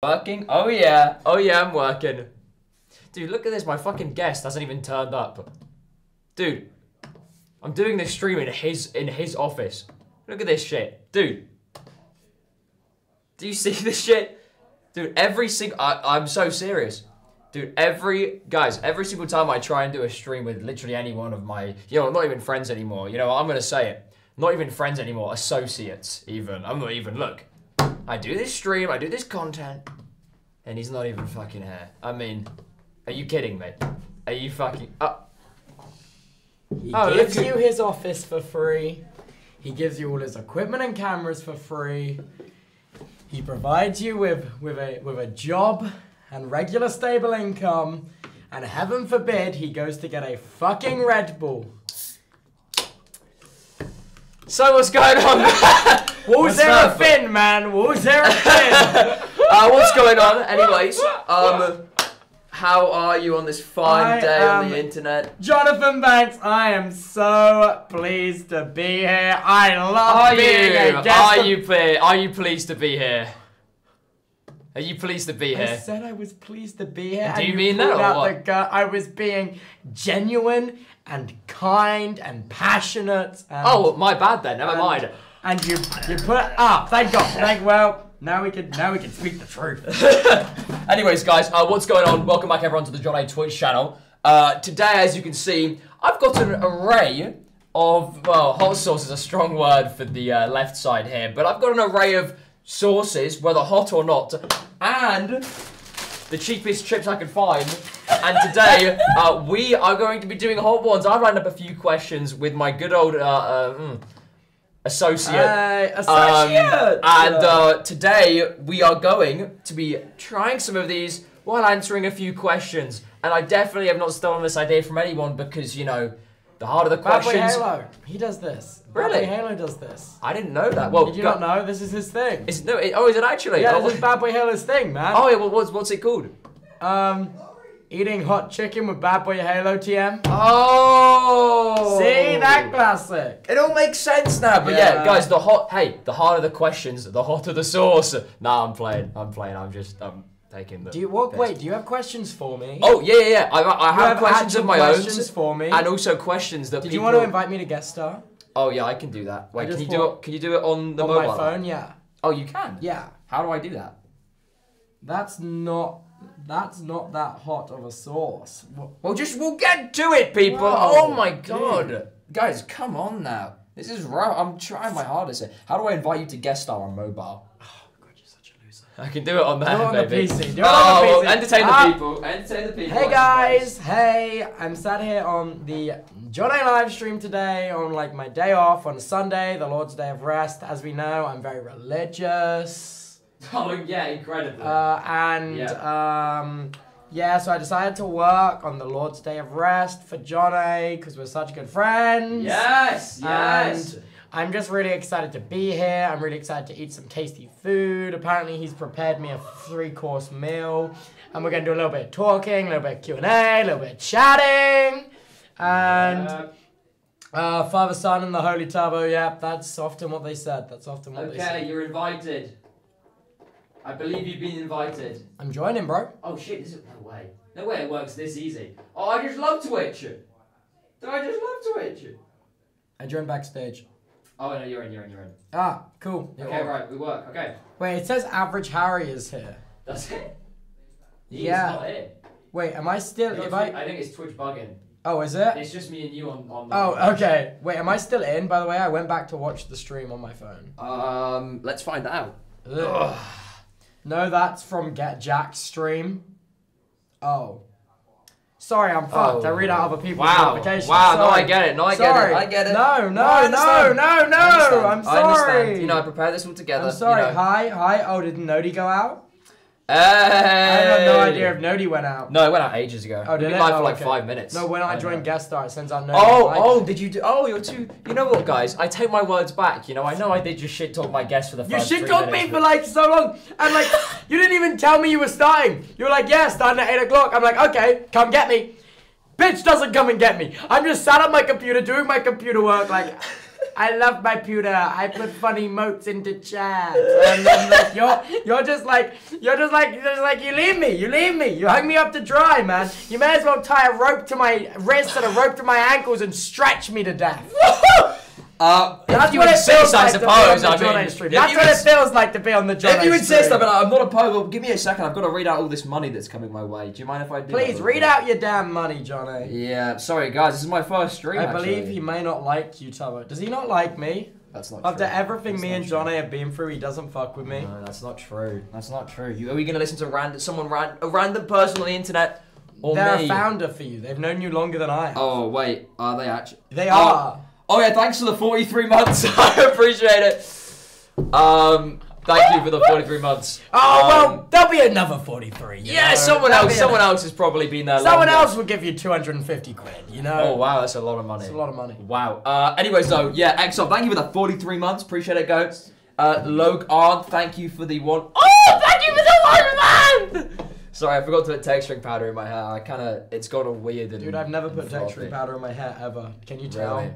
Working? Oh yeah. Oh yeah, I'm working. Dude, look at this. My fucking guest hasn't even turned up. Dude, I'm doing this stream in his in his office. Look at this shit. Dude. Do you see this shit? Dude, every single I'm so serious. Dude, every guys, every single time I try and do a stream with literally any one of my, you know, not even friends anymore. You know, I'm gonna say it. Not even friends anymore, associates even. I'm not even look. I do this stream, I do this content, and he's not even fucking here. I mean, are you kidding me? Are you fucking? Uh, He Oh, gives you his office for free. He gives you all his equipment and cameras for free. He provides you with, with a with a job and regular stable income. And heaven forbid he goes to get a fucking Red Bull. So what's going on? Was there a fin, man? Was there a fin? uh, what's going on? Anyways, um, how are you on this fine I day on the internet? Jonathan Banks, I am so pleased to be here. I love Are being you? a guest. Are you ple- Are you pleased to be here? Are you pleased to be here? I said I was pleased to be here. Do and you mean that or what? I was being genuine and kind and passionate. And, Oh, my bad then. Never and- mind. And you you put ah, thank God. Thank well. Now we can now we can speak the truth. Anyways, guys, uh, what's going on? Welcome back, everyone, to the Jonnaay Twitch channel. Uh, today, as you can see, I've got an array of well, hot sauce is a strong word for the uh, left side here, but I've got an array of sauces, whether hot or not, and the cheapest chips I could find. And today, uh, we are going to be doing hot ones. I've lined up a few questions with my good old uh, uh, mm, associate. Hey, Um, and uh, today we are going to be trying some of these while answering a few questions. And I definitely have not stolen this idea from anyone because, you know, the harder the Bad Boy questions. Halo. He does this. Really? BadBoyHalo does this. I didn't know that. Well, Did you go- not know? This is his thing. Is, no, it, oh, is it actually? yeah, oh, this is BadBoyHalo's thing, man. oh, yeah, well, what's, what's it called? Um, eating hot chicken with BadBoyHalo TM. Oh! See that classic. It all makes sense now, but yeah. Yeah. guys, the hot. Hey, the harder the questions, the hotter the sauce. Nah, I'm playing. I'm playing. I'm just. I'm taking the. Do you what? Wait, do you have questions for me? Oh yeah, yeah, yeah. I, I You have, questions of my questions own, for me. and also questions that Did people. you want to invite me to guest star Oh yeah, I can do that. Wait, can you do it? Can you do it on the on mobile? On my phone? Yeah, Oh, you can. yeah. How do I do that? That's not. That's not that hot of a sauce. Well, just we'll get to it, people. Whoa, oh my god, dude. guys, come on now. This is rough. I'm trying my hardest here. How do I invite you to guest star on mobile? God, you're such a loser. I can do it on there, Do it on the. PC, do it on oh, the PC. entertain the Ah. people. Entertain the people. Hey guys, hey! I'm sat here on the Jonnaay live stream today on like my day off on Sunday, the Lord's Day of Rest. As we know, I'm very religious. Oh yeah, incredible. Uh, and um, yeah, so I decided to work on the Lord's Day of Rest for Jonnaay because we're such good friends. yes, yes. And I'm just really excited to be here. I'm really excited to eat some tasty food. Apparently, he's prepared me a three-course meal, and we're gonna do a little bit of talking, a little bit of Q and A, little bit of chatting, and Uh, uh, Father, Son, and the Holy Turbo. Yep, that's often what they said. That's often what they said. okay, you're invited. I believe you've been invited. I'm joining, bro. Oh shit, this is no way. No way it works this easy. Oh, I just love Twitch. I just love Twitch? I joined backstage. Oh no, you're in, you're in, you're in. Ah, cool. You're Okay, on. right, we work. Okay. Wait, it says Average Harry is here. That's it? He's Yeah. not here. Wait, am I still? Your If Twitch- I I think it's Twitch bugging. oh, is it? It's just me and you on, on the Oh, okay. Wait, am I still in? By the way, I went back to watch the stream on my phone. Um, let's find out. Ugh. No, that's from Get Jack's stream. Oh. Sorry, I'm fucked. I read out oh, other people's Wow. notifications. Wow, no, I get it. No, I sorry. get it. I get it. No, I no, no, no, no. I understand. I'm I understand. sorry. You know, I prepared this all together. I'm sorry. You know. Hi, hi. Oh, did Nodi go out? Hey. I have no idea if Nodi went out. No, it went out ages ago. Oh, We've did been it? live Oh, for like okay. five minutes. No, when I joined guest star, it sends out Nodi. Oh, oh, did you do? Oh, you're too. You know what, guys? I take my words back. You know, I know I did just shit talk my guests for the You first shit three talked me minutes, for but- like so long, and like you didn't even tell me you were starting. You were like, "Yeah, starting at eight o'clock." I'm like, "Okay, come get me." Bitch doesn't come and get me. I'm just sat on my computer doing my computer work, like, I love my pewter. I put funny motes into chat. And then like you're you're just like you're just like you're just like you leave me. You leave me. You hung me up to dry, man. You may as well tie a rope to my wrists and a rope to my ankles and stretch me to death. Uh, That's if you what it insist, feels I like to be suppose. on I the John mean, A stream. if That's you what it ins- feels like to be on the John If you A insist, stream. I mean, I'm not opposed. Well, give me a second. I've got to read out all this money that's coming my way. Do you mind if I do? that Please real read quick? out your damn money, Jonnaay. Yeah, sorry guys. This is my first stream. I actually. believe he may not like you, Tubbo. Does he not like me? That's not After true. everything That's me not and true. Jonnaay have been through, he doesn't fuck with me. No, that's not true. That's not true. You, are we gonna listen to random someone ran, a random person on the internet or They're me? a founder for you. They've known you longer than I have. Oh wait, are they actually? They Oh. are. Oh yeah, thanks for the 43 months. I appreciate it. Um, thank you for the 43 months. Oh Um, well, there'll be another forty-three. Yeah, know? someone There'll else. Someone else has probably been there. Someone longer. else will give you two hundred and fifty quid. You know. Oh wow, that's a lot of money. That's a lot of money. Wow. Uh, anyways, though, yeah, excellent. Thank you for the 43 months. Appreciate it, goats. Uh, Logue Arndt, thank you for the one. Oh, thank you for the one month. Sorry, I forgot to put texturing powder in my hair. I kind of, it's got all weird and. Dude, I've never put texturing powder in my hair ever. Can you tell? Really?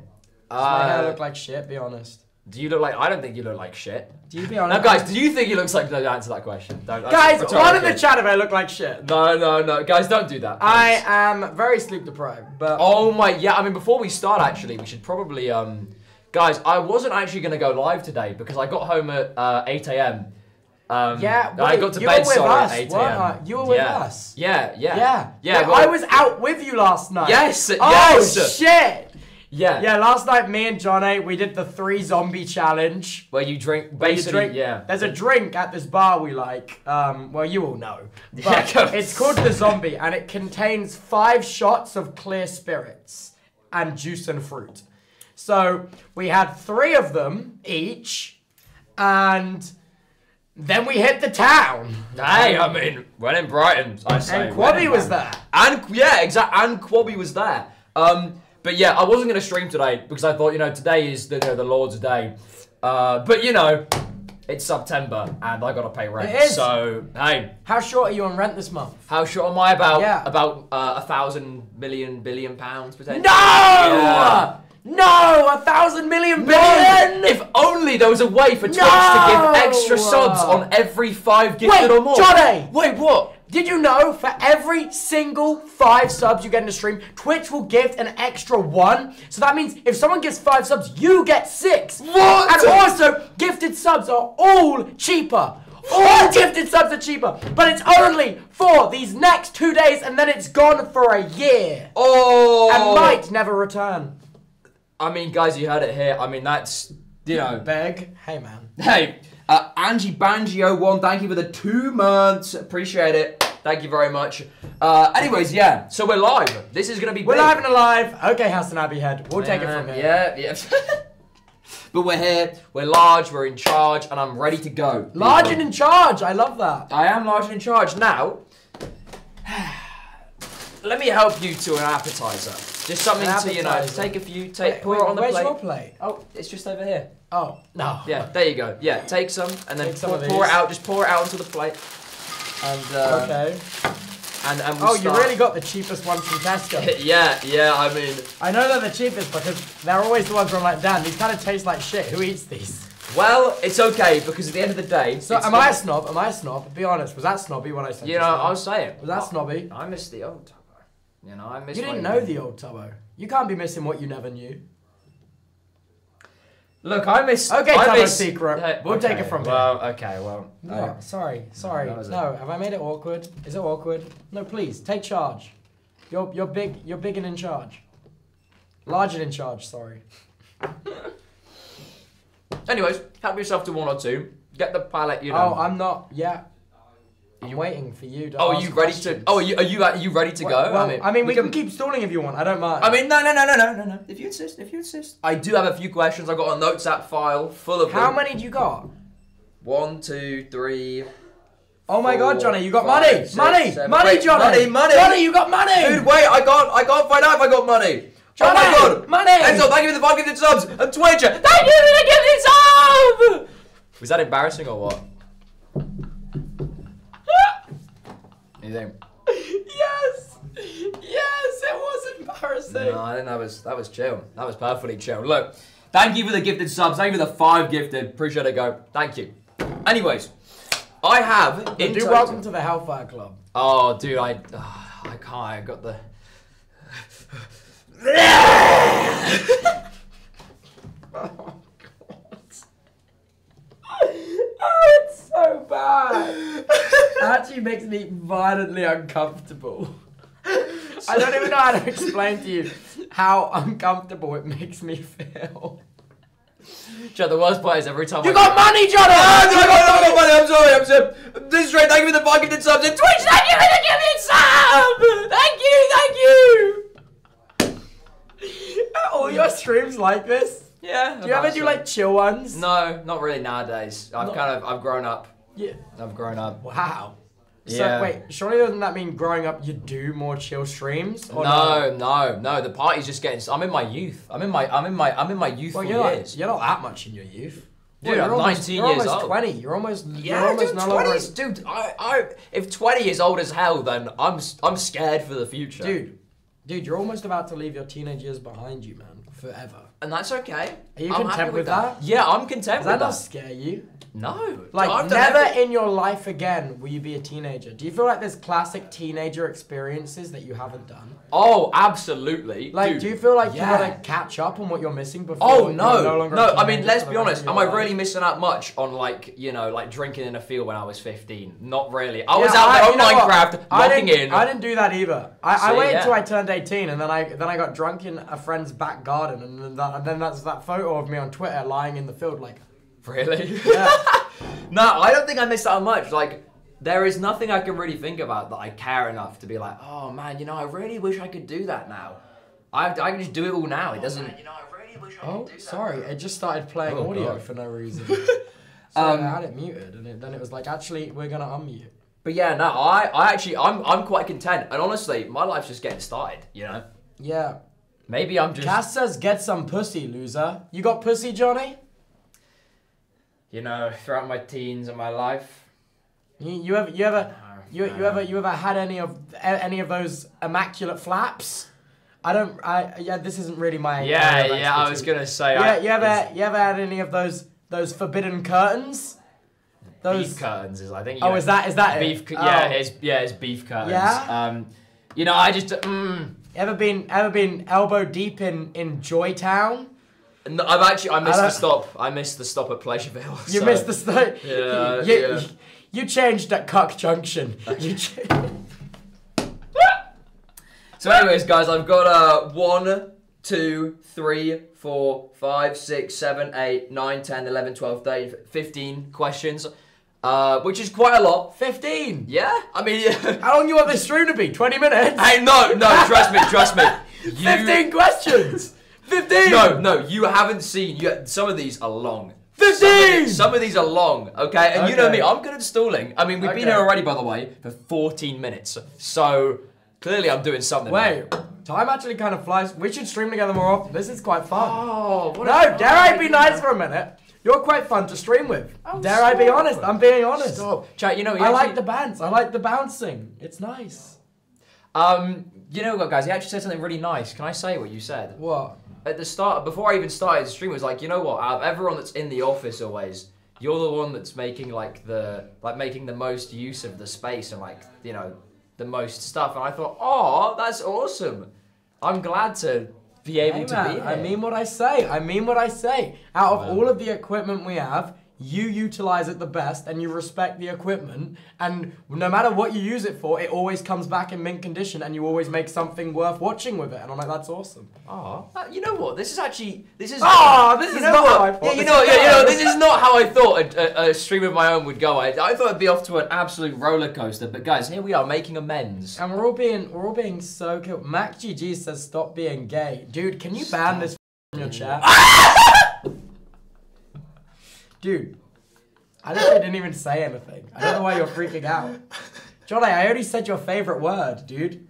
Does my hair Uh, look like shit? Be honest. Do you look like? I don't think you look like shit. Do you be honest? Now, guys, do you think he looks like? No, answer that question. Don't, Guys, one in the chat if I look like shit. No, no, no, guys, don't do that. I am very sleep deprived, but Oh my, yeah. I mean, before we start, actually, we should probably, um, guys. I wasn't actually gonna go live today because I got home at uh, 8 a.m. Um, Yeah, I got to you bed were with sorry us, at 8 a.m. You were with yeah. us. Yeah, yeah, yeah, yeah. Wait, well, I was out with you last night. Yes, Oh yes. shit. Yeah, Yeah, last night me and Jonnaay we did the three zombie challenge. Where you drink, Where you basically, drink- yeah. There's a drink at this bar we like. Um, well, you all know. But Yeah, go- it's called the zombie, and it contains five shots of clear spirits and juice and fruit. So we had three of them each, and then we hit the town. Hey, I mean, when in Brighton, I say. And when Quabby in was Brighton. there. And yeah, exactly. And Quabby was there. Um, but yeah, I wasn't gonna stream today because I thought, you know, today is the you know, the Lord's Day. Uh, but you know, it's September and I gotta pay rent. It is. So hey, How short are you on rent this month? how short am I? About Yeah. about uh, a thousand million billion pounds potentially. No! Yeah. No! A thousand million billion! If only there was a way for Twitch to give extra subs on every five gifted Wait, or more. Johnny! Wait, what? Did you know for every single five subs you get in a stream, Twitch will gift an extra one? So that means if someone gives five subs, you get six. What? And also, gifted subs are all cheaper. All gifted subs are cheaper. But it's only for these next two days and then it's gone for a year. Oh! And might never return. I mean, guys, you heard it here. I mean, that's you know. Beg. Hey man. Hey, uh, Angie Bangio one. Thank you for the two months. Appreciate it. Thank you very much. Uh, anyways, yeah. So we're live. This is gonna be. We're big. live and alive. Okay, Hassan Abbey Head. We'll take it from here. Yeah, yeah. but we're here. We're large. We're in charge, and I'm ready to go. Large and in charge. I love that. I am large and in charge now. Let me help you to an appetizer. Just something An to you know. Take a few. Take Wait, pour wait, it on the where's plate. your plate? Oh, it's just over here. Oh no. Yeah, there you go. Yeah, take some and then some pour, pour it out. Just pour it out onto the plate. And uh, Okay. and and we'll Oh, you really got the cheapest ones from Tesco. yeah, yeah. I mean, I know they're the cheapest because they're always the ones where I'm like, damn, these kind of taste like shit. Who eats these? well, it's okay because at the end of the day, So am I a snob? Am I a snob? Be honest. Was that snobby when I said? You know. I'll say it. Was that snobby? I miss the old Tubbo. You know, I miss. You didn't know the old Tubbo. You can't be missing what you never knew. Look, I miss. Okay, I miss, secret. We'll take it from well, okay, well. No, I- sorry, sorry. was No, have I made it awkward? Is it awkward? No, please take charge. You're you're big. You're big and in charge. Large and in charge. Sorry. Anyways, help yourself to one or two. Get the palette, you oh, know. Oh, I'm not. Yeah. I'm waiting for you to. Oh, are you ready questions. to? Oh, are you are you, are you ready to Well, go? well, I mean, we, can, keep stalling if you want. I don't mind. I mean, no, no, no, no, no, no, no. If you insist, if you insist. I do have a few questions. I've got a notes app file full of how them. many do you got? One, two, three. Oh my God, Johnny, you got five, money, six, money, seven- money, wait, Johnny, money, money. Johnny, you got money. Dude, wait! I can't. I can't find out if I got money. Johnny, oh my god! money. Enzo, thank you for the five gifted subs and Twitch. Thank you for the gifted sub. Was that embarrassing or what? You think? yes, yes, it was embarrassing. No, I think that was that was chill. That was perfectly chill. Look, Thank you for the gifted subs. Thank you for the five gifted. Appreciate it, go. Thank you. Anyways, I have in Do total- welcome to the Hellfire Club. Oh, dude, I, ah, I can't. I got the. Oh, it's so bad. Actually makes me violently uncomfortable. I don't even know how to explain to you how uncomfortable it makes me feel. Joe, the worst part is every time You I got money, Ah, Johnny! I got, I got money. I'm sorry. I'm sorry. This is right. Thank you for the five gifted subs. And Twitch, thank you for the gifted sub. Thank you. Thank you. Are All your streams like this? Yeah. Do you ever do like chill ones? No, not really nowadays. I've No. kind of I've grown up. Yeah. I've grown up. Wow. Yeah. So wait, surely doesn't that mean growing up you do more chill streams? Or No, no, no. The party's just getting. I'm in my youth. I'm in my. I'm in my. I'm in my youthful Well, you're not, years. you're not that much in your youth. Dude, Well, I'm you're almost, 19 you're years almost old. 20. You're almost, you're Yeah, almost dude, no longer. dude. I, I, if twenty is old as hell, then I'm, I'm scared for the future, Dude, dude, you're almost about to leave your teenage years behind you, man, forever. And that's okay. Are you I'm content with that? Yeah, I'm content Does with that Does that. not scare you? No, Like, I've never in your life again will you be a teenager. Do you feel like there's classic teenager experiences that you haven't done? Oh, absolutely. Like, dude. do you feel like yeah. you gotta catch up on what you're missing before? Oh you're no, no, longer no! I mean, let's be honest. Am your I really missing out much on like you know like drinking in a field when I was 15? Not really. I was Yeah, out I- there on you know what? Minecraft, I locking didn't, in. I didn't do that either. I, I waited yeah. until I turned 18, and then I then I got drunk in a friend's back garden, and then, that, and then that's that photo of me on Twitter lying in the field, like, Really? yeah. no, I don't think I missed out much. Like, there is nothing I can really think about that I care enough to be like, oh man, you know, I really wish I could do that now. I, I can just do it all now. It doesn't. You know, I really wish I oh, could do that. sorry, it just started playing Oh, audio God. for no reason. so Um, I had it muted, and it, then it was like, actually, we're gonna unmute. But yeah, no, I, I actually, I'm, I'm quite content. And honestly, my life's just getting started. You know, Yeah. Maybe I'm just, Cass says, "Get some pussy, loser." You got pussy, Johnny? you know, throughout my teens and my life. You, you ever, you ever, you, you ever, you ever had any of any of those immaculate flaps? I don't. I yeah. This isn't really my. Yeah, yeah, I was gonna say. Yeah, I, you ever, you ever had any of those those forbidden curtains? Those. beef curtains is I think. oh, know, is that is that beef? it? cu- Yeah, Oh. it's yeah, it's beef curtains. Yeah? Um, you know, I just mm, Ever been ever been elbow deep in in Joytown? no, I've actually I missed I the stop. I missed the stop at Pleasureville. You so- missed the stop. Yeah, you, yeah. you changed at Cuck Junction. You ch- So, anyways, guys, I've got uh one, two, three, four, five, six, seven, eight, nine, 10, 11, 12, 13, 15 questions, uh, which is quite a lot. Fifteen. Yeah, I mean. How long you want this stream to be? Twenty minutes. hey, no, no, trust me, trust me. You- Fifteen questions. Fifteen. No, no, you haven't seen. You, some of these are long. 15! Some of, these, some of these are long, okay? And you know me, I'm good at stalling. I mean, we've been here already, by the way, for 14 minutes. So clearly, I'm doing something. Wait, time actually kind of flies. We should stream together more often. This is quite fun. Oh, what no, dare I be nice for a minute? You're quite fun to stream with. Oh, dare I be honest? I'm being honest. Stop. Chat, you know, he I like the bands. I like the bouncing. It's nice. Um, you know what, guys? You actually said something really nice. Can I say what you said? What? At the start, before I even started the stream, it was like, you know what? Out of everyone that's in the office always, you're the one that's making like the like making the most use of the space and like you know the most stuff. And I thought, oh, that's awesome. I'm glad to be able Hey, to man, be here. I mean what I say. I mean what I say. Out of Man. all of the equipment we have, you utilize it the best and you respect the equipment. And no matter what you use it for, it always comes back in mint condition and you always make something worth watching with it. And I'm like, that's awesome. Oh, you know what? This is actually this is. Ah, this is not what? how I thought Yeah, you know, yeah, you know, this is not how I thought a, a, a stream of my own would go. I, I thought it'd be off to an absolute roller coaster. But guys, here we are making amends. And we're all being we're all being so cool. Mac GG says stop being gay. Dude, can you ban this from your chat? Dude, I literally didn't even say anything. I don't know why you're freaking out. Johnny, I already said your favorite word, dude.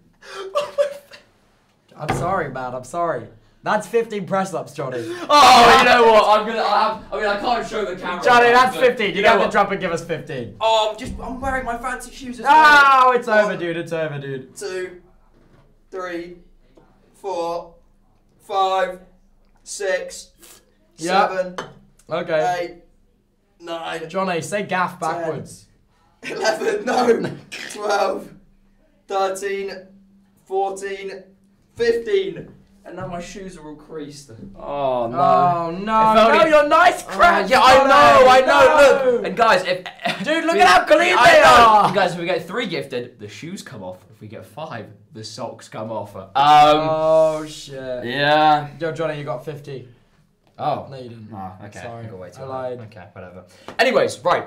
I'm sorry, man. I'm sorry. That's 15 press ups, Johnny. Oh, you know what? I'm gonna. I, have, I mean, I can't show the camera. Johnny, that's 15. You, know have to drop and give us 15. Oh, I'm just I'm wearing my fancy shoes as well. Oh, it's over, dude. It's over, dude. Two, three, four, five, six, Yeah. seven, Okay. eight, nine, Johnny, say gaff backwards. 11, no, 12, 13, 14, 15. And now my shoes are all creased. Oh no. Oh no! If No, only- your nice Oh, yeah, I know, I know. No. Look, and guys, if Dude, look at how clean I they know. are. Guys, if we get three gifted, the shoes come off. If we get five, the socks come off. Um, oh shit. yeah. Yo, Johnny, you got fifty. Oh. No, you didn't. Oh, okay. Sorry, I'll wait till I then. lied. Okay, whatever. Anyways, right.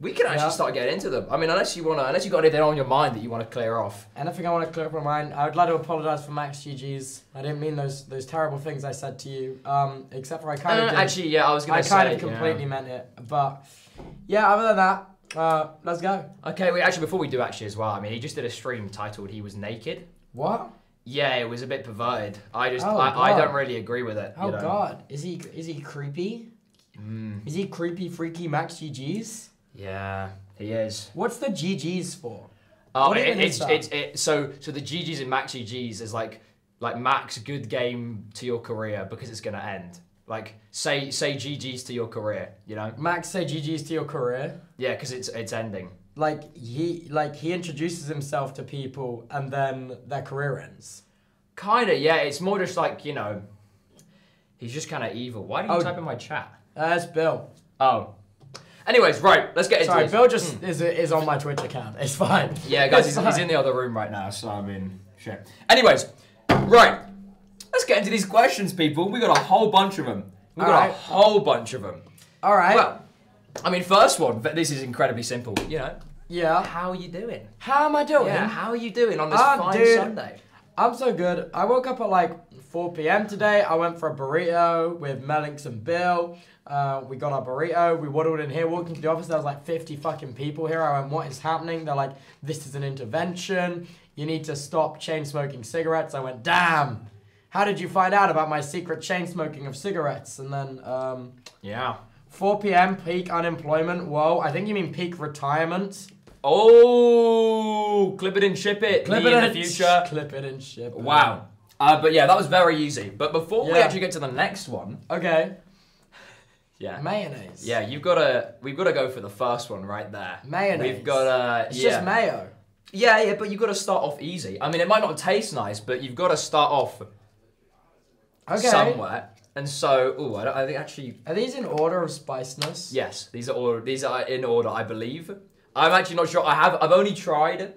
We can actually Yeah. start getting into them. I mean, unless you wanna, unless you got anything on your mind that you want to clear off. Anything I want to clear up my mind, I would like to apologize for Max GG's. I didn't mean those those terrible things I said to you. Um, except for I kind of Uh, actually, yeah, I was gonna I say. kind of yeah. completely meant it. But yeah, other than that, uh, let's go. Okay, we Actually, before we do, actually, as well. I mean, he just did a stream titled "He Was Naked." What? Yeah, it was a bit perverted. I just, Oh, I, I don't really agree with it. Oh you know? God, is he is he creepy? Mm, Is he creepy, freaky Max GG's? yeah, he is. What's the GG's for? Oh, What it, it's it's it, so so the GGs and Max GGs is like like Max good game to your career because it's gonna end. Like say say GGs to your career, you know? Max say GG's to your career. Yeah, because it's it's ending. Like he like he introduces himself to people and then their career ends. Kinda, yeah. It's more just like you know, he's just kind of evil. Why do you Oh. type in my chat? Uh, that's Bill. Oh. Anyways, right. Let's get into Sorry, this. Bill just is is on my Twitch account. It's fine. Yeah, guys, he's, he's in the other room right now, so I mean, shit. Anyways, right. Let's get into these questions, people. We got a whole bunch of them. We got Alright. a whole bunch of them. All right. Well, I mean, first one. This is incredibly simple. You know, yeah. how are you doing? How am I doing? Yeah, how are you doing on this Ah, fine dude. Sunday? I'm so good. I woke up at like 4 p.m. today. I went for a burrito with Melinx and Bill. Uh, we got our burrito. We waddled in here. Walked into the office. There was like 50 fucking people here. I went, what is happening? They're like, this is an intervention. You need to stop chain smoking cigarettes. I went, damn. How did you find out about my secret chain smoking of cigarettes? And then um, Yeah. 4 p.m. peak unemployment. Whoa, I think you mean peak retirement. Oh, clip it and ship it. Clip Me it in and the future. Clip it and ship. it. Wow. Uh, but yeah, that was very easy. But before we Yeah. actually get to the next one, Okay. yeah, Mayonnaise. yeah, you've got to we've got to go for the first one right there. Mayonnaise. We've got to It's yeah. just mayo. Yeah, yeah, but you've got to start off easy. I mean, it might not taste nice, but you've got to start off Okay. somewhere. And so, oh, I, don't- I think actually, Are these in order of spiciness? yes, these are all these are in order, I believe. I'm actually not sure. I have I've only tried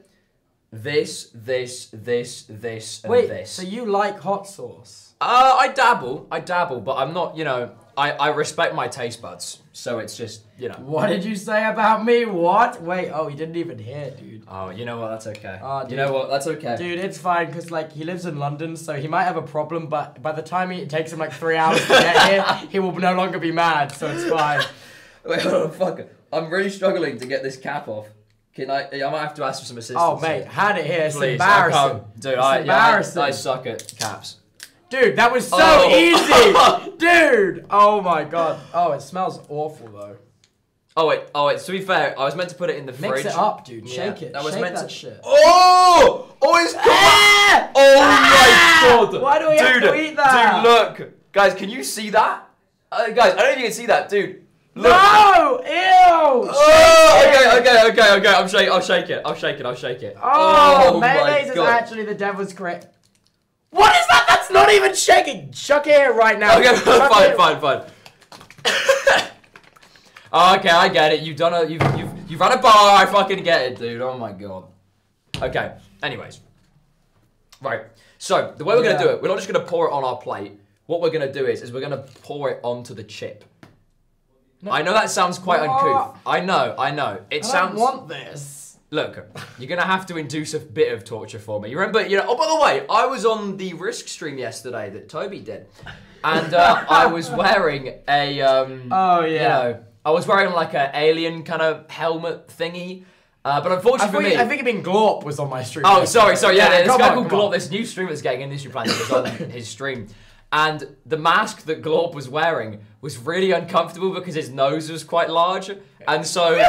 this, this, this, this, and Wait, this. so you like hot sauce? Uh, I dabble, I dabble, but I'm not. You know, I I respect my taste buds, so it's just you know. What did you say about me? What? Wait, oh, he didn't even hear, dude. Oh, you know what? That's okay. Oh, you know what? That's okay. Dude, it's fine because like he lives in London, so he might have a problem. But by the time he, it takes him like three hours to get here, he will no longer be mad. So it's fine. Wait, hold on, fuck. I'm really struggling to get this cap off. Can I? I might have to ask for some assistance. Oh mate, had it here. It's Please, embarrassing. I can't. Dude, It's I, yeah, embarrassing. I, I suck at caps. Dude, that was so Oh. easy. Dude, oh my god. Oh, it smells awful though. Oh wait, oh wait. To be fair, I was meant to put it in the Mix fridge. it up, dude. Yeah, Shake it. that was Shake meant that to- shit. Oh! Oh, it's come Ah! Oh Ah! my god! Why do we dude, have to eat that? Dude, look, guys, can you see that? Uh, guys, I don't know if you can see that, dude. Look. No! Ew! Oh, okay, okay, okay, okay. I'm shake. I'll shake it. I'll shake it. I'll shake it. Oh, oh my mayonnaise is God. actually the devil's correct. What is that? That's not even shaking. Chuck it here right now. Okay, fine, fine, fine. oh, okay, I get it. You've done a, you've, you've, you've run a bar. I fucking get it, dude. Oh my god. Okay. Anyways, right. So the way we're gonna do it, we're not just gonna pour it on our plate. What we're gonna do is, is we're gonna pour it onto the chip. No. I know that sounds quite What? uncouth. I know, I know. It I sounds. don't want this. Look, you're gonna have to induce a bit of torture for me. You remember, you know. Oh, by the way, I was on the Risk stream yesterday that Toby did, and uh, I was wearing a. Um, Oh, yeah. You yeah. know, I was wearing like an alien kind of helmet thingy, uh, but unfortunately for me. you, I think it been Glorp was on my stream. Oh, sorry, sorry. Yeah, this guy on, called come on. This new streamer that's getting industry plans was on his stream. And the mask that Glorp was wearing was really uncomfortable because his nose was quite large. And so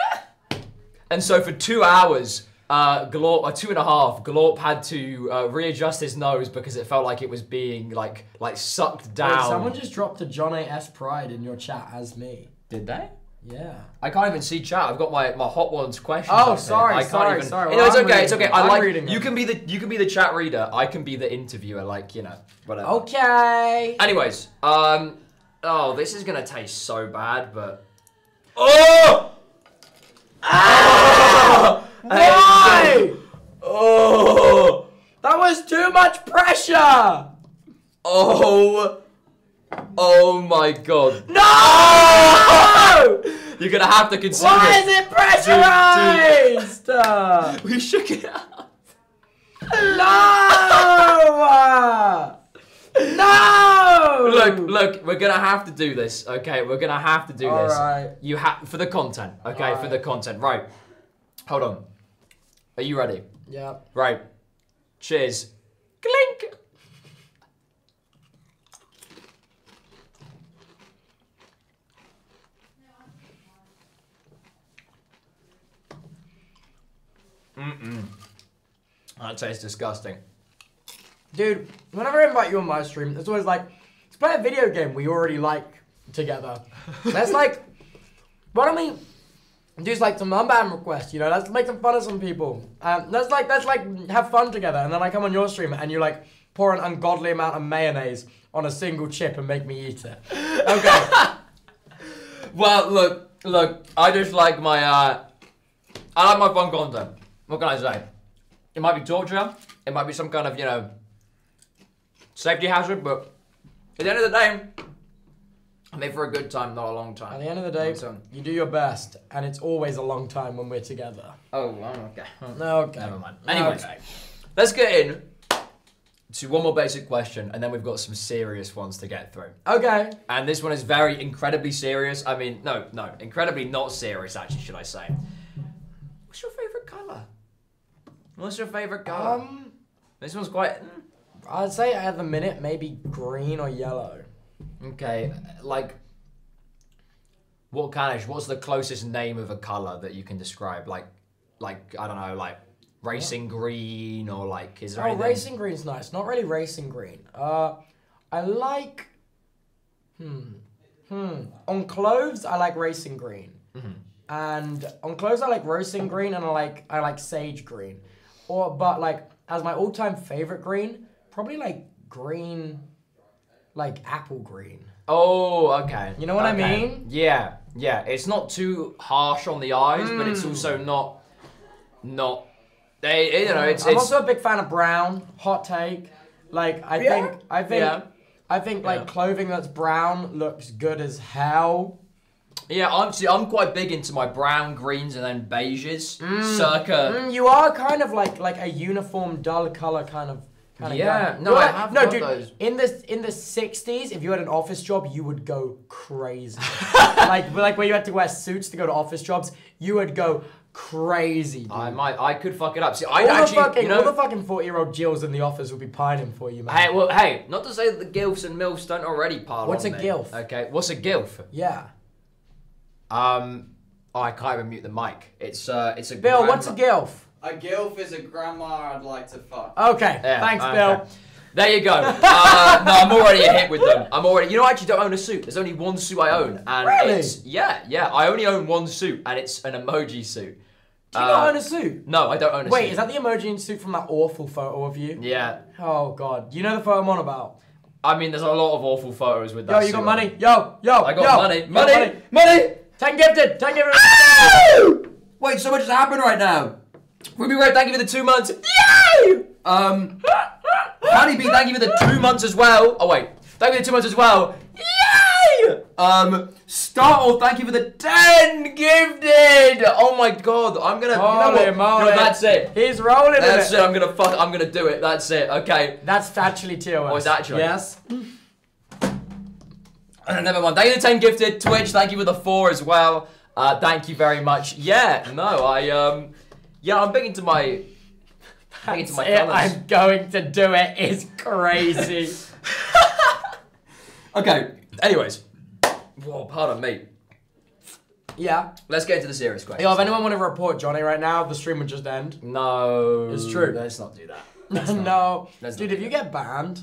and so for two hours, uh, Glorp, uh, two and a half. Glorp had to uh, readjust his nose because it felt like it was being like like sucked Wait, down. someone just dropped a John A. S. Pride in your chat as me. did they? Yeah. I can't even see chat. I've got my, my hot ones question. Oh, sorry, I can't sorry, even... sorry. You know, Well, it's I'm okay. It's okay. I. I'm like reading you them. can be the you can be the chat reader. I can be the interviewer. Like you know, whatever. Okay. Anyways, um, oh, this is gonna taste so bad, but oh, ah! Why? oh, That was too much pressure. oh, oh my god! No! You're gonna have to consume Why is it. it pressurized? We shook it up. no! No! Look, look, we're gonna have to do this, okay? We're gonna have to do this. Alright. You have for the content, okay? For the content, right? Hold on. Are you ready? Yeah. Right. Cheers. Clink. Mm-mm. That tastes disgusting. Dude, whenever I invite you on my stream, it's always like, let's play a video game we already like together. Let's like, why don't we do like some unban requests, you know? Let's make some fun of some people. Um, let's like, let's like have fun together. And then I come on your stream and you like pour an ungodly amount of mayonnaise on a single chip and make me eat it. Okay. Well, look, look. I just like my. uh I like my fun content. What can I say? It might be torture. It might be some kind of you know safety hazard, but at the end of the day, I'm here for a good time, not a long time. At the end of the day, So- you do your best, and it's always a long time when we're together. Oh, well, okay. Okay. Never mind. Anyways, Okay. let's get in to one more basic question, and then we've got some serious ones to get through. Okay. And this one is very incredibly serious. I mean, no, no, incredibly not serious, actually, should I say. What's your favorite color? What's your favorite color? Um, this one's quite. I'd say at the minute maybe green or yellow. Okay, like. What kind of. What's the closest name of a color that you can describe? Like, like I don't know, like racing green or like. Is there Oh, anything? racing green's nice. Not really racing green. Uh, I like. Hmm. Hmm. On clothes, I like racing green. Mm-hmm. And on clothes, I like racing green, and I like I like sage green. Or but like as my all-time favorite green, probably like green, like apple green. Oh, okay. You know what I mean? Yeah, yeah. It's not too harsh on the eyes, but Hmm. it's also not, not. They, you know, it's I'm it's. also a big fan of brown. Hot take. Like I Yeah, think I think yeah. I think like Yeah. clothing that's brown looks good as hell. Yeah, I'm see, I'm quite big into my brown, greens, and then beiges. Circa. Mm, you are kind of like like a uniform dull color kind of Yeah, guy. no, You're I like- have no, got dude. those. In the in the '60s, if you had an office job, you would go crazy. like like where you had to wear suits to go to office jobs, you would go crazy. Dude. I might, I could fuck it up. See, I all actually, the fucking you know. all the fucking forty-year-old Jills in the office would be pining for you, man. Hey, well, hey, not to say that the gilfs and milfs don't already pile What's on a me, gilf? Okay, what's a gilf? Yeah, Um, oh, I can't even mute the mic. It's uh, it's a. Bill, what's a gilf? A gilf is a grandma I'd like to fuck. Okay, Yeah, thanks, okay. Bill. There you go. Uh, no, I'm already a hit with them. I'm already. You know, I actually don't own a suit. There's only one suit I own, and Really? it's yeah, yeah. I only own one suit, and it's an emoji suit. Do you Uh, not own a suit? No, I don't own a Wait, suit. Wait, is that the emoji suit from that awful photo of you? Yeah. Oh god, you know the photo I'm on about. I mean, there's a lot of awful photos with that. Yo, you suit got on. money? Yo, yo, I got yo, money. you got Money. Money. Ten gifted, ten gifted. Wait, so much has happened right now. Ruby Red, thank you for the two months. Yay! Um, Honey Bee, thank you for the two months as well. Oh wait, thank you for the two months as well. Yay! Um, Startle, thank you for the ten gifted. Oh my god, I'm gonna. Holy you know moly. No, that's it. He's rolling That's it. it. I'm gonna fuck. I'm gonna do it. That's it. Okay. That's actually TOS. Oh, it's actually? Yes. Never mind. Thank you for the 10 gifted. Twitch, thank you for the 4 as well. Uh, thank you very much. Yeah, no, I, um, yeah, I'm big into my, big into my It. I'm going to do it. It's crazy. Okay, anyways. Whoa, pardon me. Yeah. let's get into the serious question. Yo, if anyone want to report Johnny right now, the stream would just end. No, It's true. Let's not do that. no. Let's Dude, not if you get banned,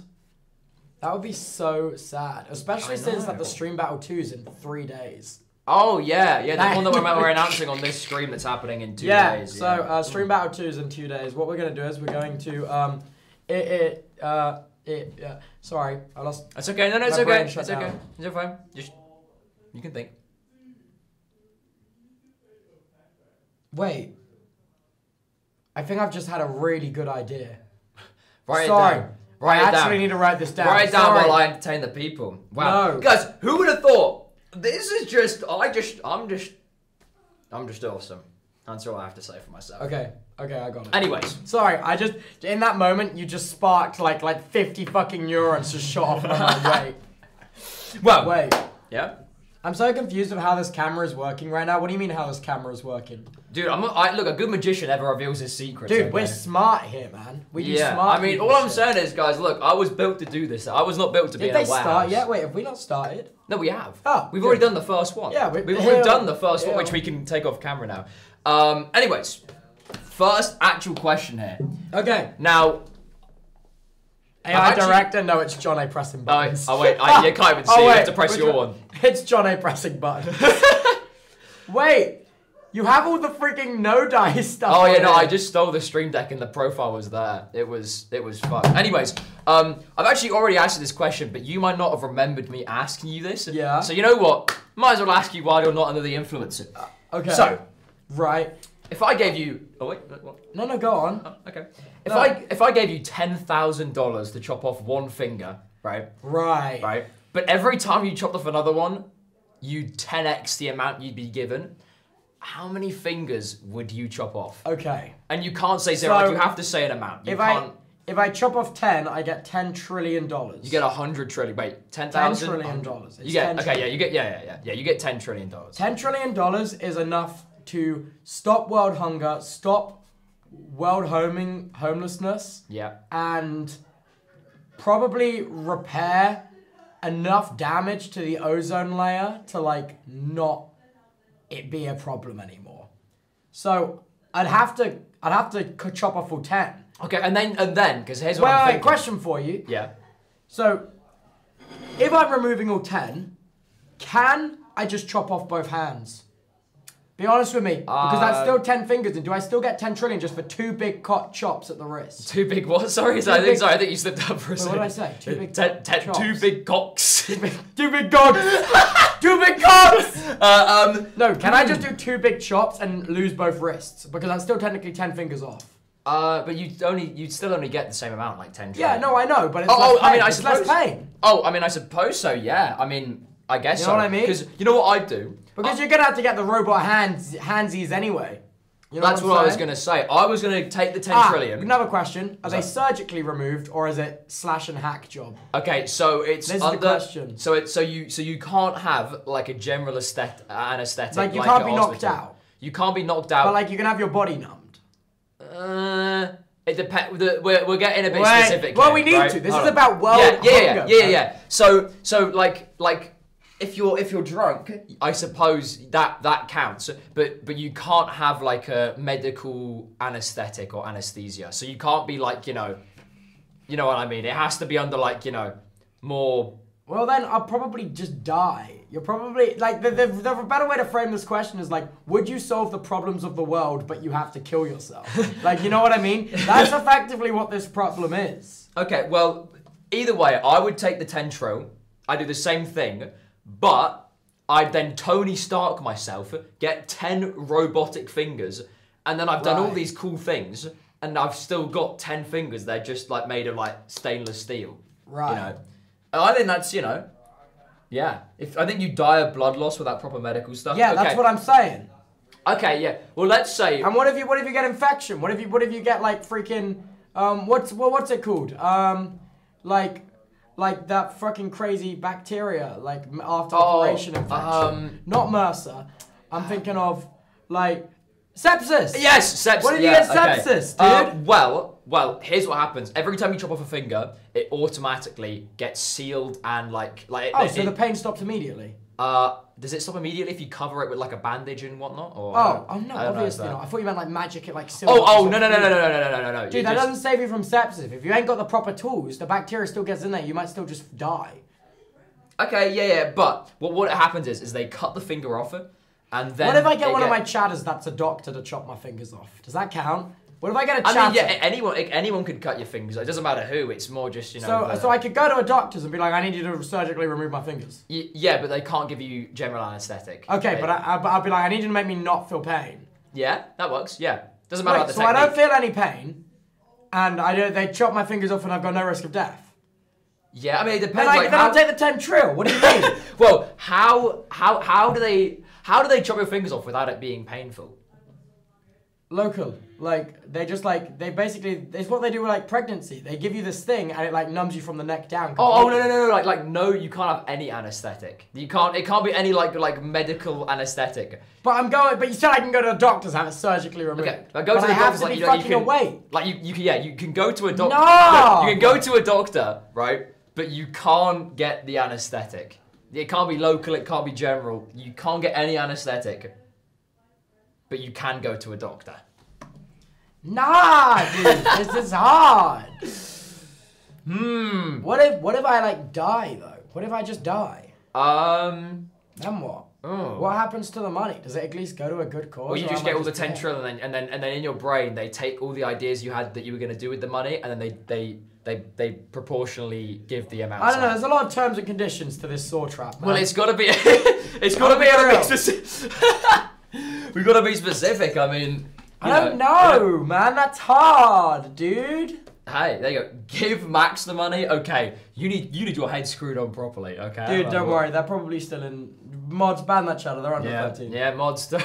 that would be so sad. Especially I since that know. the stream battle 2's in three days. Oh yeah, yeah, the one that we're, we're announcing on this stream that's happening in two yeah, days. so uh, stream battle 2's in two days. What we're going to do is we're going to, um, it, it, uh, it, uh, sorry, I lost, It's okay. No, no, it's okay. It's shut okay. down. It's fine. Just you can think. wait. I think I've just had a really good idea. Write sorry. it down. Write I it actually down. need to write this down. Write it down Sorry. while I entertain the people. Wow, No. guys, who would have thought? This is just. I just. I'm just. I'm just awesome. That's all I have to say for myself. Okay, okay, I got it. Anyways, Sorry, I just in that moment you just sparked like like fifty fucking neurons just shot off. Like, wait, well, wait. yeah, I'm so confused of how this camera is working right now. What do you mean how this camera is working? Dude. I'm. a- I look. A good magician never reveals his secrets. Dude, okay? we're smart here, man. We do yeah, smart. I mean, all I'm saying is, guys, look, I was built to do this. I was not built to be Did in a they start warehouse. yet? Wait, have we not started? No, we have. Oh, we've good. already done the first one. Yeah, we- we've, yeah. done the first one, which we can take off camera now. Um, anyways, first actual question here. Okay. Now, AI actually- director, no, it's Jonnaay pressing oh, buttons. oh wait, I, you can't even see. Oh, wait, you have to press your one? one. It's Jonnaay pressing buttons. wait, you have all the freaking no dice stuff. Oh yeah, no. I just stole the stream deck and the profile was there. It was it was fun. Anyways, um, I've actually already asked you this question, but you might not have remembered me asking you this. Yeah. So you know what? Might as well ask you why you're not under the influence. Okay. So, right. if I gave you, oh wait, what? No, no, go on. Oh, okay. If No. I if I gave you ten thousand dollars to chop off one finger, right, Right. right, but every time you chopped off another one, you ten x the amount you'd be given. How many fingers would you chop off? Okay. And you can't say zero. So, like you have to say an amount. You if I can't. if I chop off ten, I get ten trillion dollars. You get a hundred trillion. Wait, ten ten thousand. trillion dollars. You get okay. Yeah, you get yeah, yeah, yeah, yeah. You get ten trillion dollars. Ten trillion dollars is enough to stop world hunger, stop world homing homelessness, Yeah. and probably repair enough damage to the ozone layer to like not it be a problem anymore. So I'd have to I'd have to chop off all ten. Okay, and then and then because here's what Well, I'm wait, thinking. question for you. Yeah. So, if I'm removing all 10, can I just chop off both hands? Be honest with me, because that's Uh, still 10 fingers, and do I still get 10 trillion just for two big cot chops at the wrist? Two big what? Sorry, sorry, I think big- sorry, I think you slipped up for a second. what did I say? Two big Ten- ten- chops. two big cocks. Two big dogs! two big cocks! uh, um, No, can I just do two big chops and lose both wrists? Because that's still technically 10 fingers off. uh, but you only you still only get the same amount, like ten. Yeah, no, I know, but it's Oh, less oh, pain. I mean, I it's less pain. Oh, I mean, I suppose so. Yeah. I mean, I guess You so. know what I mean? Because you know what I'd do. Because you're gonna have to get the robot hands handsies anyway. You know That's I'm what, I was gonna say. I was gonna take the ten Ah, trillion. Another question: Are they surgically removed or is it slash and hack job? Okay, so it's This is the under. question. So it's so you so you can't have like a general aesthet- anesthetic. Like, you at can't be knocked out. You can't be knocked out. But like you can have your body numbed. Uh, it depends. We're, we're getting a bit Wait, specific. well, here, we need right? to. This Hold is on. about world yeah, yeah, yeah, yeah, yeah. So, so like, like, if you're if you're drunk, I suppose that that counts. But but you can't have like a medical anesthetic or anesthesia. So you can't be like you know, you know what I mean. It has to be under like you know, more. Well, then I'll probably just die. You're probably like the, the the better way to frame this question is like, would you solve the problems of the world, but you have to kill yourself? like, you know what I mean? That's effectively what this problem is. Okay, well, either way, I would take the 10 trill. I do the same thing, but I'd then Tony Stark myself, get 10 robotic fingers, and then I've done all these cool things, and I've still got 10 fingers. They're just like made of like stainless steel. Right. You know? And I think that's, you know, yeah. If I think you die of blood loss without proper medical stuff. Yeah, okay. that's what I'm saying. Okay, yeah. Well, let's say. And what if you what if you get infection? What if you what if you get like freaking um what's what, what's it called? Um like like that fucking crazy bacteria like after Oh, operation infection. um, Not MRSA. I'm thinking of like sepsis. Yes, sepsis. What you yeah, get okay. sepsis, Uh, dude? well, well, here's what happens. Every time you chop off a finger, it automatically gets sealed and like like. Oh, it, so it- the pain stops immediately. Uh, does it stop immediately if you cover it with like a bandage and whatnot? Or Oh, oh no, I don't know, obviously not. I thought you meant like magic it like Oh, silver. oh, no, no, no, no, no, no, no, no, no, no. Dude, You that just- doesn't save you from sepsis. If you ain't got the proper tools, the bacteria still gets in there. You might still just die. Okay, yeah, yeah, but what what happens is, is they cut the finger off it, and then. what if I get one of my chatters that's a doctor to chop my fingers off? Does that count? What if I get a chatter? I mean, yeah, anyone anyone could cut your fingers. It doesn't matter who. It's more just you know. so, the- so I could go to a doctor's and be like, I need you to surgically remove my fingers. Yeah, but they can't give you general anesthetic. Okay, but I, I, but I'll be like, I need you to make me not feel pain. yeah, that works. Yeah, doesn't matter Wait, about the so I don't feel any pain, and I don't, they chop my fingers off and I've got no risk of death. yeah, I mean it Then, depends. I, like, then how, I'll take the 10 trill. What do you mean? well, how how how do they how do they chop your fingers off without it being painful? Local. Like, they just like, they basically, it's what they do with like pregnancy. They give you this thing and it like numbs you from the neck down. Oh, oh no no no no! Like like no, you can't have any anesthetic. You can't. It can't be any like like medical anesthetic. But I'm going, but you said I can go to the doctor's and have it surgically removed. Okay, but go to I the doctor's to like you, know, you fucking can awake. like you you can yeah you can go to a doctor. No! you can go to a doctor right, but you can't get the anesthetic. It can't be local. It can't be general. You can't get any anesthetic. But you can go to a doctor. Nah, dude, this is hard. Hmm. What if, what if I like die though? What if I just die? Um. Then what? Oh. What happens to the money? Does it at least go to a good cause? Well, you just get all the ten trillion, and then, and then and then in your brain they take all the ideas you had that you were going to do with the money, and then they they they they proportionally give the amount. I don't know. There's a lot of terms and conditions to this saw trap. Man. Well, it's got to be. it's got to be a specific. We've got to be specific. I mean, I don't know, know, man. That's hard, dude. Hey, there you go. Give Max the money. Okay, you need you need your head screwed on properly. Okay, Dude, don't worry. They're probably still in mods. Ban that channel. They're under Yeah, 13. yeah, mods. Throw,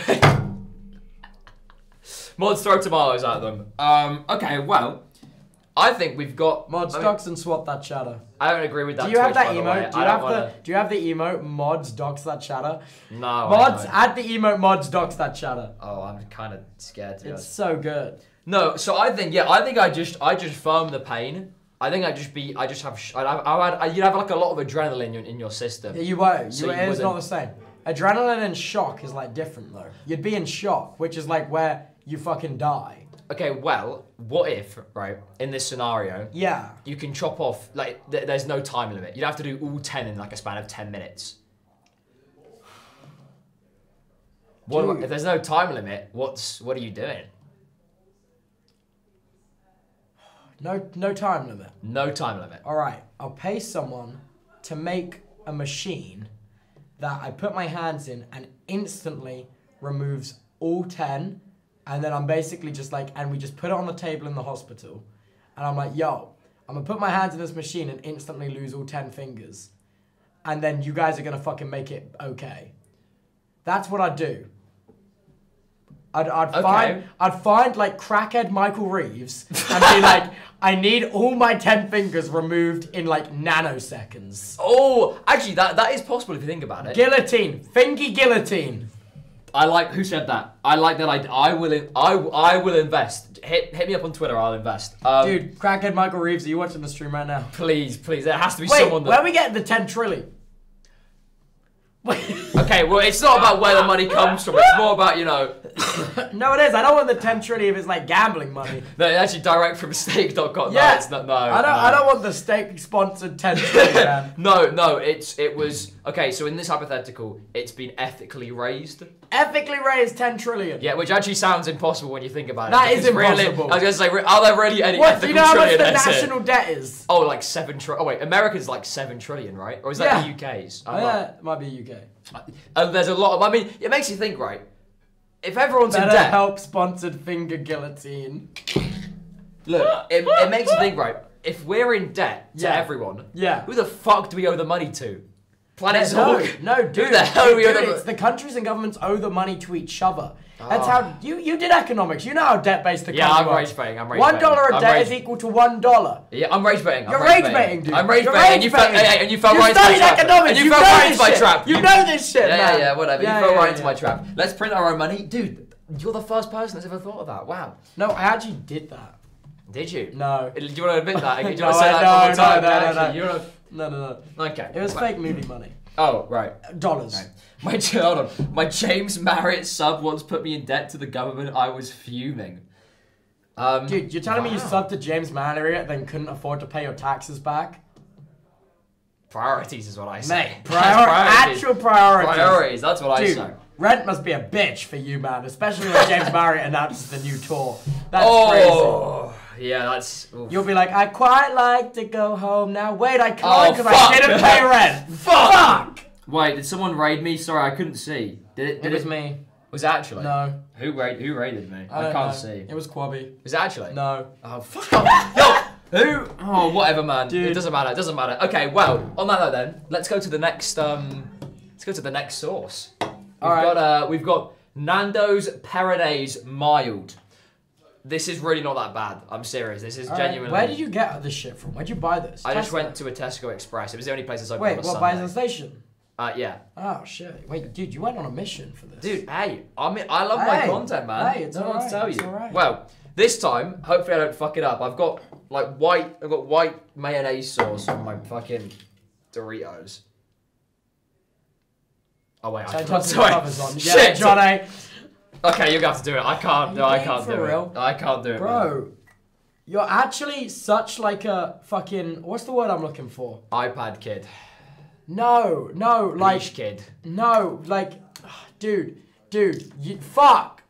mods throw tomatoes at them. Um. Okay. Well, I think we've got Mods, I, mean, docs, and swap that chatter. I don't agree with that. Do you have that emote? Do you have don't the wanna... Do you have the emote? Mods, docs, that chatter. No. I Mods, add the emote. Mods, docs, that chatter. Oh, I'm kind of scared to It's so good. No, so I think yeah, I think I just I just firm the pain. I think I just be I just have I'd have, I'd, I'd, you'd have like a lot of adrenaline in your, in your system. Yeah, you won't. So You, you it's not the same. Adrenaline and shock is like different though. You'd be in shock, which is like where you fucking die. Okay, well, what if right in this scenario Yeah. you can chop off like th- there's no time limit. You'd have to do all ten in like a span of ten minutes. What Dude. if there's no time limit? What's what are you doing? No, no time limit. No time limit. All right, I'll pay someone to make a machine that I put my hands in and instantly removes all 10. And then I'm basically just like, and we just put it on the table in the hospital. And I'm like, yo, I'm gonna put my hands in this machine and instantly lose all 10 fingers. And then you guys are gonna fucking make it okay. That's what I'd do. I'd, I'd Okay. find I'd find like crackhead Michael Reeves and be like, I need all my ten fingers removed in like nanoseconds. Oh, actually, that that is possible if you think about it. Guillotine, fingy guillotine. I like who said that. I like that. I I will in, I I will invest. Hit hit me up on Twitter. I'll invest. Um, Dude, crackhead Michael Reeves, are you watching the stream right now? please, please. There has to be Wait, someone where that. we get the ten trillion? Wait. Okay, well, it's not about where the money comes from. It's more about you know. no, it is. I don't want the ten trillion if it's like gambling money. No, actually, direct from stake.com. Yeah. No, it's not. No, I don't. no. I don't want the stake sponsored ten trillion. no, no, it's it was okay. So in this hypothetical, it's been ethically raised. Ethically raised ten trillion. Yeah, which actually sounds impossible when you think about it. That is because really- impossible. I was gonna say, are there really any What? Do ethical you know how much the national debt is? Oh, like seven trillion. Oh wait, America's like seven trillion, right? Or is that Yeah. the UK's? Oh, uh, I'm yeah, it might be UK. And uh, there's a lot of. I mean, it makes you think, right? If everyone's in Better debt, help sponsored finger guillotine. look, it, it makes you think, right? If we're in debt to Yeah. everyone, Yeah. who the fuck do we owe the money to? Planet no, Zorg? no, dude. Who the hell do we owe dude, the it's the countries and governments owe the money to each other. That's Ah. how you you did economics. You know how debt based the Yeah, country Yeah, I'm rage baiting. I'm rage One dollar a debt is equal to one dollar. Yeah, I'm rage baiting. I'm You're rage baiting, dude. I'm rage baiting. and you fell, and you fell right into my trap. economics. And you, you fell right into my trap. You know this shit, Yeah, man. yeah, yeah, whatever. Yeah, you fell yeah, right into my trap. Let's print our own money, dude. You're the first person that's ever thought of that. Wow. No, I actually did that. Did you? No. Do you want to admit that? Do you want to say that one more time? no, no, no. No, no, no. Okay. It was fake movie money. Oh, right. Dollars. Right. My hold on. My James Marriott sub once put me in debt to the government. I was fuming. Um, Dude, you're telling me you subbed to James Marriott, then couldn't afford to pay your taxes back? priorities is what I say. Mate, priorities. actual priorities. priorities. That's what I Dude, say. rent must be a bitch for you, man. Especially when James Marriott announces the new tour. That's oh, yeah, that's. oof. You'll be like, I quite like to go home now. Wait, I Oh, can't because fuck. I didn't pay rent. Fuck! fuck. Wait, did someone raid me? Sorry, I couldn't see. Did it? It was it? me. Was it actually? No. Who raid? Who raided me? I, I, can't know. see. It was Quabby. Was it actually? No. Oh fuck off. Yo, who? Oh, whatever, man. Dude. It doesn't matter. It doesn't matter. Okay, well, on that note, then let's go to the next. Um, let's go to the next sauce. We've All right. got uh, we've got Nando's Paradise mild. This is really not that bad. I'm serious. This is All right, genuinely. Where did you get this shit from? Where'd you buy this? I just Tesco? went to a Tesco Express. It was the only place that's open Wait, on a what? By Sunday. the station? Uh, yeah, Oh shit! Wait, dude, you went on a mission for this, dude. Hey, I mean, I love my Hey, content, man. hey, it's Don't know to alright, tell it's you. alright. Well, this time, hopefully, I don't fuck it up. I've got like white. I've got white mayonnaise sauce on my fucking Doritos. Oh wait, I So can't. toss the Sorry. covers on. Yeah, Shit. Johnny. Okay, you're gonna have to do it. I can't. No, I can't for do real? it. I can't do it, man. Bro, you're actually such like a fucking. What's the word I'm looking for? iPad kid, No, no, like leash kid. no, like, dude, dude, you fuck.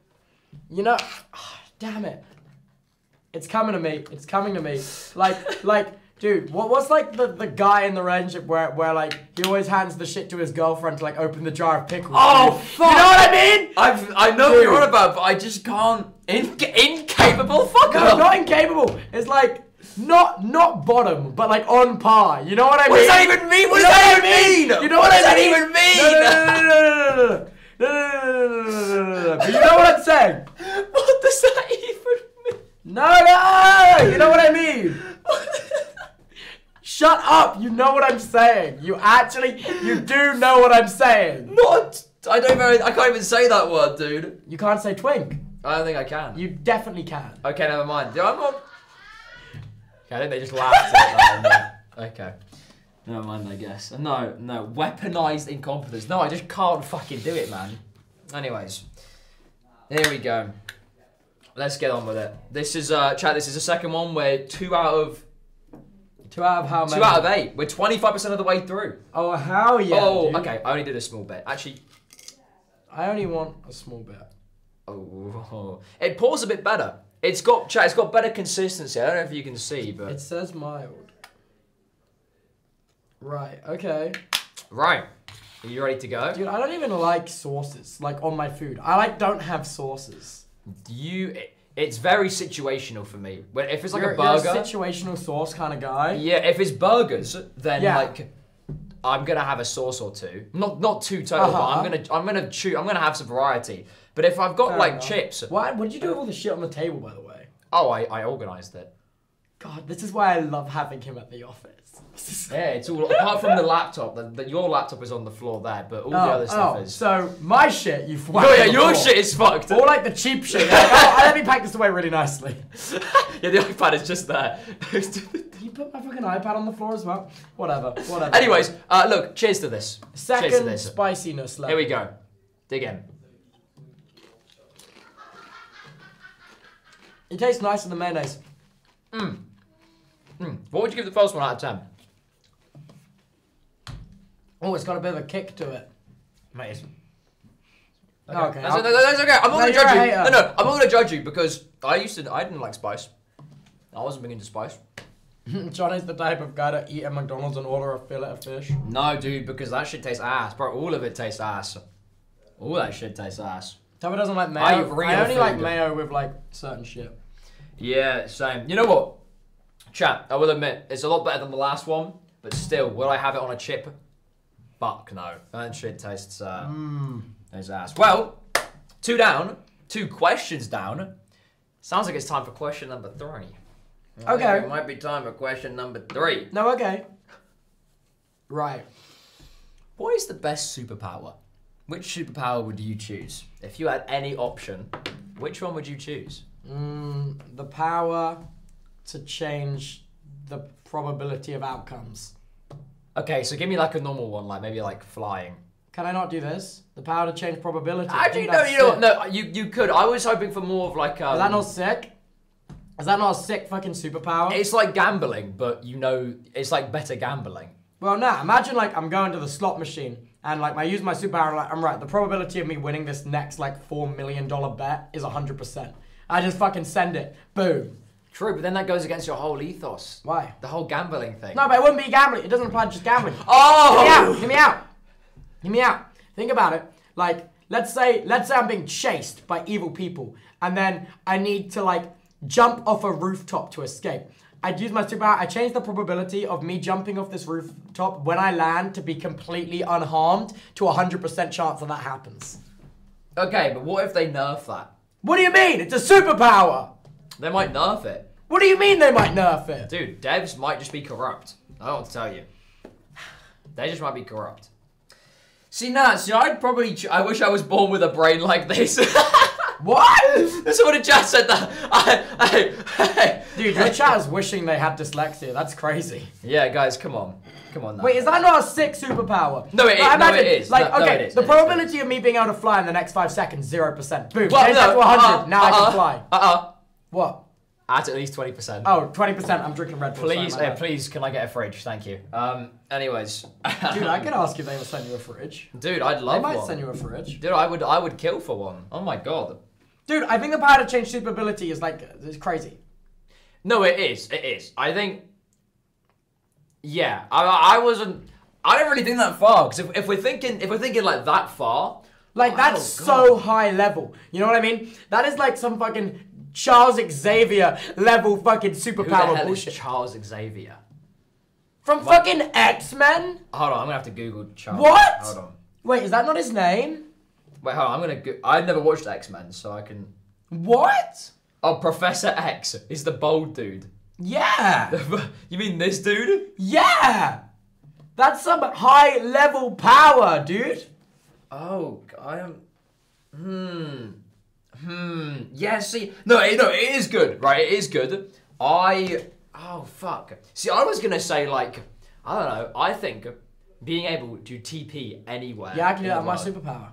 You know, damn it. It's coming to me. It's coming to me. Like, like, Dude, what was like the, the guy in the relationship where where like he always hands the shit to his girlfriend to like open the jar of pickles? Oh dude. fuck! You know what I mean? I've I know dude. what you're on about, but I just can't. In incapable fucker. No, not incapable. It's like not not bottom, but like on par. You know what I mean? What does that even mean? What you does that, even mean? You know what, does I mean? that even mean? No, no, no, no, no, no, no. No, no, no, no, no, no, no. You know what I'm saying? What does that even mean? No, no! You know what I mean? Shut up. You know what I'm saying. You actually, you do know what I'm saying. Not. I don't even. I can't even say that word, dude. You can't say twink. I don't think I can. You definitely can. Okay, never mind. Dude, I'm not. Okay, I think they just laughed at that. Okay. Never mind, I guess. No, no. Weaponized incompetence. No, I just can't fucking do it, man. Anyways. Here we go. Let's get on with it. This is, uh, chat, this is the second one. We're two out of. Two out of how many? Two out of eight. We're 25% of the way through. Oh hell yeah. oh, dude. okay. I only did a small bit. Actually, I only want a small bit. oh. It pours a bit better. It's got, chat, it's got better consistency. I don't know if you can see, but. It says mild. Right, okay. Right. Are you ready to go? Dude, I don't even like sauces, like on my food. I like don't have sauces. You, it's very situational for me. When if it's like you're, a burger, You're a situational sauce kind of guy. yeah. If it's burgers, then Yeah. like I'm gonna have a sauce or two. Not not two total, but Uh-huh. I'm gonna I'm gonna chew. I'm gonna have some variety. But if I've got Fair like enough. chips, Why? What did you do with all the shit on the table, by the way? oh, I I organised it. God, this is why I love having him at the office. Yeah, it's all apart from the laptop. The, the, your laptop is on the floor there, but all the other stuff oh, is. so my shit you've Oh yeah, your floor. shit is fucked. All like the cheap shit. Like, oh, let me pack this away really nicely. yeah, the iPad is just there. You put my fucking iPad on the floor as well. Whatever, whatever. Anyways, uh, look, cheers to this. cheers to second this. spiciness level. Here we go. Dig in. It tastes nicer than mayonnaise. Mm. What would you give the first one out of ten? Oh, it's got a bit of a kick to it. Mate, Okay. That's, that's- that's okay. I'm not No, gonna judge you. No, no, I'm not gonna judge you because I used to. I didn't like spice. I wasn't big into spice. Johnny's the type of guy to eat at McDonald's and order a fillet of fish. No, dude, because that shit tastes ass, bro. All of it tastes ass. All that shit tastes ass. Tava doesn't like mayo. I I, only like mayo with like certain shit. Yeah, same. You know what? Chat. I will admit it's a lot better than the last one, but still, will I have it on a chip? Fuck no. That shit tastes uh, Mmm. tastes ass. Well, two down, two questions down. Sounds like it's time for question number three. I Okay. It might be time for question number three. No, okay. Right. What is the best superpower? Which superpower would you choose? If you had any option, which one would you choose? Mm, the power to change the probability of outcomes. Okay, so give me like a normal one, like maybe like flying. Can I not do this? The power to change probability. I Actually, think no, you know, no, you you could. I was hoping for more of like. Um, Is that not sick? Is that not a sick fucking superpower? It's like gambling, but you know, it's like better gambling. Well, nah. Imagine like I'm going to the slot machine and like I use my superpower. Like I'm right. The probability of me winning this next like four million dollar bet is hundred percent. I just fucking send it. Boom. True, but then that goes against your whole ethos. Why? The whole gambling thing. No, but it wouldn't be gambling. It doesn't apply to just gambling. Oh! Hear me out. Hear me out. Hear me out. Think about it. Like, let's say, let's say I'm being chased by evil people, and then I need to like jump off a rooftop to escape. I'd use my superpower. I change the probability of me jumping off this rooftop when I land to be completely unharmed to a hundred percent chance that that happens. Okay, but what if they nerf that? What do you mean? It's a superpower. They might nerf it. What do you mean they might nerf it? Dude, devs might just be corrupt. I don't want to tell you. They just might be corrupt. See, nah, see, I'd probably. Ch- I wish I was born with a brain like this. What? Someone in chat said that. I, I, I, Dude, your chat is wishing they had dyslexia. That's crazy. Yeah, guys, come on. Come on now. Wait, is that not a sick superpower? No, it is. Like, No, imagine, it is. Like, No, no, okay, it is. the It is. probability of me being able to fly in the next five seconds, zero percent. Boom, Well, no, to 100. uh-uh, now I uh-uh, can fly. Uh-uh. What? At at least 20%. Oh, 20%. I'm drinking Red Bull. sorry, Please, my yeah, please, can I get a fridge? Thank you. Um, anyways. Dude, I could ask if they will send you a fridge. Dude, I'd love one. They might one. send you a fridge. Dude, I would, I would kill for one. Oh my god. Dude, I think the power to change super ability is like, it's crazy. No, it is. It is. I think. Yeah, I, I wasn't. I don't really think that far because if, if we're thinking, if we're thinking like that far, Like, Oh, that's so high level. You know what I mean? That is like some fucking Charles Xavier level fucking superpower bullshit. is Charles Xavier? From fucking X-Men? Hold on, I'm gonna have to Google Charles. What? Hold on. Wait, is that not his name? Wait, hold on. I'm gonna. Go- I've never watched X Men, so I can. What? Oh, Professor X is the bold dude. Yeah. you mean this dude? Yeah. That's some high level power, dude. Oh, I am. Hmm. Hmm. Yeah. See, no, it, no, it is good, right? It is good. I. Oh fuck. See, I was gonna say like, I don't know. I think being able to TP anywhere. Yeah, I can do that my superpower.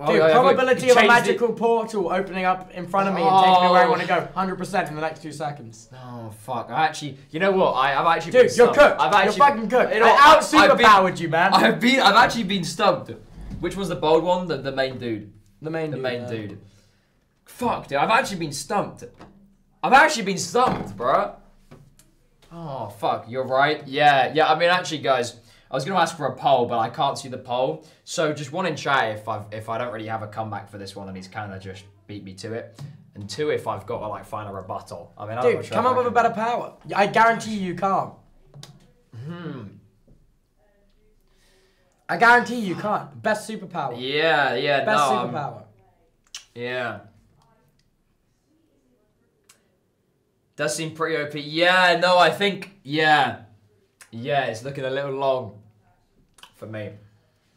Well, Dude, yeah, yeah, probability of a magical portal opening up in front of me and taking me where I want to go. 100% in the next two seconds. Oh fuck! I actually, you know what? I, I've actually. been Dude, you're cooked. I've you're fucking cooked. You know, I out superpowered you, man. I've been. I've actually been stumped. Which was the bold one? The the main dude. the main The dude. main yeah. dude. Fuck, dude. I've actually been stumped. I've actually been stumped, bruh. Oh fuck, you're right. Yeah, yeah. I mean, actually, guys, I was gonna ask for a poll, but I can't see the poll. So just one in chat if I if I don't really have a comeback for this one, and he's kind of just beat me to it. And two, if I've got to like find a rebuttal. I mean, I'm Dude, sure come up I with a better power. I guarantee you you can't. Hmm. I guarantee you can't. Best superpower. Yeah, yeah. Best no, I'm- superpower. Yeah. Does seem pretty OP. Yeah, no, I think, yeah. Yeah, it's looking a little long for me.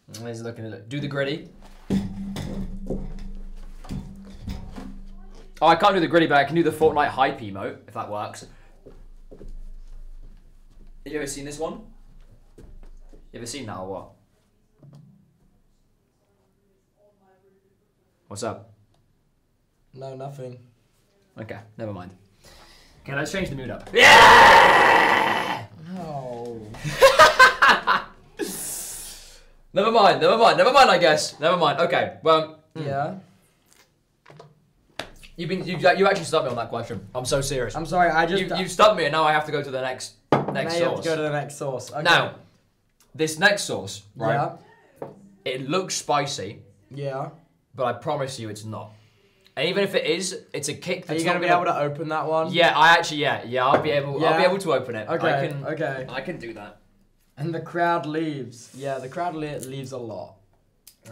It's looking a little. Do the gritty. Oh, I can't do the gritty, but I can do the Fortnite hype emote, if that works. Have you ever seen this one? You ever seen that or what? What's up? No, nothing. Okay, never mind. Okay, let's change the mood up. Yeah! No. Never mind, never mind, never mind, I guess. Never mind. Okay, well, hmm. Yeah. you've been, you, you actually stumped me on that question. I'm so serious. I'm sorry. I just. you, you've stumped me and now I have to go to the next, now next you have to go to the next source. Okay. Now, this next source, right, Yeah. it looks spicy, Yeah. but I promise you it's not. And even if it is, it's a kick Are that's you gonna not be able to open that one? Yeah, I actually, yeah, yeah, I'll be able, I'll be able to open it. Okay. I can, Okay. I can do that. And the crowd leaves. Yeah, the crowd le- leaves a lot.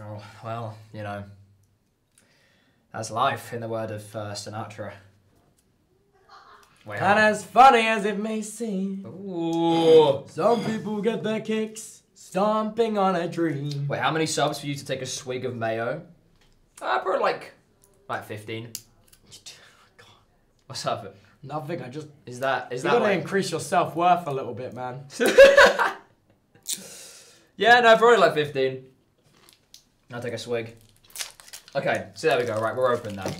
Oh, well, you know. That's life, in the word of uh, Sinatra. Wait, And as funny as it may seem, Ooh. some people get their kicks stomping on a dream. Wait, how many subs for you to take a swig of mayo? Uh, probably like, like 15. What's up? Nothing. I just Is that, is you that gotta like... increase your self worth a little bit, man. Yeah, no, probably like 15. I'll take a swig. Okay, so there we go. Right, we're open now.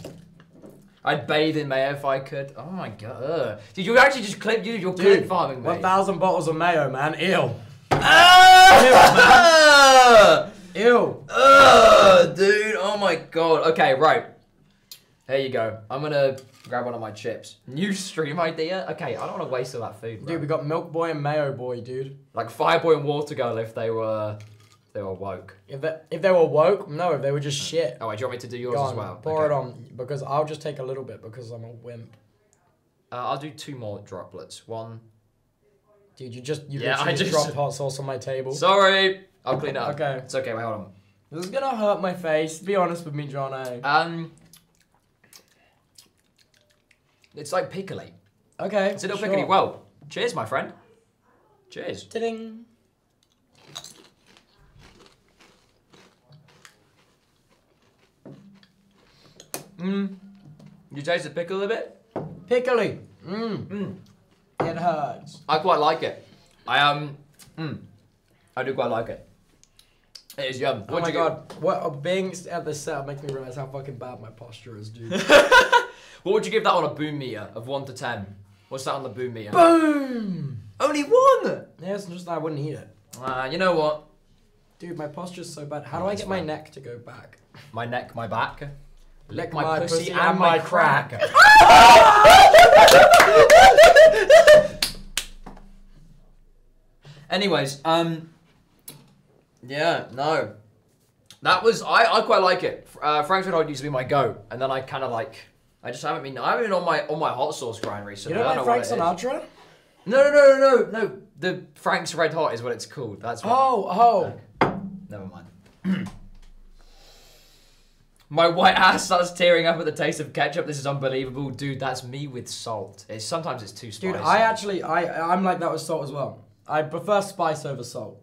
I'd bathe in mayo if I could. Oh my god. Ugh. Did you actually just clip? You, you're clip farming me. 1,000 bottles of mayo, man. Ew. Ah! Ew. Ugh, dude. Oh my god. Okay, right. There you go. I'm gonna grab one of my chips. New stream idea. Okay, I don't want to waste all that food. Bro. Dude, we got Milk Boy and Mayo Boy, dude. like Fireboy and Water Girl if they were, if they were woke. If they, if they were woke, no, if they were just shit. Oh, wait, do you want me to do yours Go as well? pour Okay. it on, because I'll just take a little bit because I'm a wimp. Uh, I'll do two more droplets. One. Dude, you just you Yeah, literally I just- dropped hot sauce on my table. Sorry. I'll clean it up. Okay. It's okay. Wait, hold on. This is gonna hurt my face. Be honest with me, John. A. Um. It's like pickly. Okay. It's a little sure. pickly. Well, cheers, my friend. Cheers. Ding. Mm. You taste the pickle a bit? Pickly. Mmm. Mm. It hurts. I quite like it. I um. Mm. I do quite like it. It is yum. Oh What'd my you god. What uh, being at the setup makes me realize how fucking bad my posture is, dude. What would you give that on a boom meter of one to ten? What's that on the boom meter? Boom. Only one. Yeah, it's just that I wouldn't eat it. Uh, you know what? Dude, my posture's so bad. How do Oh, I that's get my neck to go back? My neck, my back. Lick my my pussy pussy and and my my crack. Anyways, um, yeah, no, that was I. I quite like it. Uh, Frank's Red used to be my go, and then I kind of like. I just haven't been. I haven't been on my on my hot sauce grind recently. You don't I like don't know Frank what it is. Sinatra? No, no, no, no, no, no. The Frank's Red Hot is what it's called. That's what. Oh, oh. Never mind. My white ass starts tearing up at the taste of ketchup. This is unbelievable, dude. That's me with salt. It's sometimes it's too spicy. Dude, I actually, I, I'm like that with salt as well. I prefer spice over salt.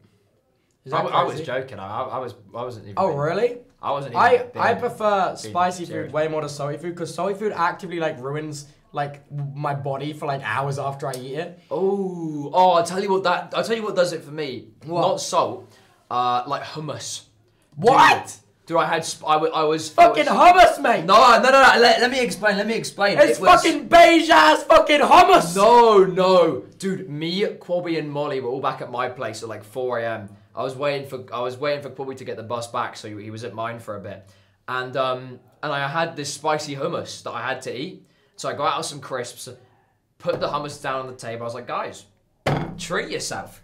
I, I was joking. I, I was. I wasn't even. Oh, really? I wasn't. I, I prefer spicy food way more to soy food because soy food actively like ruins like my body for like hours after I eat it. Oh, oh! I'll tell you what that. I'll tell you what does it for me. What? Not salt. Uh, like hummus. What? Dude, I had. Sp- I, I was. Fucking I was, hummus, mate. No, no, no, no. Let, let me explain. Let me explain. it's It was- fucking beige ass fucking hummus. No, no, dude. Me, Quabby, and Molly were all back at my place at like 4 a.m. I was waiting for I was waiting for Quabby to get the bus back, so he was at mine for a bit, and um and I had this spicy hummus that I had to eat. So I got out some crisps, put the hummus down on the table. I was like, guys, treat yourself.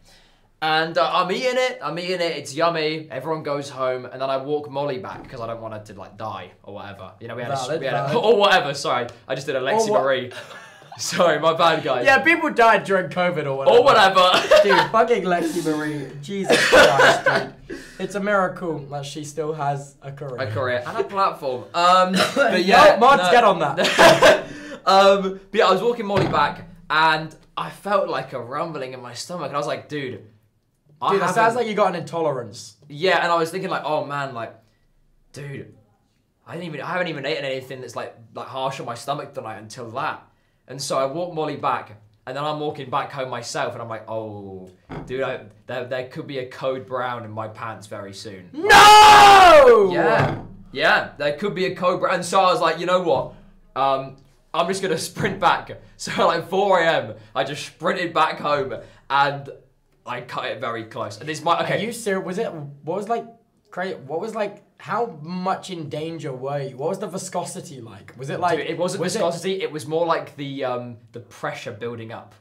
And uh, I'm eating it. I'm eating it. It's yummy. Everyone goes home, and then I walk Molly back because I don't want her to like die or whatever. You know, we had, a, we had a, or whatever. Sorry, I just did a Lexi Marie. Sorry, my bad, guys. Yeah, people died during COVID or whatever. Or whatever. Dude, fucking Lexi Marie. Jesus Christ, dude. It's a miracle that she still has a career. a career and a platform. Um, but yeah, No, Mark's no. get on that. um, but yeah, I was walking Molly back, and I felt like a rumbling in my stomach, and I was like, dude, I Dude, it haven't- sounds like you got an intolerance. yeah, and I was thinking like, oh man, like, dude, I didn't even, I haven't even eaten anything that's like like harsh on my stomach tonight until that, and so I walked Molly back. And then I'm walking back home myself, and I'm like, "Oh, dude, I, there, there could be a code brown in my pants very soon." No! Yeah, yeah, there could be a cobra. And so I was like, you know what? Um, I'm just gonna sprint back. So at like 4 a.m., I just sprinted back home and I cut it very close. And this might Are okay. you serious? Was it? What was like? Cra- What was like? How much in danger were you? What was the viscosity like? Was it like? Dude, it wasn't was viscosity. It... was more like the um the pressure building up.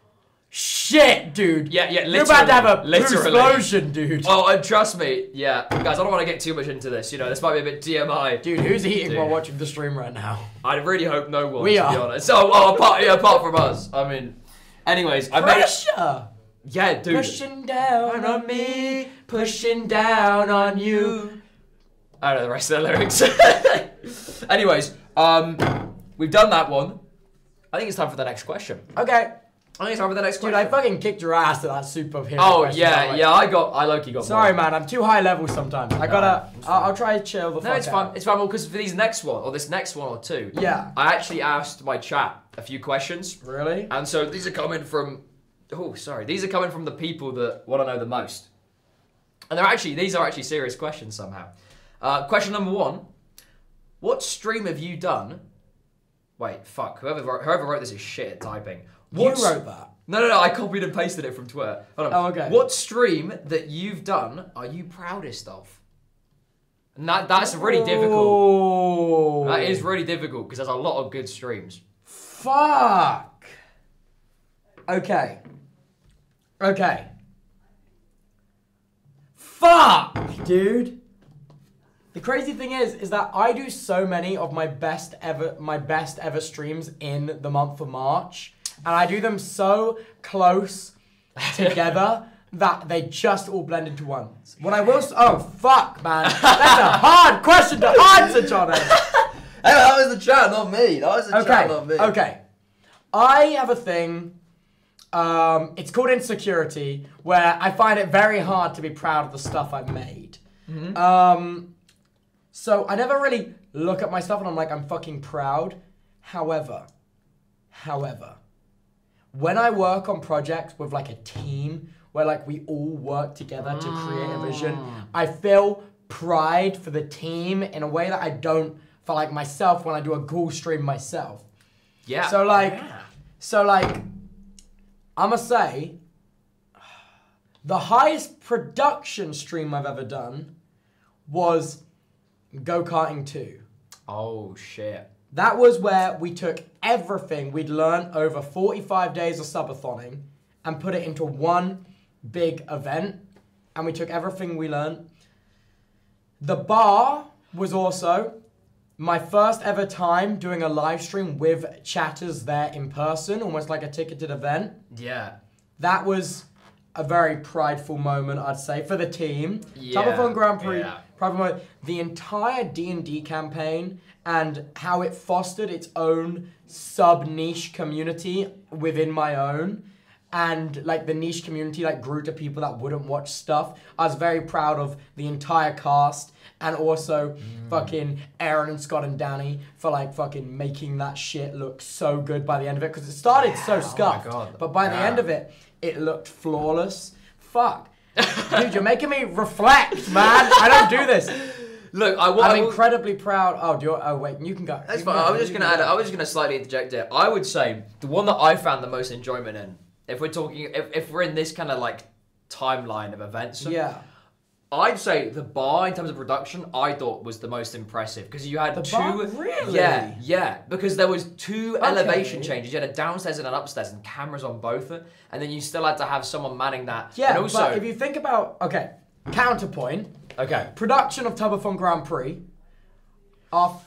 Shit, dude. Yeah, yeah, You're about to have a literally, literally. explosion, dude. Oh, and trust me, yeah, guys, I don't want to get too much into this. You know, this might be a bit TMI. Dude, who's eating Dude. while watching the stream right now? I really hope no one. We to be are. honest. So, oh, apart, yeah, apart from us. I mean, anyways, I made. Pressure. Yeah, dude. Pushing down on me, pushing down on you. I don't know the rest of the lyrics. Anyways, um, we've done that one. I think it's time for the next question. Okay, I think it's time for the next dude, question. I fucking kicked your ass at that superhero. oh question, yeah, yeah. I got. I Loki got. Sorry, one. man, I'm too high level sometimes. I gotta. I'll. I'll try to chill the No, fuck it's fine. It's fine. Well, because for these next one or this next one or two, Yeah. I actually asked my chat a few questions, Really? and so these are coming from. Oh, sorry. These are coming from the people that want to know the most. And they're actually these are actually serious questions somehow. Uh, question number one: What stream have you done? Wait, fuck. Whoever wrote, whoever wrote this is shit at typing. What you wrote that. No, no, no. I copied and pasted it from Twitter. Hold on. Oh, okay. What stream that you've done are you proudest of? And that that's really difficult. That is really difficult because there's a lot of good streams. Fuck. Okay. Okay. Fuck, dude. The crazy thing is, is that I do so many of my best ever, my best ever streams in the month of March, and I do them so close together that they just all blend into one. What I will, oh fuck, man, that's a hard question to answer, Johnny. Hey, that was the chat, not me. That was the Okay. chat, not me. Okay. I have a thing. Um, it's called insecurity, where I find it very hard to be proud of the stuff I've made. Mm-hmm. Um, so I never really look at my stuff and I'm like, I'm fucking proud. However, however, when I work on projects with like a team where like we all work together to create a vision, mm. I feel pride for the team in a way that I don't for like myself when I do a cool stream myself. Yeah. So like, Yeah. so like, I'ma say, the highest production stream I've ever done was go karting two. Oh shit. That was where we took everything we'd learned over 45 days of subathoning and put it into one big event. And we took everything we learned. The bar was also my first ever time doing a live stream with chatters there in person, almost like a ticketed event. Yeah. That was a very prideful moment, I'd say, for the team. Yeah, Tubathon Grand Prix, yeah. Moment. The entire D and D campaign and how it fostered its own sub niche community within my own, and like the niche community like grew to people that wouldn't watch stuff. I was very proud of the entire cast. And also, Mm. fucking Aaron and Scott and Danny for like fucking making that shit look so good by the end of it because it started so Yeah, oh my scuffed, God. but by the end of it, it looked flawless. Fuck. Dude, you're making me reflect, man. I don't do this. Look, I. I'm incredibly proud. Oh, do you, oh wait, you can go. That's fine. I was just gonna add. I was just gonna slightly interject it. I would say the one that I found the most enjoyment in, if we're talking, if, if we're in this kind of like timeline of events, Yeah. I'd say the bar in terms of production, I thought was the most impressive because you had The two. bar? Really? Yeah, yeah. Because there was two Okay. elevation changes. You had a downstairs and an upstairs, and cameras on both, and then you still had to have someone manning that. Yeah, and also, but if you think about okay, counterpoint okay, production of Tubathon Grand Prix. Our,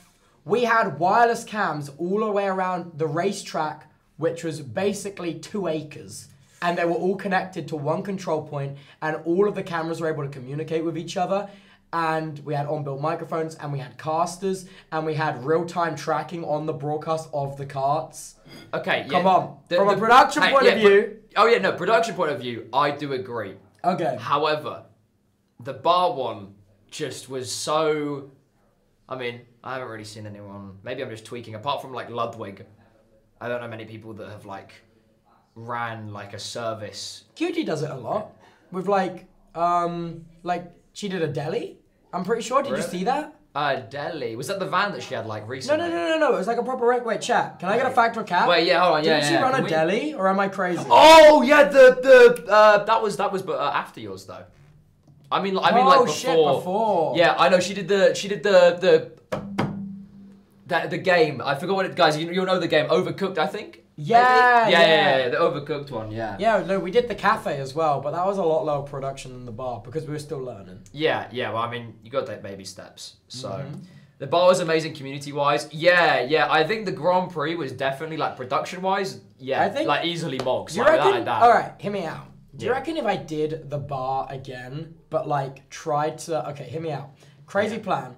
we had wireless cams all the way around the racetrack, which was basically two acres. And they were all connected to one control point, and all of the cameras were able to communicate with each other. And we had on-built microphones, and we had casters, and we had real-time tracking on the broadcast of the carts. okay. Come yeah. on. From a production hey, point yeah, of view- oh yeah, no. Production point of view, I do agree. Okay. However, the bar one just was so. I mean, I haven't really seen anyone. Maybe I'm just tweaking. Apart from like Ludwig, I don't know many people that have like ran like a service. QT does it a lot with like, um, like she did a deli. I'm pretty sure. Did you see that? Uh, Delhi was that the van that she had like recently? no, no, no, no. No. It was like a proper rec. Wait, chat. Can I get a fact or cap? Wait, yeah, hold on, yeah, Didn't she yeah, run can a we- deli, or am I crazy? Oh yeah, the the uh, that was that was but uh, after yours though. I mean, I mean Oh, like before. shit, before. Yeah, I know she did the she did the the that the game. I forgot what it guys. You you'll know the game Overcooked, I think. Yeah, yeah, yeah, yeah. the Overcooked one. Yeah. Yeah, no, we did the cafe as well, but that was a lot lower production than the bar because we were still learning. Yeah, yeah. Well, I mean, you got to take baby steps. So. Mm-hmm. The bar was amazing community wise. Yeah, yeah. I think the Grand Prix was definitely like production wise. Yeah, I think- like easily mogs. Do you like, reckon? a doubt. All right, hear me out. Do you Yeah. reckon if I did the bar again, but like tried to? Okay, hear me out. Crazy Yeah. plan.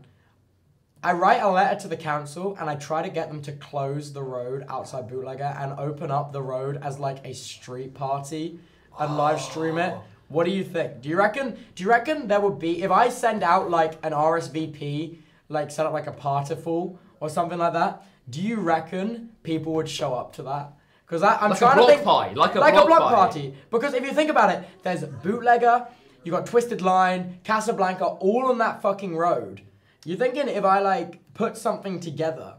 I write a letter to the council and I try to get them to close the road outside Bootlegger and open up the road as like a street party and live stream it. Oh. What do you think? Do you reckon? Do you reckon there would be if I send out like an RSVP, like set up like a partiful or something like that? Do you reckon people would show up to that? Because I'm Like trying to think party, like a like block a block party. party. Because if you think about it, there's bootlegger, you got Twisted Line, Casablanca, all on that fucking road. You're thinking if I like put something together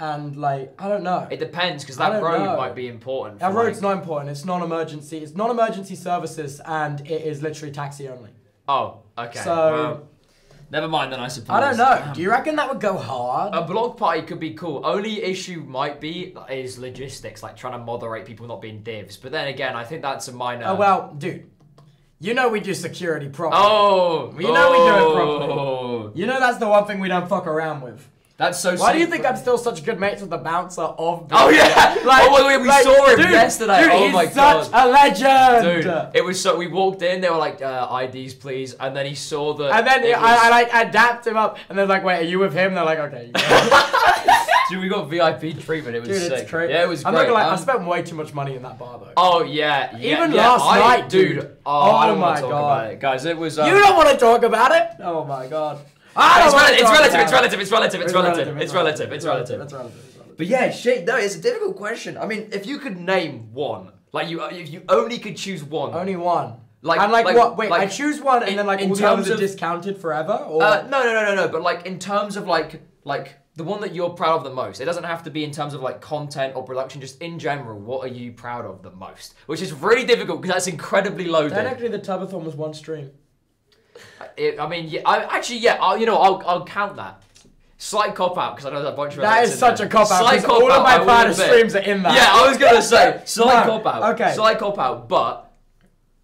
and like I don't know. It depends because that road know. might be important. That road's like- not important. It's non-emergency. It's non-emergency services, and it is literally taxi only. Oh, okay. So- well, never mind then. I suppose. I don't know. Um, Do you reckon that would go hard? A block party could be cool. Only issue might be is logistics, like trying to moderate people not being divs. But then again, I think that's a minor. oh well, dude. You know we do security properly. Oh, You know we do it oh. You know that's the one thing we don't fuck around with. That's so. Why do you think I'm still such good mates with the bouncer of? Oh yeah. like, oh wait, we like, saw him dude, yesterday. Dude, oh he's my such god. a legend. Dude, it was so. We walked in. They were like, uh, "IDs, please," and then he saw the. And then I, was- I like adapt him up, and they're like, "Wait, are you with him?" They're like, "Okay." you go." Dude, we got VIP treatment. It was Dude, sick. it's crazy. Yeah, it was I'm great. not gonna lie, I Um, spent way too much money in that bar though. Oh yeah, yeah Even yeah, last I- night, dude. dude. Oh, I Oh don't want my to talk God. about it, guys. It was. Um, you don't want to talk about it? Oh my god. I don't It's, rel- it's relative. It's it. relative. It's relative. It's relative. It's relative. It's relative. It's relative. But yeah, shit. No, it's a difficult question. I mean, if you could name one, like you, if you only could choose one. Only one. Like- and like, like- what? Wait, like, I choose one, and in- then like in all the others terms are of- discounted forever, or Uh, no, no, no, no, no. But like in terms of like like the one that you're proud of the most. It doesn't have to be in terms of like content or production. Just in general, what are you proud of the most? Which is really difficult because that's incredibly loaded. technically the Tubathon was one stream. It- I mean, yeah. I, actually, yeah. I'll, you know, I'll, I'll count that. Slight cop out because I know there's a bunch of. That is such a cop out. Slight cop All out, of my proudest streams are in that. Yeah, I was gonna say slight No, cop out. okay. Slight cop out, but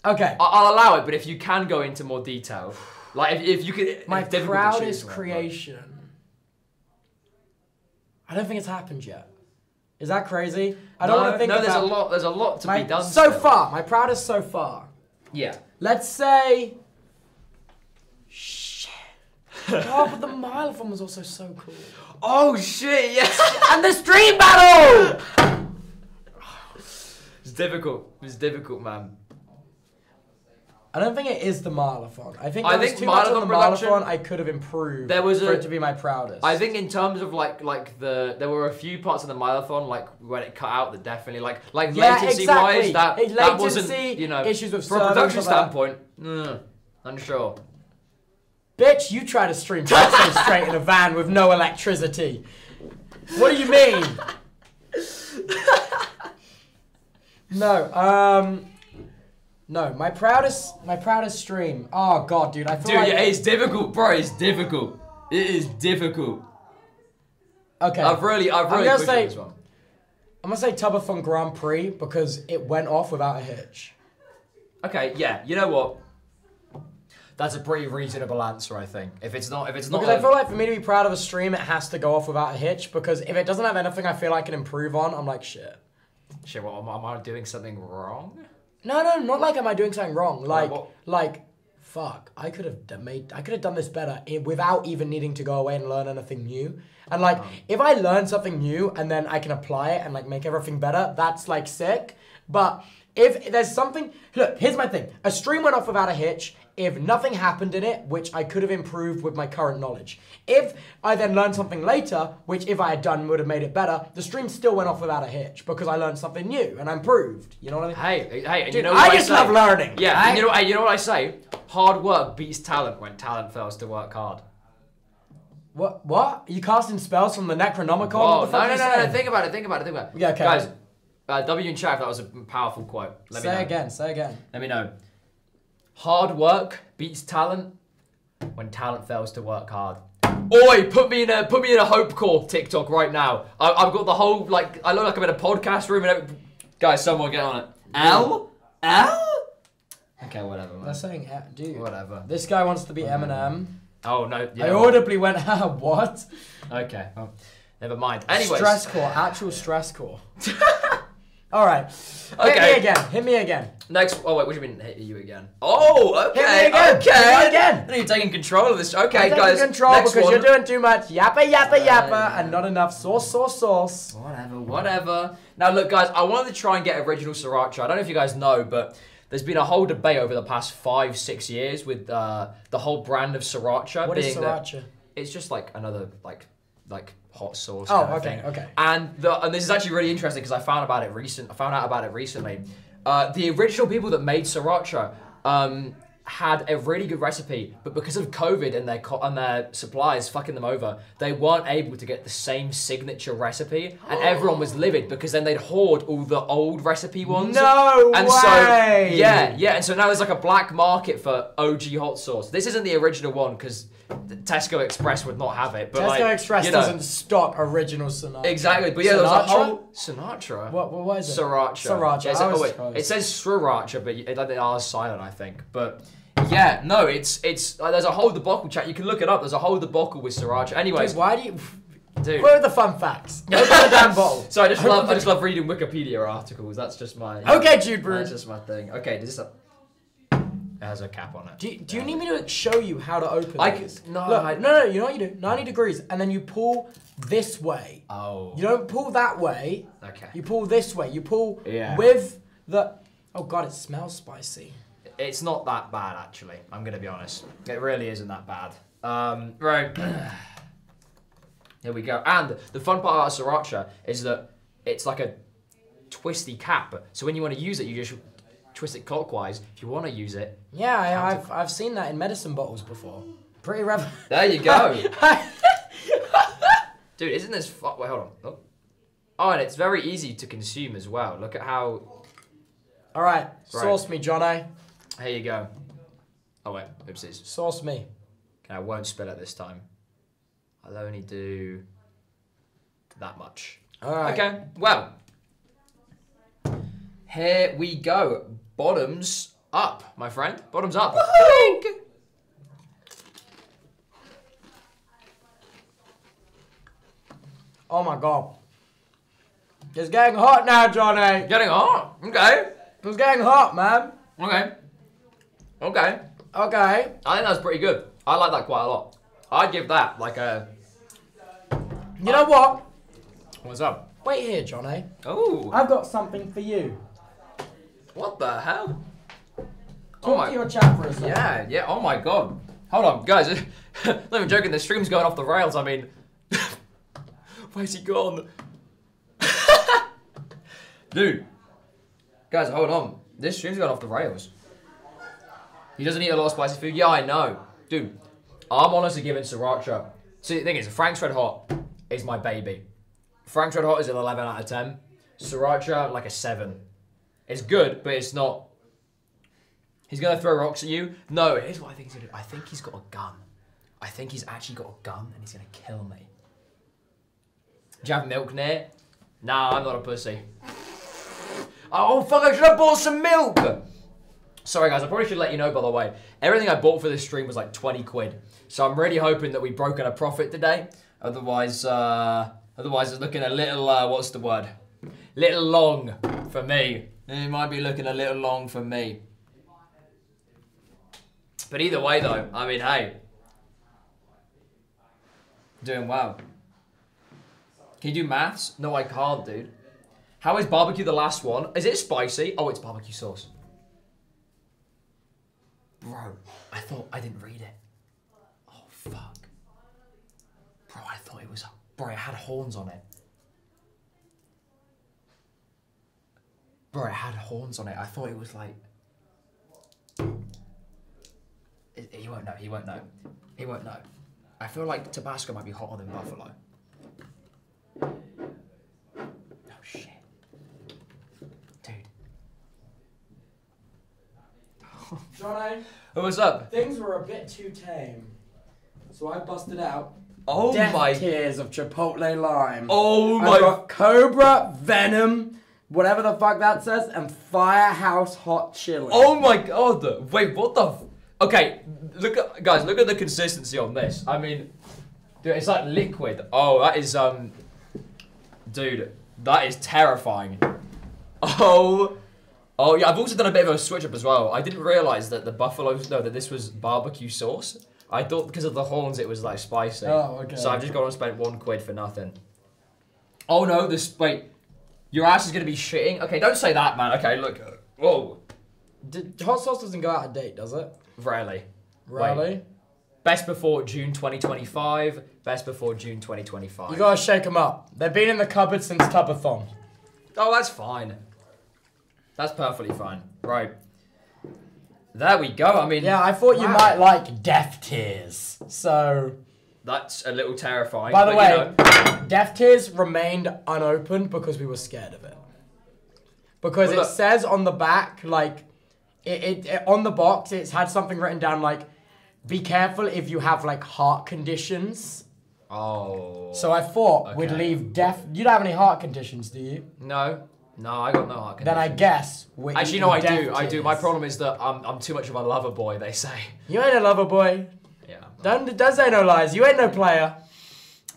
Okay. I- I'll allow it. But if you can go into more detail, like if, if you could, My it's difficult to proudest but- creation. I don't think it's happened yet. Is that crazy? I don't no, want to think no, about there's a lot. There's a lot to my, be done. so still. far. My proudest so far. Yeah. Let's say. Shit. oh, but the Milophone was also so cool. Oh shit! Yes. And the stream battle. it's difficult. It's difficult, man. I don't think it is the Milophone. I think I think too much on the Milophone I could have improved. There was for a- it to be my proudest. I think in terms of like like the there were a few parts of the marathon like when it cut out that definitely like like Yeah, latency exactly. wise that It- that wasn't you know issues with from a production stuff like that. standpoint. Mm, unsure. Bitch, you try to stream straight in a van with no electricity. What do you mean? no, um, no. My proudest, my proudest stream. Oh god, dude, I feel Dude, like yeah, it's difficult, bro. It's difficult. It is difficult. okay. I've really I've I'm really gonna pushed say- this one. I'm gonna say Tubathon Grand Prix because it went off without a hitch. Okay, yeah. You know what? That's a pretty reasonable answer, I think. If it's not, if it's not, Because I a- feel like for me to be proud of a stream, it has to go off without a hitch. Because if it doesn't have anything I feel I can improve on, I'm like shit. shit, what, am I doing something wrong? No, no, not like am I doing something wrong. Like, what? like, fuck, I could have made, I could have done this better without even needing to go away and learn anything new. And like, Oh. if I learn something new and then I can apply it and like make everything better, that's like sick. But if there's something, look, here's my thing: a stream went off without a hitch. If nothing happened in it, which I could have improved with my current knowledge. If I then learned something later, which if I had done would have made it better, the stream still went off without a hitch because I learned something new and I improved. You know what I mean? Hey, hey, and you Dude, know I just love learning. Yeah, I- you know, you know what I say? Hard work beats talent when talent fails to work hard. What? What? Are you casting spells from the Necronomicon? Oh, the no, no, no, no. Think about it. Think about it. Think about it. Yeah, okay. Guys, uh, W and chat. That was a powerful quote. Let me say again. Say again. Let me know. Hard work beats talent when talent fails to work hard. Oi, put me in a put me in a hope core TikTok right now. I, I've got the whole like I look like I'm in a podcast room and every, guys, someone get on it. Al, Al. Okay, whatever, man. They're saying, dude. Whatever. This guy wants to be Eminem. Oh no. you I audibly went, ah, what? Okay. Well, never mind. Anyways. Stress core. Actual stress core. All right. Hit me again. Hit me again. Next. Oh wait. What do you mean? Hit you again? Oh, okay. Hit me again. Okay. Hit me again. Then you're taking control of this. Okay, I'm taking guys. control because one. you're doing too much yappa yappa Uh, yappa and not enough sauce sauce sauce. Whatever, whatever. Now, look, guys, I wanted to try and get original sriracha. I don't know if you guys know, but there's been a whole debate over the past five, six years with uh, the whole brand of sriracha What being is that sriracha? it's just like another like like hot sauce. Oh, okay, okay. And the, and this is actually really interesting because I found about it recent. I found out about it recently. Uh, the original people that made sriracha, um, had a really good recipe, but because of COVID and their co- and their suppliers fucking them over, they weren't able to get the same signature recipe, and everyone was livid because then they'd hoard all the old recipe ones. No and way! so yeah, yeah, and so now there's like a black market for OG hot sauce. This isn't the original one because Tesco Express would not have it. But Tesco like, Express you know, doesn't stock original Sinatra. exactly. But yeah, there was a whole Sinatra. What, what, is it? Sriracha. Sriracha, it, I says- was oh, wait, it says sriracha, but it, the R is silent, I think. But yeah, no, it's it's there's a whole debacle chat. You can look it up. There's a whole debacle with sriracha. Anyways, Dude, why do you... dude. Where are the fun facts? Open the damn bottle. So I just love I just love reading Wikipedia articles. That's just my Okay, Jude Brew. That's just my thing. Okay, this is. this it has a cap on it. Do you, do you need me to show you how to open I these? can- no, Look, I- no, no, you know what you do? 90 degrees, and then you pull this way. Oh. You don't pull that way. Okay. You pull this way. You pull Yeah. with the... Oh, God, it smells spicy. It's not that bad actually. I'm gonna be honest. It really isn't that bad. Um, right. Here we go. And the fun part about sriracha is that it's like a twisty cap. So when you want to use it, you just twist it clockwise. If you want to use it, Yeah, I, I've, I've seen that in medicine bottles before. Pretty rev... there you go. Dude, isn't this fu- Wait, hold on. Oh. oh, and it's very easy to consume as well. Look at how. All right, sauce me, Johnny. Here you go. Oh wait, oopsies. Sauce me. Okay, I won't spill it this time. I'll only do that much. All right. Okay, well. Here we go. Bottoms up, my friend. Bottoms up. Oh my god. It's getting hot now, Johnny. Getting hot. Okay. It's getting hot, man. Okay. Okay. Okay. I think that's pretty good. I like that quite a lot. I'd give that like a. You know what? What's up? Wait here, Johnny. Oh. I've got something for you. What the hell? Talk Oh my. to your chat for a second. Yeah, yeah. Oh my god. Hold on, guys. not even joking. The stream's going off the rails. I mean, where's he gone? Dude, guys, hold on. This stream's going off the rails. He doesn't eat a lot of spicy food. Yeah, I know, dude. I'm honestly giving sriracha. See, the thing is, Frank's Red Hot is my baby. Frank's Red Hot is an 11 out of 10. Sriracha, like a 7. It's good, but it's not He's gonna throw rocks at you. No, here's what I think he's gonna do. I think he's got a gun. I think he's actually got a gun and he's gonna kill me. Do you have milk near? Nah, I'm not a pussy. Oh fuck! I should have bought some milk. Sorry guys, I probably should let you know by the way. Everything I bought for this stream was like 20 quid. So I'm really hoping that we've broken a profit today. Otherwise, uh, otherwise it's looking a little, uh, what's the word? Little long for me. It might be looking a little long for me. But either way, though, I mean, hey, doing well. Can you do maths? No, I can't, dude. How is barbecue the last one? Is it spicy? Oh, it's barbecue sauce. Bro, I thought I didn't read it. Oh fuck. Bro, I thought it was. Bro, it had horns on it. Bro, it had horns on it. I thought it was like. He- He won't know. He won't know. He won't know. I feel like Tabasco might be hotter than Buffalo. Oh shit, dude. Johnny, Oh, what's up? things were a bit too tame. So I busted out Oh Death my. Tears of Chipotle Lime. Oh I've my. got Cobra, Venom, whatever the fuck that says, and Firehouse Hot Chili. Oh my god! Wait, what the? F- okay, look at guys. Look at the consistency on this. I mean, dude, it's like liquid. Oh, that is um, dude, that is terrifying. Oh, oh yeah. I've also done a bit of a switch up as well. I didn't realize that the buffalo no that this was barbecue sauce. I thought because of the horns it was like spicy. Oh, okay. So I've just gone and spent one quid for nothing. Oh no, this wait. Your ass is gonna be shitting. Okay, don't say that, man. Okay, look. Whoa. Did, hot sauce doesn't go out of date, does it? Rarely. Really? Best before June 2025. Best before June 2025. You gotta shake them up. They've been in the cupboard since Tubathon. oh, that's fine. That's perfectly fine. Right. There we go. I mean, Yeah, I thought you might like Death Tears. So, that's a little terrifying. by the way, you know, Death Tears remained unopened because we were scared of it. Because Well, it look- says on the back, like, it, it, it- on the box, it's had something written down like, be careful if you have like heart conditions. oh. So I thought we'd leave death. You don't have any heart conditions, do you? no, no, I got no heart conditions. Then I guess we're Actually, no, I do. I do. My problem is that I'm, I'm too much of a lover boy. They say. You ain't a lover boy. Yeah. Don't, don't say no lies. You ain't no player.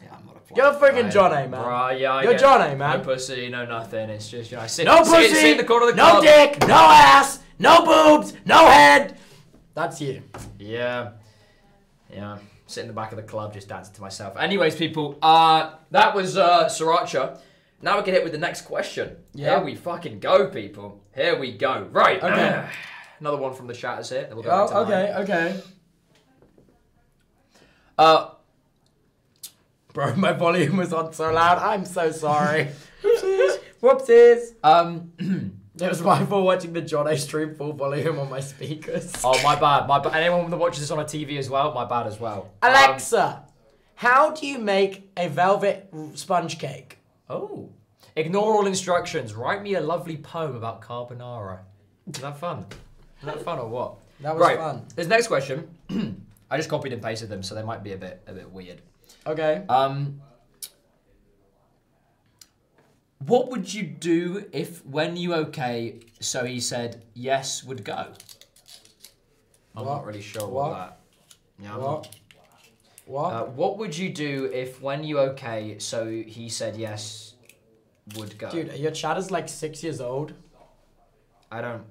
Yeah, I'm not a You're player. friggin' John A, man. Right, yeah, I You're get- John A, man. No pussy, no nothing. It's just you know, I sit, No sit, pussy, sit in the corner of the no club. dick, no ass, no boobs, no head. That's you. Yeah, yeah. Sit in the back of the club, just dancing to myself. Anyways, people, uh, that was uh, Sriracha. Now we can hit with the next question. Yeah. Here we fucking go, people. Here we go. Right. Okay. Another one from the chatters here. We'll go Oh, okay, okay. Uh, Bro, my volume was on so loud. I'm so sorry. Whoopsies. Whoopsies. um. It was my fault watching the John stream full volume on my speakers. oh, my bad. My bad. Anyone that watches this on a TV as well, my bad as well. Um, Alexa, how do you make a velvet sponge cake? Oh. Ignore all instructions. Write me a lovely poem about carbonara. Is that fun? Is that fun or what? That was right. fun. This next question, I just copied and pasted them, so they might be a bit a bit weird. Okay. Um, what would you do if, when you okay, so he said yes would go? I'm What? not really sure What? what, that. Yeah. I'm What? What? Uh, what would you do if, when you okay, so he said yes would go? Dude, your chat is like six years old. I don't.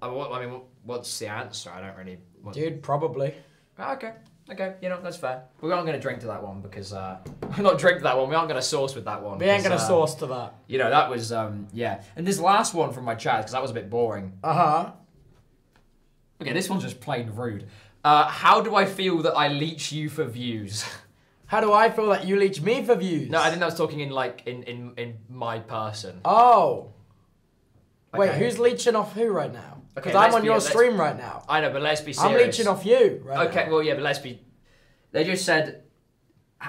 I, I mean, what's the answer? I don't really. What, Dude, probably. Ah, okay, okay, you know that's fair. We aren't going to drink to that one because uh, we're not drink to that one. We aren't going to sauce with that one. We ain't gonna uh, sauce to that. You know that was um yeah. And this last one from my chat because that was a bit boring. Uh huh. Okay, this one's just plain rude. Uh, how do I feel that I leech you for views? How do I feel that you leech me for views? no, I think that was talking in like in in in my person. Oh. Wait, who's leeching off who right now? Because Okay, I'm on be- your stream right now. I know, but let's be serious. I'm leeching off you right Okay, now. well, yeah, but let's be. They just said,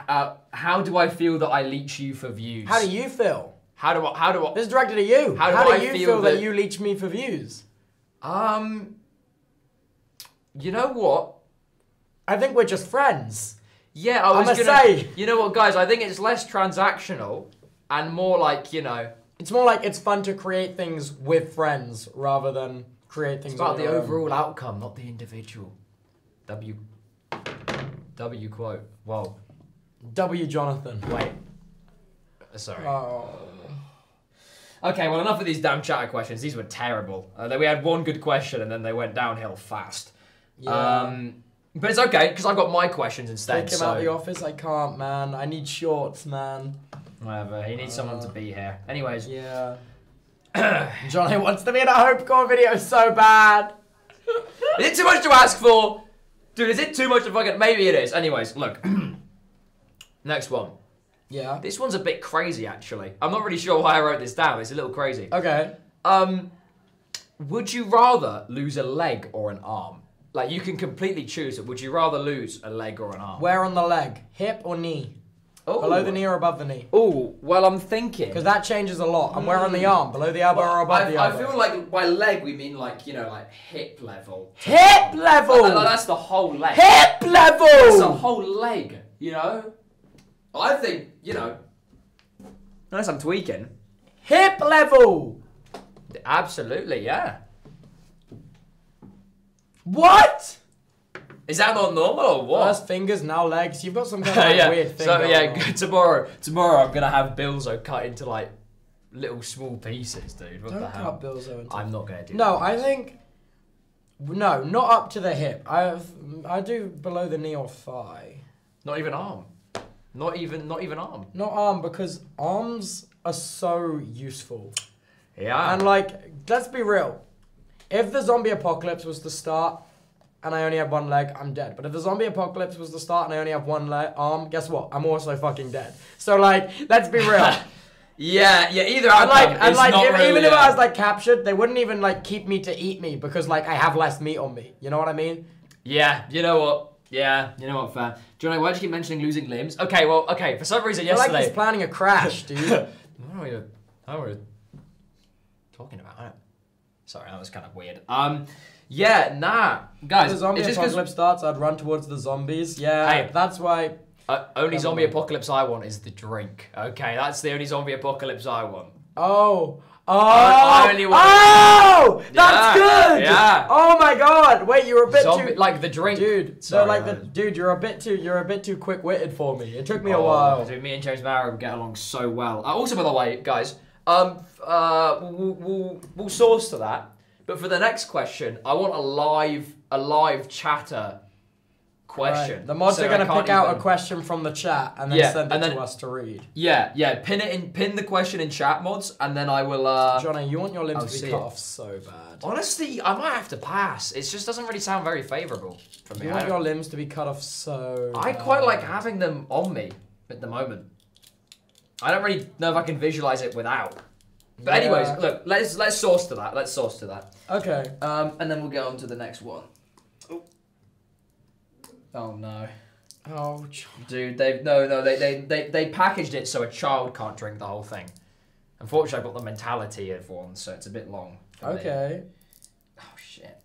uh, "How do I feel that I leech you for views?" How do you feel? How do I? How do I? This is directed at you. How do do I you feel feel that, that- you leech me for views? Um. You know what? I think we're just friends. Yeah, I was gonna say. You know what, guys? I think it's less transactional and more like you know, It's more like it's fun to create things with friends rather than create things it's about the own. overall outcome, not the individual. W. W quote. Whoa. W. Jonathan. Wait. Sorry. Oh. Okay, well, enough of these damn chatter questions. These were terrible. Uh, we had one good question, and then they went downhill fast. Yeah. Um, but it's okay because I've got my questions instead. Take him so out of the office. I can't, man. I need shorts, man. whatever. He needs someone to Uh, be here. Anyways, Yeah. Johnny wants to be in a Hopecore video so bad. is it too much to ask for, dude? Is it too much to fucking? Maybe it is. Anyways, look. Next one. Yeah. This one's a bit crazy, actually. I'm not really sure why I wrote this down. It's a little crazy. Okay. Um, would you rather lose a leg or an arm? Like you can completely choose it. Would you rather lose a leg or an arm? Where on the leg? Hip or knee? Oh. Below the knee or above the knee? Oh, well, I'm thinking. Because that changes a lot. And where on the hmm. arm? Below the elbow or above I, the I feel like by leg we mean like you know like hip level. Hip level. Like, like, that's the whole leg. Hip level! That's the whole leg. You know. I think you know. Unless I'm tweaking. Hip level. Absolutely, yeah. What? Is that not normal or what? First fingers, now legs. You've got some kind of like, yeah. weird thing. so yeah, tomorrow, tomorrow I'm gonna have Bilzo cut into like little small pieces, dude. What Don't the cut hell? Bilzo into. I'm not gonna do. No. I think. No, not up to the hip. I have, I do below the knee or thigh. Not even arm. Not even. Not even arm. Not arm because arms are so useful. Yeah. And like, let's be real. If the zombie apocalypse was to start and I only have one leg, I'm dead. But if the zombie apocalypse was the start and I only have one leg arm, guess what? I'm also fucking dead. So like, let's be real. Yeah, yeah. Either I'm like, and like, if, really, even if uh, I was like captured, they wouldn't even like keep me to eat me because like I have less meat on me. You know what I mean? Yeah, you know what? Yeah, you know what, fair. Johnny, why do you keep mentioning losing limbs? Okay, well, okay, for some reason I like yesterday. he's planning a crash, dude. What you're, I what you're talking about. Sorry, that was kind of weird. Um, yeah, nah, guys, the zombie it's just apocalypse starts, I'd run towards the zombies. Yeah, Hey. that's why. uh, only zombie apocalypse I want is the drink. Okay, that's the only zombie apocalypse I want. Oh. Oh, I only want- oh, that's Yeah, good. yeah. Oh my god. Wait, you're a bit Zombie, too, like the drink, dude. Sorry, so like the guys. dude, you're a bit too, you're a bit too quick-witted for me. It took me a Oh, while. Dude, me and James Barrow get along so well. Uh, also, by the way, guys, um, f- uh, we'll, we'll we'll sauce to that. But for the next question, I want a live a live chatter question. Right. The mods So are gonna can't pick out a question from the chat and then Yeah, send it and then- to us to read. Yeah, yeah. Pin it in. Pin the question in chat mods, and then I will. uh Johnny, you want your limbs I'll to be cut it. off so bad. Honestly, I might have to pass. It just doesn't really sound very favourable for me. You want your limbs to be cut off so. I quite like having them on me at the moment. I don't really know if I can visualize it without. But anyways, Yeah. look, let's let's sauce to that. Let's sauce to that. Okay. Um, and then we'll get on to the next one. Oh, oh no, Oh, John. dude, they no no they, they they they packaged it so a child can't drink the whole thing. Unfortunately, I've got the mentality of one, so it's a bit long. for me. Okay. Oh shit.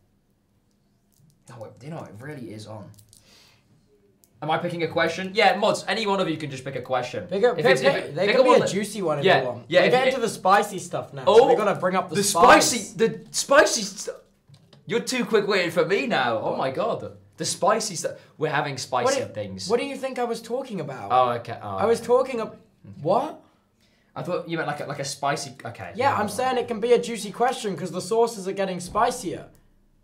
No, it, you know it really is on. Am I picking a question? Yeah, mods. Any one of you can just pick a question. Pick If pick, if pick, it- they pick can be one a juicy one if Yeah, you want. yeah, We're getting to the spicy stuff now. Oh, so we gotta bring up the, the spice. spicy, the spicy stuff. You're too quick waiting for me now. Oh my god, the spicy stuff. We're having What spicy do, things. what do you think I was talking about? Oh, okay. Oh, I was talking about What? I thought you meant like a, like a spicy. Okay. Yeah, no, I'm saying it can be a juicy question because the sauces are getting spicier.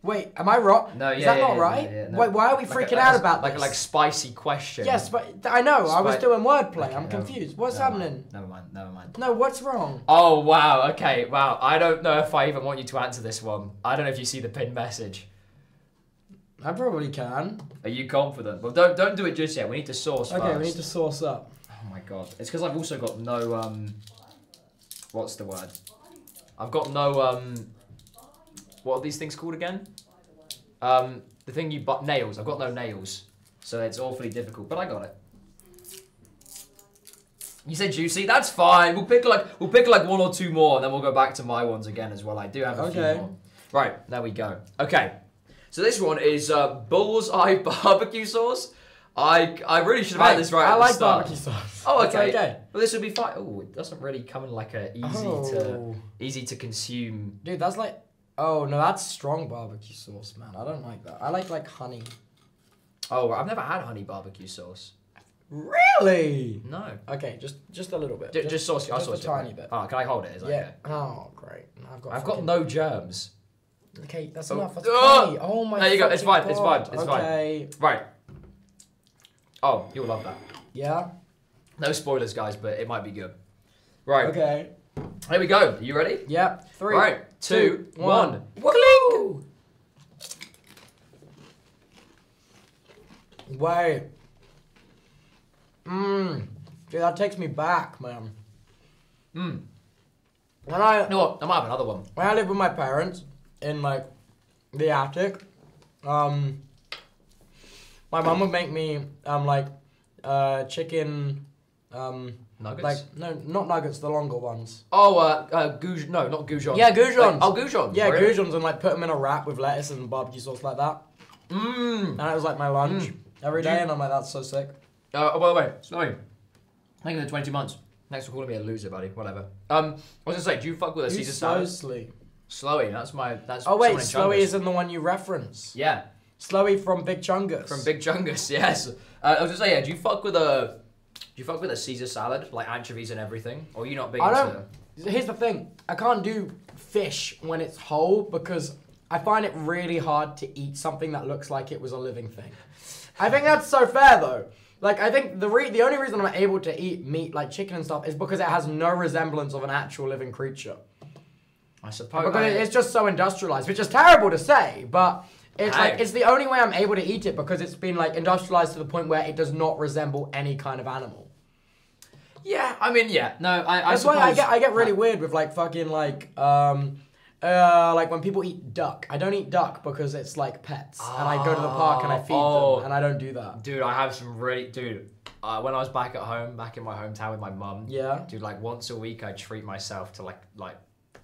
Wait, am I wrong? No, yeah, Is that yeah, not yeah, right? yeah, no. Wait, why are we Like a- freaking like out a- about like this? like spicy question? yes, but I know I was doing wordplay. Okay, I'm confused. What's happening? Mind, never mind. Never mind. No, what's wrong? Oh wow. Okay. Wow. I don't know if I even want you to answer this one. I don't know if you see the pinned message. I probably can. Are you confident? Well, don't don't do it just yet. We need to sauce Okay, first. we need to sauce up. Oh my god. It's because I've also got no um. What's the word? I've got no um. What are these things called again? Um, the thing you but nails. I've got no nails, so it's awfully difficult. But I got it. You said juicy. That's fine. We'll pick like we'll pick like one or two more, and then we'll go back to my ones again as well. I do have a Okay. few more. Right there we go. Okay, so this one is uh, bullseye barbecue sauce. I I really should have had this right. I like barbecue sauce. Oh, okay. okay. Well, this would be fine. Oh, it doesn't really come in like a easy to Oh. easy to consume. Dude, that's like. Oh no, that's strong barbecue sauce, man. I don't like that. I like like honey. Oh, I've never had honey barbecue sauce. Really? No, Okay, just just a little bit. just, just sauce. I'll just a sauce tiny bit. Oh, can I hold it? Is yeah. okay? Oh, great. I've got. I've got no germs. Okay, that's Oh. enough. That's Oh! Oh my. There you go, it's fucking fine, it's fine, it's fine. okay. Right. Oh, you'll love that. Yeah. No spoilers, guys, but it might be good. Right. Okay. Here we go. Are you ready? Yep. Three. right. Two. one. Woo! Wait. Mmm. Dude, that takes me back, man. Mm. When I You know what? I might have another one. when I lived with my parents in like the attic, um, my mom would make me um like uh chicken um Nuggets. like no not nuggets the longer ones. oh, uh, uh. No, not goujons. Yeah, goujons. Like, oh, goujons. Yeah, really? goujons and like put them in a wrap with lettuce and barbecue sauce like that. Mmm. And it was like my lunch Mm. every day, you- and I'm like that's so sick. Uh, oh, by the way, sorry. Thank you for the 22 months. Thanks for calling me a loser, buddy. Whatever. Um, I was gonna say, do you fuck with a Who's Caesar salad? sleep? Slowy. That's my. That's. Oh wait, Slowy isn't the one you reference. Yeah, Slowy from Big Chungus. from Big Chungus. Yes. Uh, I was gonna say, yeah. Do you fuck with a? You fuck with a Caesar salad, like anchovies and everything, or are you not big I into? don't- Here's the thing. I can't do fish when it's whole because I find it really hard to eat something that looks like it was a living thing. I think that's so fair though. Like I think the re- the only reason I'm able to eat meat like chicken and stuff is because it has no resemblance of an actual living creature. I suppose. Because I- it's just so industrialized, which is terrible to say, but it's like it's the only way I'm able to eat it because it's been like industrialized to the point where it does not resemble any kind of animal. Yeah, I mean, yeah. No, I. I That's why I get I get really weird with like fucking like um uh like when people eat duck. I don't eat duck because it's like pets, and I go to the park and I feed Oh. them, and I don't do that. Dude, I have some really, dude. Uh, when I was back at home, back in my hometown with my mum, Yeah. dude, like once a week, I'd treat myself to like, like,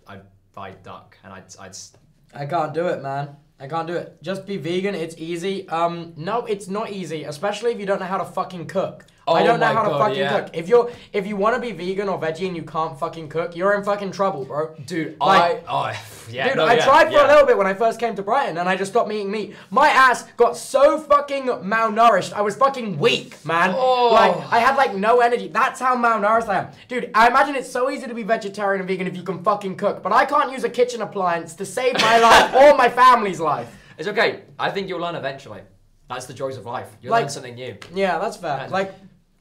I'd buy duck and I'd, I'd. s- I can't do it, man. I can't do it. Just be vegan. It's easy. Um, no, it's not easy, especially if you don't know how to fucking cook. I Oh don't know how to God, fucking yeah. cook. If you're if you want to be vegan or veggie and you can't fucking cook, you're in fucking trouble, bro. Dude, Like- I, oh, yeah, Dude, no, I yeah, tried for yeah. a little bit when I first came to Brighton and I just stopped eating meat. My ass got so fucking malnourished. I was fucking weak, man. Oh. Like, I had like no energy. That's how malnourished I am. Dude, I imagine it's so easy to be vegetarian and vegan if you can fucking cook, but I can't use a kitchen appliance to save my life or my family's life. It's okay. I think you'll learn eventually. That's the joys of life. You'll Like- learn something new. Yeah, that's fair. That's- Like,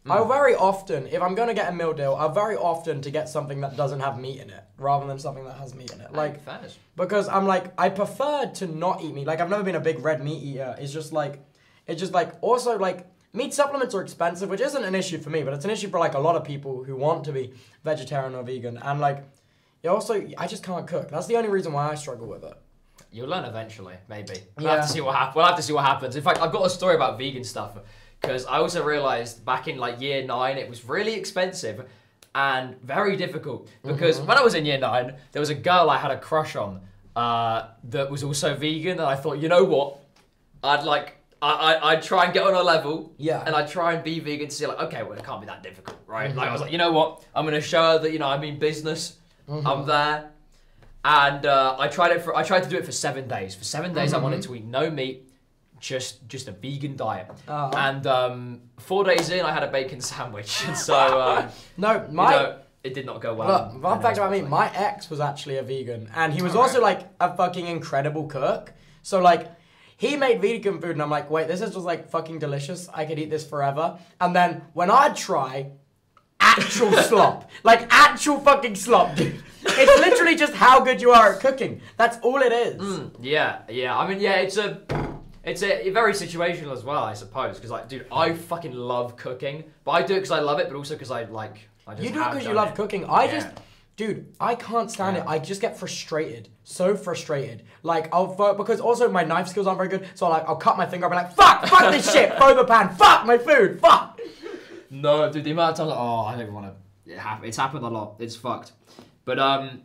I'll hmm. very often, if I'm gonna get a meal deal, I'll very often to get something that doesn't have meat in it rather than something that has meat in it. Like, because I'm like I prefer to not eat meat. Like I've never been a big red meat eater. It's just like it's just like also like meat supplements are expensive, which isn't an issue for me, but it's an issue for like a lot of people who want to be vegetarian or vegan. And like it also I just can't cook. That's the only reason why I struggle with it. You'll learn eventually, maybe. We'll Yeah. have to see what happens. We'll have to see what happens. In fact, I've got a story about vegan stuff because I also realized back in like year nine, it was really expensive and very difficult. Because Mm-hmm. when I was in year nine, there was a girl I had a crush on uh, that was also vegan, and I thought, you know what, I'd like. I, I, I'd try and get on her level, Yeah. and I'd try and be vegan to see like, okay, well, it can't be that difficult, right? Like I Mm-hmm. was like, you know what, I'm gonna show her that you know I mean business, Mm-hmm. I'm there, and uh, I tried it for I tried to do it for seven days. For seven days, I Mm-hmm. wanted to eat no meat, just just a vegan diet. Uh-huh. And um, four days in, I had a bacon sandwich, and so um, No, you my know, it did not go well. Look, fun fact about me, unfortunately- my ex was actually a vegan, and he was also like a fucking incredible cook. So like, he made vegan food, and I'm like, wait, this is just like fucking delicious. I could eat this forever. And then when I'd try actual slop, like actual fucking slop, dude. It's literally just how good you are at cooking. That's all it is. Mm, yeah, yeah. I mean, yeah, it's a, it's a very situational as well, I suppose. Because like, dude, I fucking love cooking, but I do it because I love it, but also because I like. I just You do it because you love it. cooking. I Yeah. just, dude, I can't stand it. I just get frustrated, so frustrated. Like I'll fu- because also my knife skills aren't very good. So like I'll cut my finger. I'll be like, fuck, fuck this shit. Throw the pan. Fuck my food. Fuck. No, dude, the amount of times, like, oh, I don't want to. It hap- it's happened a lot. It's fucked. But um,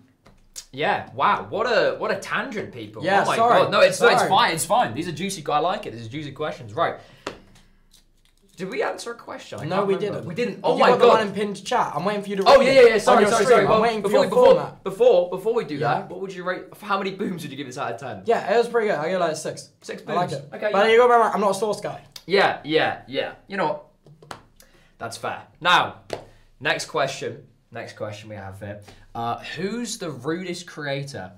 yeah, wow, what a what a tangent, people. Yeah, oh my sorry, god, no, it's no, it's fine, it's fine. These are juicy. I like it. These are juicy questions, right? Did we answer a question? I No, we remember. didn't. We didn't. Oh you my got the one god. in pinned chat. I'm waiting for you to. Oh yeah, yeah, yeah. Sorry, sorry, sorry. I'm waiting for before, your before, format. before, before we do Yeah. that, what would you rate? How many booms would you give this out of ten? Yeah, it was pretty good. I get like six. Six I like it. Okay. But you go remember, I'm not a sauce guy. Yeah, yeah, yeah. You know what? That's fair. Now, next question. Next question we have here. Uh, who's the rudest creator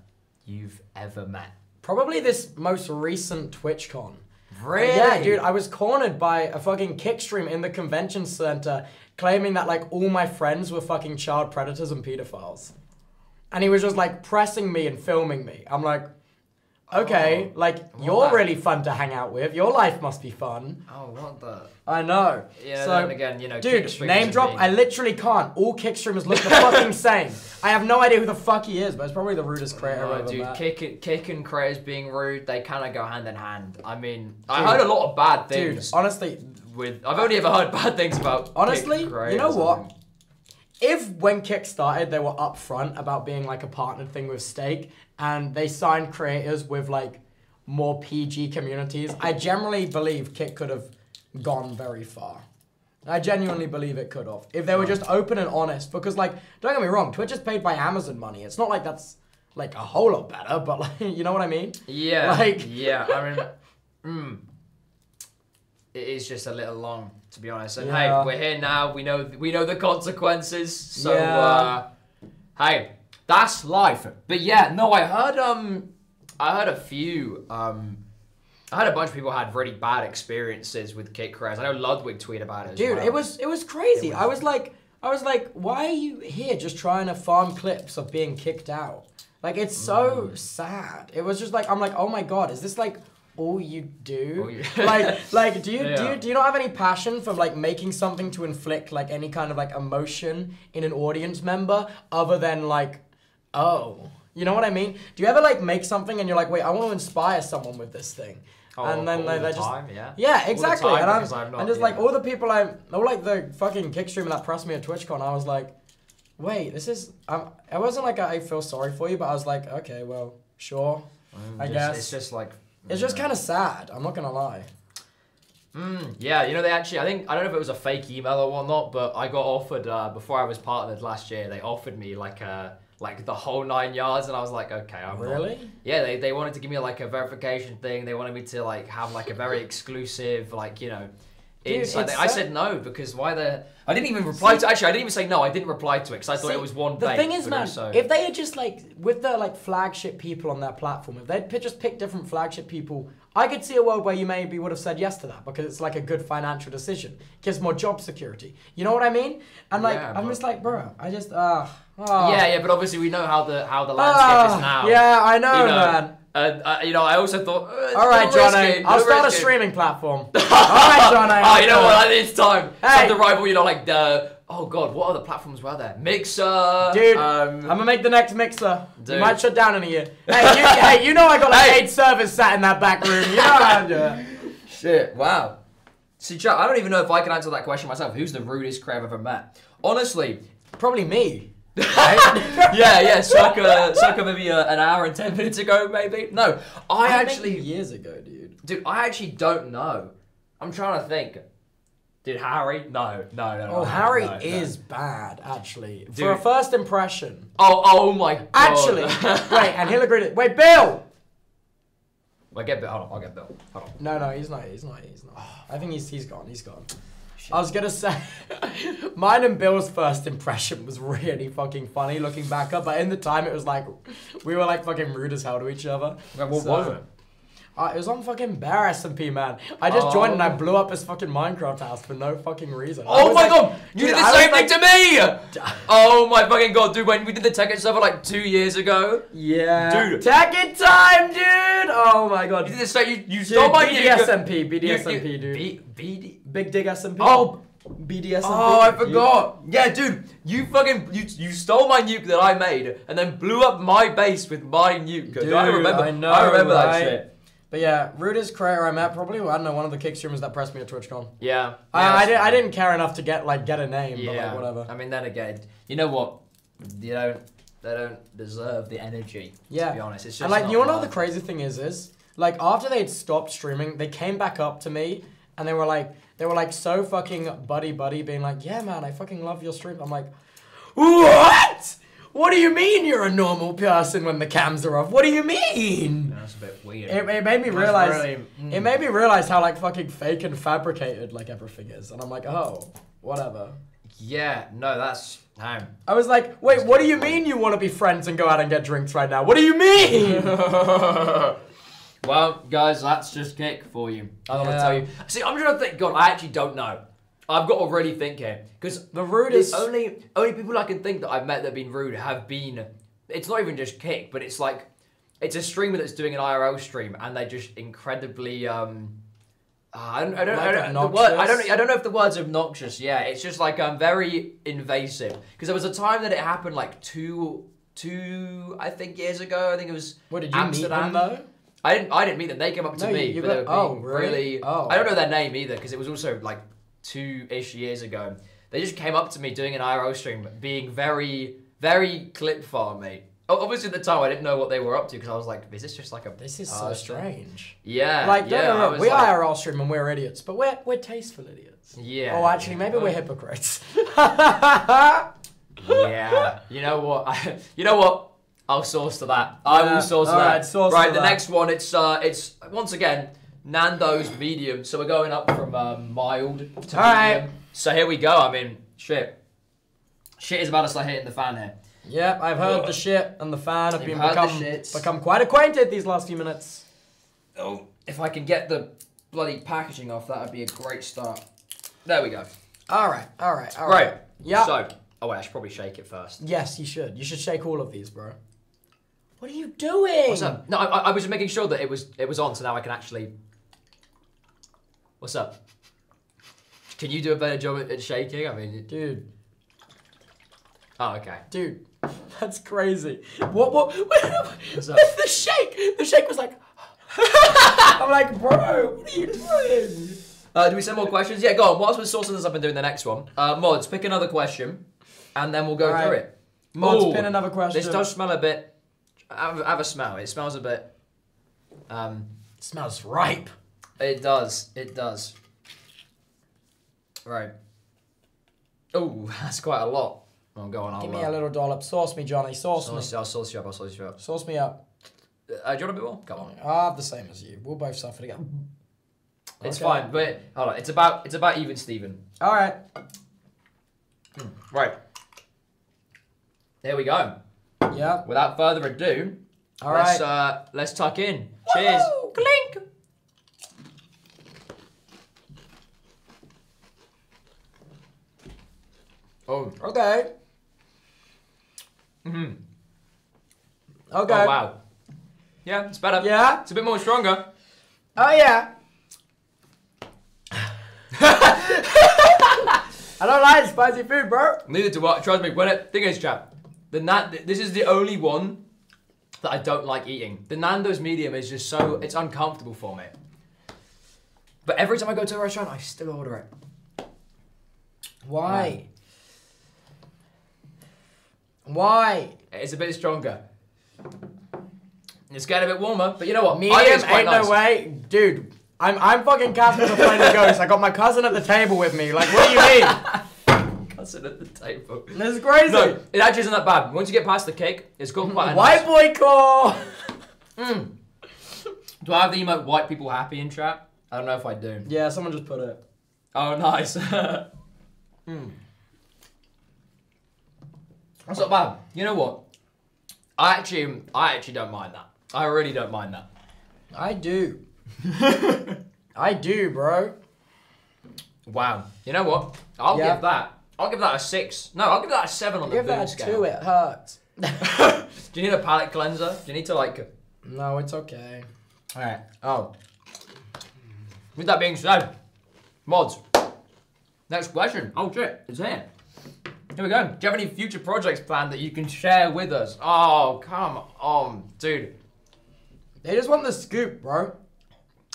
you've ever met? Probably this most recent TwitchCon. Really? Yeah, dude, I was cornered by a fucking kickstream in the convention center claiming that like all my friends were fucking child predators and pedophiles. And he was just like pressing me and filming me. I'm like, okay, Oh, like you're the- really fun to hang out with. Your life must be fun. Oh, what the? I know. Yeah, so, again, you know, dude, name drop. being- I literally can't. All kick streamers look the fucking same. I have no idea who the fuck he is, but it's probably the rudest creator I've ever dude, met. kick, kick and creators being rude, they kind of go hand in hand. I mean, I Dude. heard a lot of bad things. Dude, honestly, with. I've only ever heard bad things about. Honestly, you know what? if when Kick started they were upfront about being like a partnered thing with Stake and they signed creators with like more PG communities, I generally believe Kick could have gone very far. I genuinely believe it could have. If they were just open and honest. Because like, don't get me wrong, Twitch is paid by Amazon money. It's not like that's like a whole lot better, but like you know what I mean? Yeah. Like- yeah, I mean, mm, it is just a little long, to be honest. And Yeah. hey, we're here now. We know we know the consequences. So Yeah. uh, hey, that's life. But yeah, no, I heard um, I heard a few um. I had a bunch of people had really bad experiences with kick creators. I know Ludwig tweeted about it. As Dude, well. it was it was crazy. It was- I was like I was like, why are you here just trying to farm clips of being kicked out? Like it's so Mm. sad. It was just like I'm like, oh my god, is this like all you do? All you- like, like, do you do you do you not have any passion for like making something to inflict like any kind of like emotion in an audience member other than like, oh, you know what I mean? Do you ever like make something and you're like, wait, I want to inspire someone with this thing, Oh, and then all like, the they just yeah. yeah, exactly. and I'm, I'm not- and just like all the people I, all like the fucking kick streamer that pressed me at TwitchCon, I was like, wait, this is. Um, I wasn't like I feel sorry for you, but I was like, okay, well, sure. I Just- guess. it's just like It's just kind of sad. I'm not gonna lie. Mm, yeah, you know they actually. I think I don't know if it was a fake email or whatnot, but I got offered uh, before I was partnered last year. They offered me like a like the whole nine yards, and I was like, okay, I'm not- Really? Yeah, they, they wanted to give me like a verification thing. They wanted me to like have like a very exclusive like you know. Dude, thing. I said no because why the I didn't even reply See- to actually I didn't even say no I didn't reply to it because I thought See, it was one The bait, thing is, man, also- if they had just like with the like flagship people on their platform, if they'd just pick different flagship people, I could see a world where you maybe would have said yes to that because it's like a good financial decision, gives more job security. You know what I mean? And like, Yeah, I'm but- just like, bro, I just ah. Ah. yeah yeah, but obviously we know how the how the landscape is Ah, now. Yeah, I know, you know, man. And uh, you know, I also thought. Uh, All right, Johnny. risky, I'll start a streaming platform. All right, Johnny. oh, you know what? It's time. Hey. Rival. You know, like the. Oh God, what other platforms were there? Mixer. Dude, um, I'm gonna make the next mixer. You Dude. might shut down in a year. Hey, you, hey, you know I got like Hey. eight servers sat in that back room. You know how I do it. Shit, wow. See, Chuck, I don't even know if I can answer that question myself. Who's the rudest crew I've ever met? Honestly, Probably me. yeah, yeah, circa, circa maybe uh, an hour and ten minutes ago, maybe. No, I actually, years ago, dude. dude, I actually don't know. I'm trying to think. Did Harry? No, no, no. Oh, no, Harry no, no. is bad, actually. For a first impression. Oh, oh my god. Actually, wait, and he'll agree to. Wait, Bill! Wait, get Bill. Hold on, I'll get Bill. Hold on. No, no, he's not. He's not. He's not. I think he's he's gone. He's gone. I was gonna say, mine and Bill's first impression was really fucking funny looking back up, but in the time it was like, we were like fucking rude as hell to each other. What So- was it? Uh, it was on fucking Bear SMP, man. I just joined and I Oh. blew up his fucking Minecraft house for no fucking reason. Oh my like- god! You Dude, did the I same like- thing to me! Oh my fucking god, dude, when we did the Tekken server like two years ago, Yeah. Dude. Tekken time, dude! Oh my god. you did the same, you, you Dude, stole my. BDSMP, BDSMP, you- dude. B, BD? Big Dig SMP. Oh, BDSMP. oh, I forgot. Yeah, dude, you fucking, you, you stole my nuke that I made and then blew up my base with my nuke. Dude, I remember, I know, I remember that right? shit. But yeah, rudest creator I met probably I don't know one of the kick streamers that pressed me at TwitchCon. Yeah. I, yeah, I, did, I didn't care enough to get like get a name, but Yeah. like whatever. I mean, then again, you know what? You don't, they don't deserve the energy. Yeah. To be honest, it's just And like you wanna know what the crazy thing is is like after they'd stopped streaming, they came back up to me and they were like they were like so fucking buddy buddy, being like, yeah man, I fucking love your stream. I'm like, what? What do you mean you're a normal person when the cams are off? What do you mean? That's a bit weird. It, it made me That's realize. really- mm. It made me realize how like fucking fake and fabricated like everything is, and I'm like, oh, whatever. Yeah, no, that's damn. I was like, wait, what do you mean you want to be friends and go out and get drinks right now? What do you mean? well, guys, that's just kick for you. I don't want Yeah. to tell you. See, I'm trying to think. God, I actually don't know. I've got to really think here because the rudest. the only only people I can think that I've met that have been rude have been. It's not even just kick, but it's like it's a streamer that's doing an IRL stream and they're just incredibly um. uh, I don't, I don't, I, don't, the word, I don't, I don't know if the word's obnoxious. Yeah, it's just like um, very invasive. Because there was a time that it happened like two, two, I think years ago. I think it was what did you Amsterdam. meet them though? I didn't. I didn't meet them. They came up to No, me. you but got- they were oh, being really? Oh. I don't know their name either because it was also like two-ish years ago. They just came up to me doing an IRL stream, being very, very clip farm, mate. Obviously, at the time, I didn't know what they were up to because I was like, "Is this just like a?" This is uh, so strange. Yeah, Like, don't yeah. I wrong, was we like, IRL stream and we're idiots, but we're we're tasteful idiots. Yeah. Oh, actually, maybe yeah. we're hypocrites. yeah. You know what? you know what? I'll sauce to that. I will sauce to that. sauce right. to the that. next one. It's uh. It's once again Nando's medium. So we're going up from um, mild to Alright. medium. So here we go. I mean, shit. Shit is about to start hitting the fan here. yep, I've heard the shit and the fan have You've been become become quite acquainted these last few minutes. Oh, if I can get the bloody packaging off, that would be a great start. There we go. All right, all right, all right. Right. Yeah. So, oh wait, I should probably shake it first. Yes, you should. You should shake all of these, bro. What are you doing? What's up? No, I, I was just making sure that it was it was on, so now I can actually. What's up? Can you do a better job at, at shaking? I mean, Dude, oh okay. dude, that's crazy. What? What? What's up? the shake. The shake was like. I'm like, bro, what are you doing? Uh, do we send more questions? Yeah, go on. Whilst we're saucing this up and doing the next one, uh, mods, pick another question, and then we'll go through it. Mods, Ooh, pin another question. This does smell a bit. Have, have a smell. It smells a bit. Um, smells ripe. It does. It does. Right. Oh, that's quite a lot. I'm going on. Give me uh, a little dollop. Sauce me, Johnny. Sauce me. I'll sauce you up. I'll sauce you up. Sauce me up. Uh, do you want a bit more? Come on. Ah, the same as you. We'll both suffer together. It's Okay. fine, but hold on. It's about it's about even, Stephen. All right. Right. There we go. Yeah. Without further ado, All let's right. uh, let's tuck in. Cheers. Clink. Oh. Okay. hmm Okay. Oh wow. Yeah, it's better. Yeah. It's a bit more stronger. Oh yeah. I don't like spicy food, bro. Neither do I. Trust me. When it thing is, chap, the nan- this is the only one that I don't like eating. The Nando's medium is just so it's uncomfortable for me. But every time I go to a restaurant, I still order it. Why? Why? It's a bit stronger. It's getting a bit warmer, but you know what? I think Medium it's ain't nice. no way, dude. I'm I'm fucking Casper the Friendly Ghost. I got my cousin at the table with me. Like, what do you mean? Cousin at the table. This is crazy. No, it actually isn't that bad. Once you get past the cake, it's quite White nice. boy core. Mm. Do I have the emote "white people happy" in chat? I don't know if I do. Yeah, someone just put it. Oh, nice. mm. That's not bad. You know what? I actually, I actually don't mind that. I really don't mind that. I do. I do, bro. Wow. You know what? I'll Yeah. give that. I'll give that a six. No, I'll give that a seven on the Give food that a two. It hurts. Do you need a palate cleanser? Do you need to like? no, it's okay. All right. Oh. With that being said, mods. Next question. Oh shit, it's here. Here we go. Do you have any future projects planned that you can share with us? Oh, come on, dude. They just want the scoop, bro.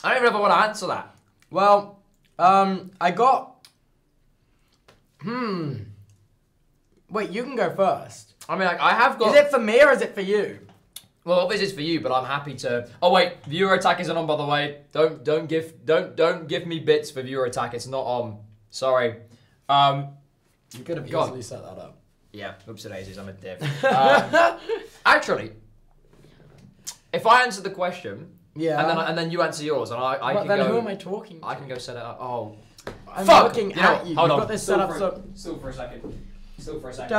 I don't even know if I want to answer that. Well, um, I got. Hmm. Wait, you can go first. I mean, like, I have got. Is it for me or is it for you? Well, obviously it's for you, but I'm happy to. Oh wait, viewer attack isn't on by the way. Don't don't give don't don't give me bits for viewer attack. It's not on. Sorry. Um. You could have Go on. easily set that up. Yeah. Oops, daisies. I'm a div. Um, actually, if I answer the question Yeah. and then and then you answer yours, and I I but can then go. who am I talking to? I can go set it up. Oh. I'm Fuck! looking You know, at you. hold You've on. got this Still set up for- so. Still for a second. Still for a second.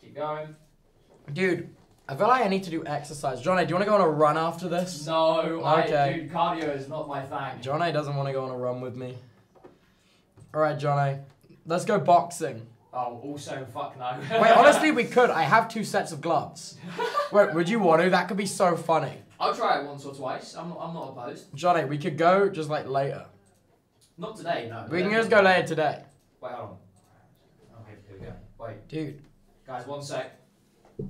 Keep going. Dude, I feel like I need to do exercise. Johnny, do you want to go on a run after this? No, Okay. I, dude, cardio is not my thing. Johnny doesn't want to go on a run with me. Alright, Johnny. Let's go boxing. Oh, also, fuck no. Wait, honestly, we could. I have two sets of gloves. Wait, would you want to? That could be so funny. I'll try it once or twice. I'm, I'm not opposed. Johnny, we could go just like later. Not today, no. We can just go later today. Wait, hold on. Okay, here we go. Wait, Dude, guys, one sec.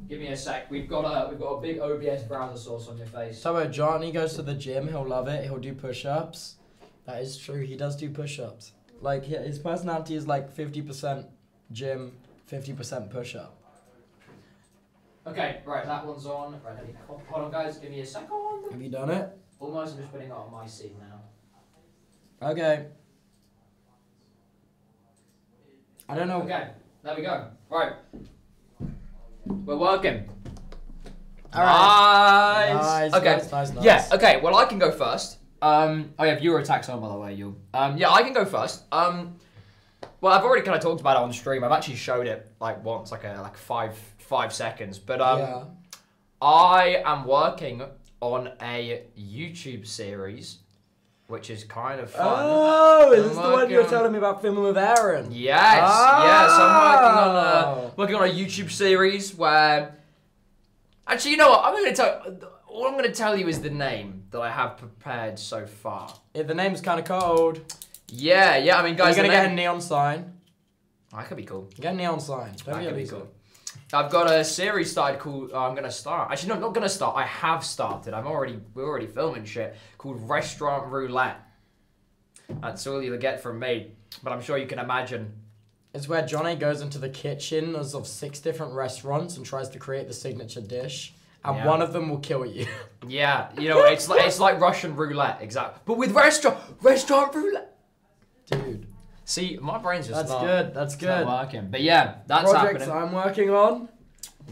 Give me a sec. We've got a we've got a big OBS browser source on your face. so when Johnny goes to the gym, he'll love it. He'll do push ups. That is true. He does do push ups. Like, his personality is like 50% gym, 50% push up. Okay, right, that one's on. Right, let me hold on, guys. Give me a second. Have you done it? Almost, I'm just putting it on my seat now. Okay. I don't know. Okay, there we go. Right, we're working. Alright. Nice. Nice, Okay. nice, nice, nice. Yeah. Okay. Well, I can go first. Um. Oh yeah, viewer attacks on by the way. You. Um. Yeah, I can go first. Um. Well, I've already kind of talked about it on stream. I've actually showed it like once, like a like five five seconds. But um, yeah. I am working on a YouTube series which is kind of fun. Oh, is I'm this the one you were working on- telling me about filming with Aaron? Yes, yes. I'm working on uh, Oh. a working on a YouTube series where. Actually, you know what? I'm going to tell. All I'm going to tell you is the name that I have prepared so far. Yeah, the name's kind of cold. Yeah, yeah. I mean, guys, gonna the get a neon sign? Oh, that could be cool. Get a neon sign. Don't That be could be loser. I've got a series started called. Uh, I'm gonna start. Actually, no, not gonna start. I have started. I'm already. We're already filming shit called Restaurant Roulette. That's all you'll get from me. But I'm sure you can imagine. It's where Johnny goes into the kitchens of six different restaurants and tries to create the signature dish, and Yeah. one of them will kill you. Yeah, you know, it's like it's like Russian roulette, exactly. But with restaurant restaurant roulette. Dude, See, my brain's just that's not, good. That's it's not good. working. But yeah, that's Projects happening. I'm working on.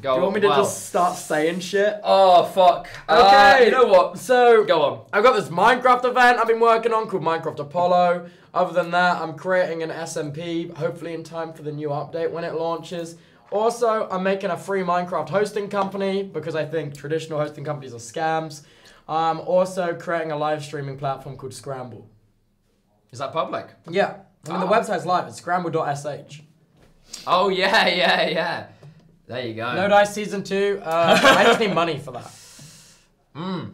Go Do you want me to well. just start saying shit? Oh fuck. Uh, Okay. you know what? So Go on. I've got this Minecraft event I've been working on called Minecraft Apollo. Other than that, I'm creating an SMP, hopefully in time for the new update when it launches. Also, I'm making a free Minecraft hosting company because I think traditional hosting companies are scams. I'm also creating a live streaming platform called Scramble. Is that public? Yeah. I mean, the Ah. website's live. It's scramble.sh. Oh yeah, yeah, yeah. There you go. No Dice Season 2. Uh, I just need money for that. Mm.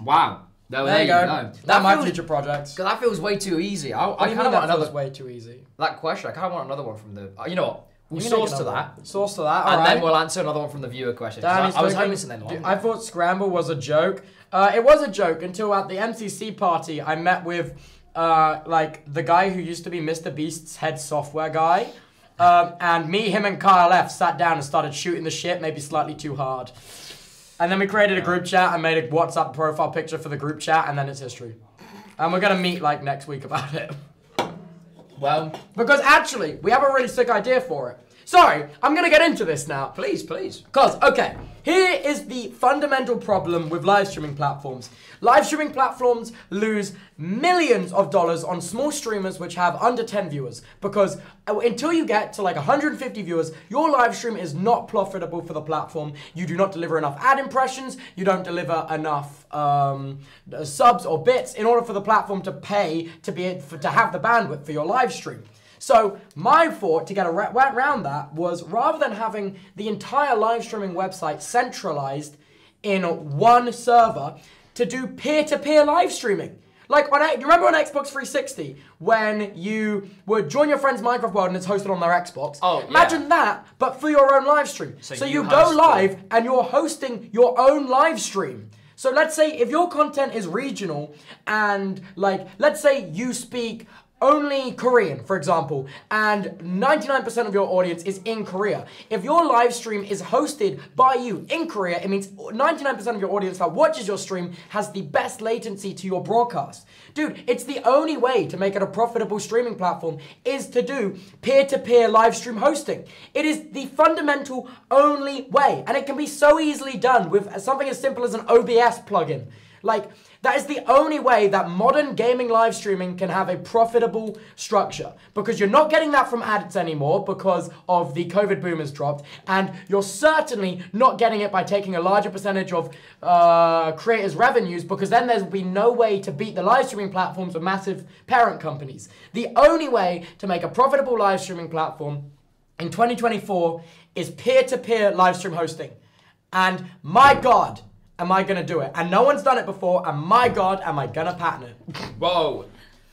Wow. No, There, you go. That, That's my feels, future projects. that feels way too easy. I, I kind of want that another. way too easy? That question. I kind of want another one from the. Uh, you know what? We'll You sauce to that, one. Sauce to that, and alright. then we'll answer another one from the viewer question. I, I was hoping something long. I thought Scramble was a joke. Uh, it was a joke until at the MCC party I met with uh, like the guy who used to be Mr. Beast's head software guy. Um, and me, him, and Kyle F sat down and started shooting the shit, maybe slightly too hard. And then we created a group chat and made a WhatsApp profile picture for the group chat, and then it's history. And we're gonna meet like next week about it. well, Because actually, we have a really sick idea for it. Sorry, I'm gonna get into this now. please, please. Because, okay, here is the fundamental problem with live streaming platforms. Live streaming platforms lose millions of dollars on small streamers which have under 10 viewers. Because uh, until you get to like 150 viewers, your live stream is not profitable for the platform. You do not deliver enough ad impressions, you don't deliver enough um, subs or bits in order for the platform to pay to be for, to have the bandwidth for your live stream. So my thought to get around that was rather than having the entire live streaming website centralized in one server, to do peer-to-peer live streaming. Like on, you remember on Xbox 360 when you would join your friend's Minecraft world and it's hosted on their Xbox. Oh, yeah. Imagine that, but for your own live stream. So, So you, you go live and you're hosting your own live stream. So let's say if your content is regional and like let's say you speak only Korean, for example, and 99% of your audience is in Korea. If your live stream is hosted by you in Korea, it means 99% of your audience that watches your stream has the best latency to your broadcast. Dude, it's the only way to make it a profitable streaming platform is to do peer-to-peer live stream hosting. It is the fundamental only way, and it can be so easily done with something as simple as an OBS plugin. Like, that is the only way that modern gaming live streaming can have a profitable structure. Because you're not getting that from ads anymore because of the COVID boom has dropped. And you're certainly not getting it by taking a larger percentage of uh, creators' revenues because then there'll be no way to beat the live streaming platforms of massive parent companies. The only way to make a profitable live streaming platform in 2024 is peer-to-peer live stream hosting. And my God, am I gonna do it? And no one's done it before, and my God, am I gonna patent it? Whoa.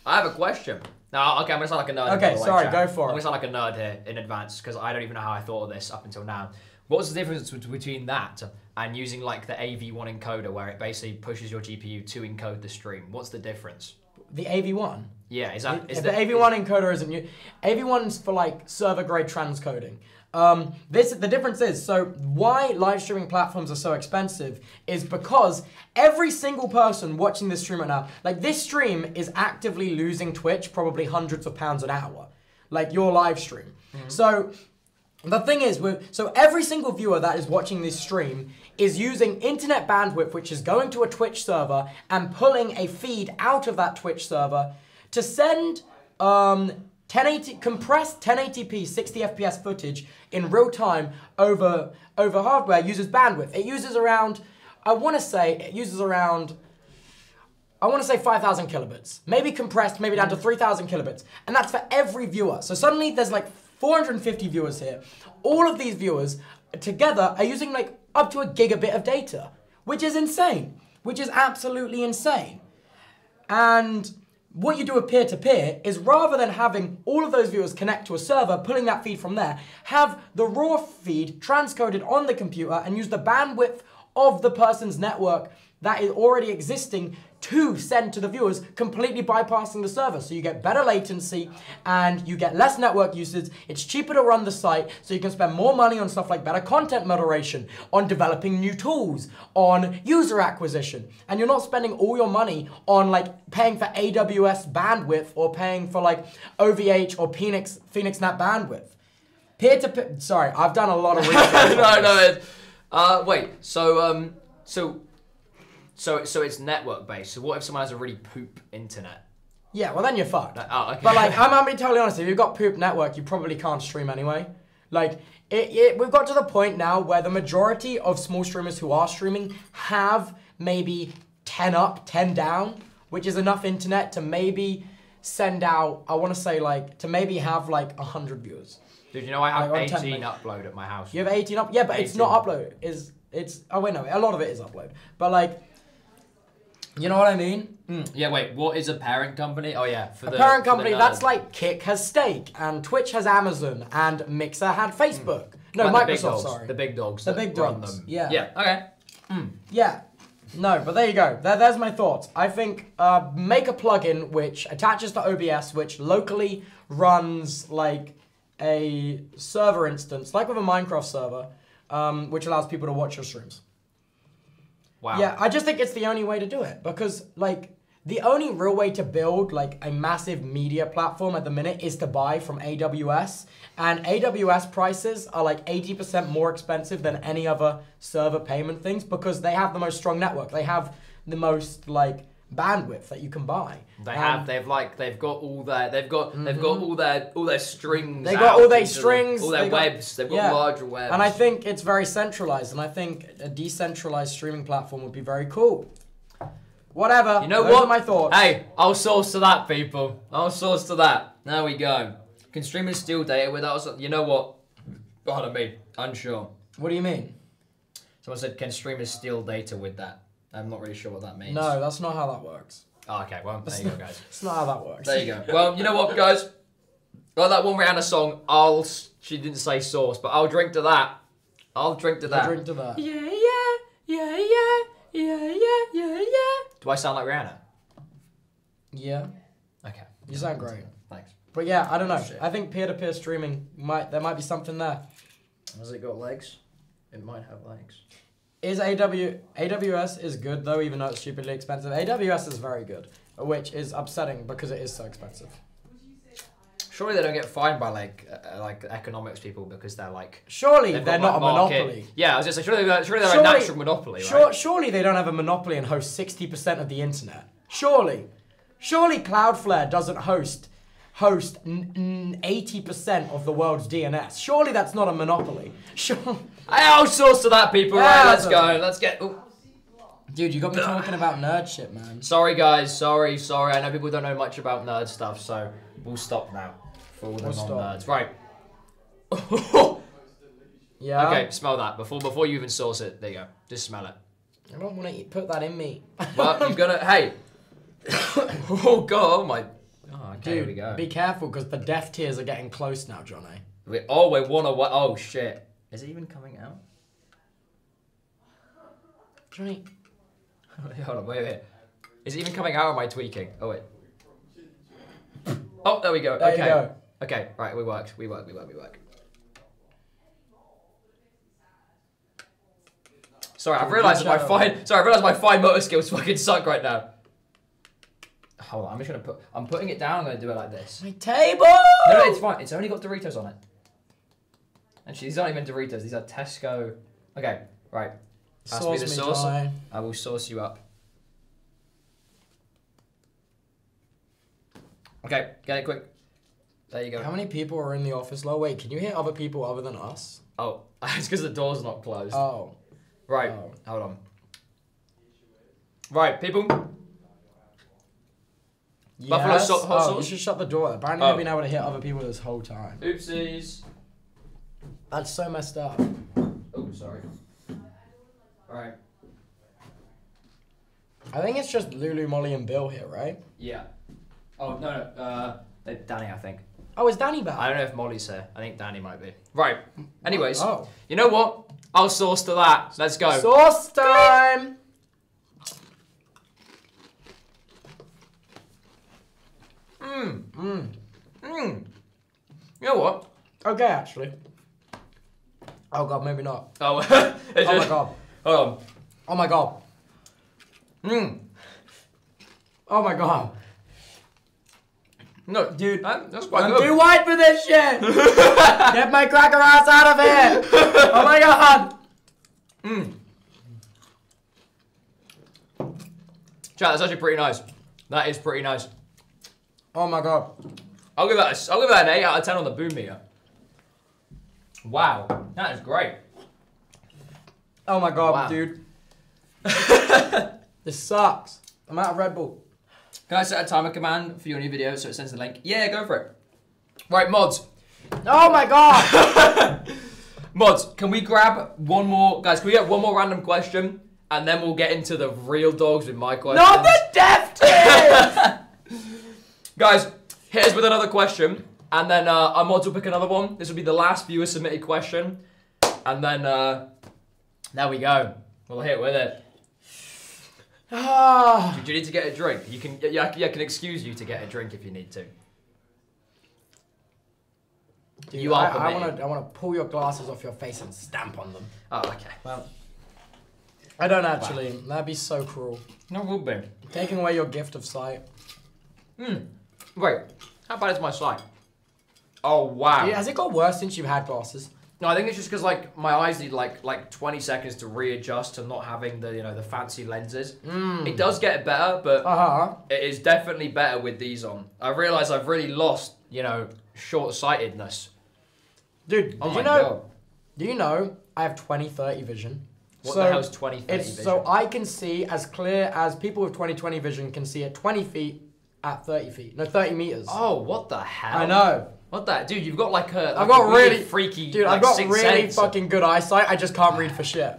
I have a question. No, okay, I'm gonna sound like a nerd. Okay, way, sorry, chat. go for it. I'm gonna sound like a nerd here in advance because I don't even know how I thought of this up until now. What's the difference between that and using like the AV1 encoder where it basically pushes your GPU to encode the stream? What's the difference? The AV1. Yeah, is that is the the- AV1 encoder isn't new, AV1's for like server grade transcoding. Um, this the difference is so why live streaming platforms are so expensive is because every single person watching this stream right now, like this stream is actively losing Twitch probably hundreds of pounds an hour, like your live stream. So the thing is, we're, so every single viewer that is watching this stream is using internet bandwidth, which is going to a Twitch server and pulling a feed out of that Twitch server to send um, 1080 compressed 1080p 60 FPS footage in real time over over hardware uses bandwidth. It uses around, I want to say, it uses around I want to say 5,000 kilobits, maybe compressed, maybe down to mm. 3,000 kilobits, and that's for every viewer. So suddenly there's like 450 viewers here. All of these viewers together are using like up to a gigabit of data, which is insane, which is absolutely insane. And what you do with peer to peer is rather than having all of those viewers connect to a server, pulling that feed from there, have the raw feed transcoded on the computer and use the bandwidth of the person's network that is already existing to send to the viewers, completely bypassing the server. So you get better latency and you get less network usage. It's cheaper to run the site, so you can spend more money on stuff like better content moderation, on developing new tools, on user acquisition. And you're not spending all your money on like paying for AWS bandwidth or paying for like OVH or Phoenix PhoenixNet bandwidth. Peer to peer. Sorry, I've done a lot of research. no, no. It, uh, wait. So, um, so, so, so it's network based. So, what if someone has a really poop internet? Yeah, well then you're fucked. Oh, okay. But like, I'm gonna be totally honest. If you've got poop network, you probably can't stream anyway. Like, it, it, we've got to the point now where the majority of small streamers who are streaming have maybe 10 up, 10 down, which is enough internet to maybe send out. I want to say like to maybe have like 100 viewers. Dude, you know I have Like, on 10 18 upload at my house. You have 18 up, yeah, but it's not upload. Is it's oh wait no, a lot of it is upload. But like, you know what I mean? Mm, yeah. Wait. What is a parent company? Oh yeah. For A the parent for the company, that's like Kick has Stake, and Twitch has Amazon, and Mixer had Facebook. No, Like the Microsoft, dogs, sorry. The big dogs. The big run dogs, them. yeah. Yeah. Okay. Yeah. No, but there you go. There, there's my thoughts. I think uh, make a plugin which attaches to OBS, which locally runs like a server instance, like with a Minecraft server, um, which allows people to watch your streams. Wow. Yeah, I just think it's the only way to do it because like the only real way to build like a massive media platform at the minute is to buy from AWS and AWS prices are like 80% more expensive than any other server payment things because they have the most strong network. They have the most like bandwidth that you can buy. They Um, have. They've like. They've got all their. They've got. They've got all their. All their strings. Mm-hmm. They got all their strings, all their they got- webs. They've got yeah. larger webs. and I think it's very centralized and I think a decentralized streaming platform would be very cool. Whatever. You know Those what? my thoughts. Hey, I'll sauce to that, people. I'll sauce to that. There we go. Can streamers steal data without? You know what? Pardon me. Unsure. What do you mean? Someone said, "Can streamers steal data with that?" I'm not really sure what that means. No, that's not how that works. Oh, okay. Well, there you go, guys. It's not how that works. There you go. Well, you know what, guys? Like that one Rihanna song, I'll. She didn't say sauce, but I'll drink to that. I'll drink to that. I'll drink to that. Yeah, yeah, yeah, yeah, yeah, yeah, yeah, yeah. Do I sound like Rihanna? Yeah, Okay. you sound great. Thanks. But yeah, I don't know. Shit. I think peer-to-peer streaming might there might be something there. Has it got legs? It might have legs. Is AW AWS is good though, even though it's stupidly expensive. AWS is very good, which is upsetting because it is so expensive. Surely they don't get fined by like uh, like economics people because they're like Surely they're not a market- monopoly. Yeah, I was just say surely they're, surely they're Surely- a natural monopoly, right? Surely they don't have a monopoly and host sixty percent of the internet. Surely, surely Cloudflare doesn't host host eighty percent of the world's DNS. Surely that's not a monopoly. Sure. I outsource to that, people. Yeah, right, let's go. Let's get. ooh. Dude, you got me talking about nerd shit, man. Sorry, guys. Sorry, sorry. I know people don't know much about nerd stuff, so we'll stop now for all the We'll stop. non-nerds. Right. Yeah. okay, smell that before before you even sauce it. There you go. Just smell it. I don't want to put that in me. Well, you've got to. Hey. oh god. Oh my. Oh, okay. here we Dude, go. be careful because the death tears are getting close now, Johnny. We, oh, we're one away. Oh shit. Is it even coming out? Johnny, Hold on, wait, wait. Is it even coming out or am I tweaking? Oh, wait. Oh, there we go. there okay. you go. Okay, right, we worked. We work, we work, we work. Sorry, I've realised my fine. Sorry, I realised my fine motor skills fucking suck right now. Hold on, I'm just gonna put. I'm putting it down. I'm gonna do it like this. My table! No, no, it's fine. It's only got Doritos on it. Actually, these aren't even Doritos. These are Tesco. Okay, right. Pass me Sauce the me sauce. dry. I will sauce you up. Okay, get it quick. There you go. How many people are in the office? Low. Wait, can you hear other people other than us? Oh, it's because the door's not closed. Oh. right, oh. hold on. Right, people. Buffalo Yes? hot oh, you should shut the door. Apparently, Oh. I've been able to hear other people this whole time. Oopsies. That's so messed up. Oh, sorry. All right. I think it's just Lulu, Molly, and Bill here, right? Yeah. Oh no, no. Uh, Danny, I think. Oh, is Danny back? I don't know if Molly's here. I think Danny might be. Right. Anyways, Oh. you know what? I'll sauce to that. Let's go. Sauce time! Mmm. Mm. Mmm. You know what? Okay, actually. Oh god, maybe not. Oh. Oh my god. Hold on. Oh my god. Mmm. Oh my god. No, Dude, that, that's quite I'm good. too white for this shit! Get my cracker ass out of here! Oh my god! Mmm. Chat, that's actually pretty nice. That is pretty nice. Oh my god. I'll give that. A, I'll give that an eight out of ten on the boom meter. Wow, that is great. Oh my god, Wow. dude. This sucks. I'm out of Red Bull. Can I set a timer command for your new video so it sends the link? Yeah, go for it. Right, mods. Oh my god! Mods, can we grab one more, guys? Can we get one more random question, and then we'll get into the real dogs with my questions. Not the death team! Guys, hit us with another question, and then uh, our mods will pick another one. This will be the last viewer submitted question, and then uh, there we go. We'll hit with it. Ah. Do you need to get a drink? You can. Yeah, I- yeah, I can excuse you to get a drink if you need to. Dude, You are I, I want to. I want to pull your glasses off your face and stamp on them. Oh, okay. Well, I don't actually. That'd be so cruel. No, will be. Taking away your gift of sight. Hmm. Wait. How bad is my slide? Oh wow. Yeah, has it got worse since you've had glasses? No, I think it's just because like my eyes need like like 20 seconds to readjust to not having the you know the fancy lenses. Mm. It does get better, but Uh huh. it is definitely better with these on. I realise I've really lost you know short sightedness. Dude, did Oh you know? god. Do you know I have 20/30 vision? What so the hell's 20 30 vision? so I can see as clear as people with 20/20 vision can see at 20 feet at 30 feet. No, 30 meters. oh, what the hell? I know. What that, dude? You've got like a. I've like got weird really- freaky. Dude, like, I've got really sense. fucking good eyesight. I just can't read for shit.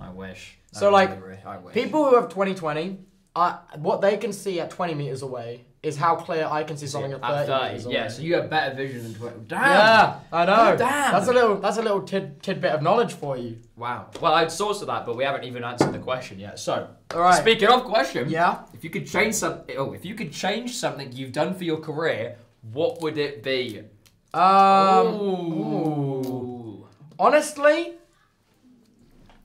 I wish. So, I like, really, really-. People who have 20/20, uh, what they can see at 20 meters away is how clear I can see something at 30, at meters 30, away. yeah. So you have better vision than 20. Damn. Yeah, I know. Oh, damn. That's a little. That's a little tid, tidbit of knowledge for you. Wow. Well, I'd sauce to that, but we haven't even answered the question yet. So, All right. speaking of question, Yeah. if you could change something, oh, if you could change something you've done for your career, what would it be? Um. Ooh. Honestly,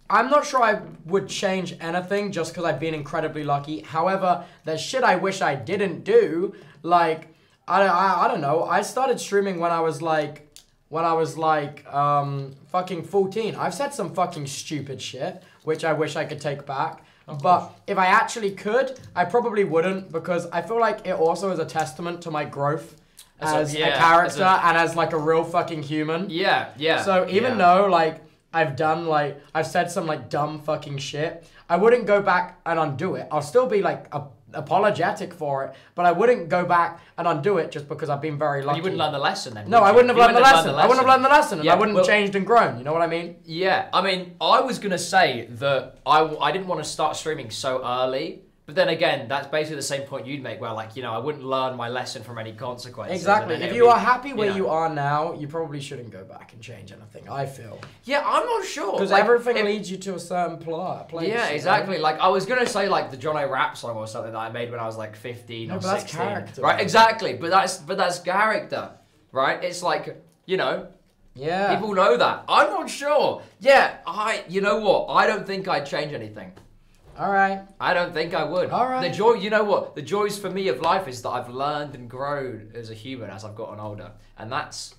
I'm not sure I would change anything just because I've been incredibly lucky. However, there's shit I wish I didn't do. Like, I, I, I don't know. I started streaming when I was like, when I was like, um, fucking 14. I've said some fucking stupid shit, which I wish I could take back. but if I actually could, I probably wouldn't because I feel like it also is a testament to my growth As a- yeah, a as character a- and as like a real fucking human. Yeah, yeah. So even yeah. though like I've done like I've said some like dumb fucking shit, I wouldn't go back and undo it. I'll still be like a- apologetic for it, but I wouldn't go back and undo it just because I've been very And lucky. you wouldn't learn the lesson then. no, I you? wouldn't have learned the lesson. I wouldn't have learned the lesson, and Yeah, I wouldn't well- have changed and grown. You know what I mean? Yeah, I mean, I was gonna say that I I didn't want to start streaming so early, but then again, that's basically the same point you'd make, where like you know I wouldn't learn my lesson from any consequences. Exactly. If you be- are happy where know. you are now, you probably shouldn't go back and change anything. I feel yeah, I'm not sure because Like, everything if- leads you to a certain plot. Place, Yeah, you know? exactly. Like I was gonna say like the John O rap song or something that I made when I was like 15 No, or but that's 16. character. Right, exactly. But that's but that's character, right? It's like you know Yeah. people know that. I'm not sure. Yeah, I you know what? I don't think I'd change anything. All right. I don't think I would. All right. The joy, you know what? The joys for me of life is that I've learned and grown as a human as I've gotten older, and that's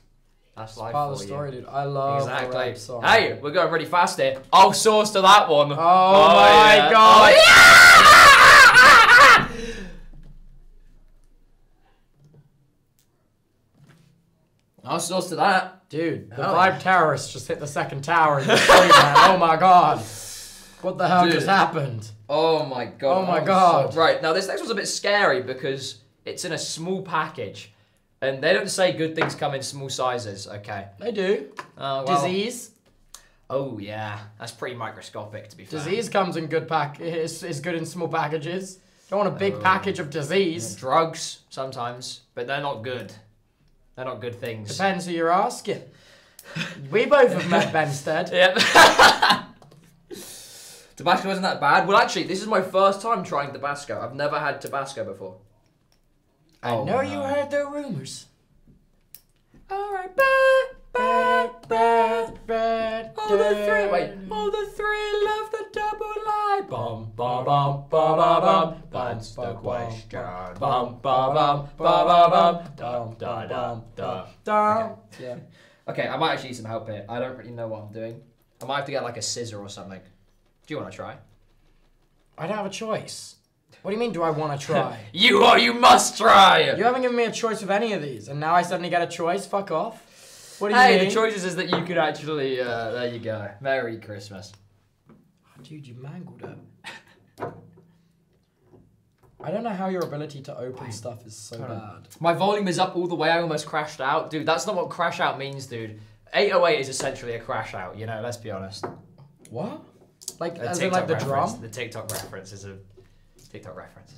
that's life Part of for the you. story, dude. I love Exactly. Hey, we're going really fast here. I'll sauce to that one. Oh, oh, my yeah. god. Oh, yeah! I'll sauce to that. Dude, the Oh. vibe terrorists just hit the second tower in the street, man. Oh my god. What the hell Dude. just happened? Oh my god. Oh my God. so- right now, this next one's a bit scary because It's in a small package, and they don't say good things come in small sizes. Okay. They do. Uh, well- Disease. Oh yeah, that's pretty microscopic to be fair. Disease comes in good pack. Is is good in small packages. Don't want a big Oh. package of disease. Drugs sometimes, but they're not good. They're not good things. Depends who you're asking. we both have met Benstead. Yep. Tabasco isn't that bad. Well, actually, this is my first time trying Tabasco. I've never had Tabasco before. I Oh, know you heard the rumors. All right, Bad, bad, bad. Oh, the thrill. Wait. Oh, the thrill of the double lie. Bum, bum, bum, bum, bum, bum. That's the question. Bum, bum, bum, bum, bum, bum. Dum, da, da, da. Dum. Yeah. Okay, I might actually need some help here. I don't really know what I'm doing. I might have to get like a scissor or something. Do you want to try? I don't have a choice. What do you mean? Do I want to try? You are. You must try. you haven't given me a choice of any of these, and now I suddenly get a choice. Fuck off. What do you Hey, mean? the choices is that you could actually. Uh, there you go. Merry Christmas. Dude, you mangled it. I don't know how your ability to open stuff is so bad. My volume is up all the way. I almost crashed out, dude. That's not what crash out means, dude. 808 is essentially a crash out. You know. Let's be honest. What? Like, A as in like the reference. drum? The TikTok reference is a TikTok reference.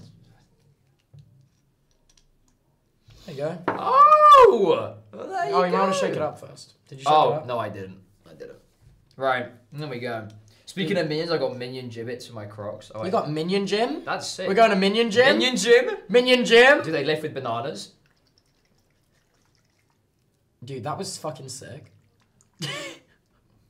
There you go. Oh! Well, there you Oh, you might want to shake it up first. Did you shake oh, it up? Oh no, I didn't. I didn't. Right, there we go. Speaking of minions, I got minion Jibbitz for my Crocs. Oh, You got Minion Gym? that's sick. We're going to Minion Gym? minion gym. Minion Gym? Do they lift with bananas? Dude, that was fucking sick.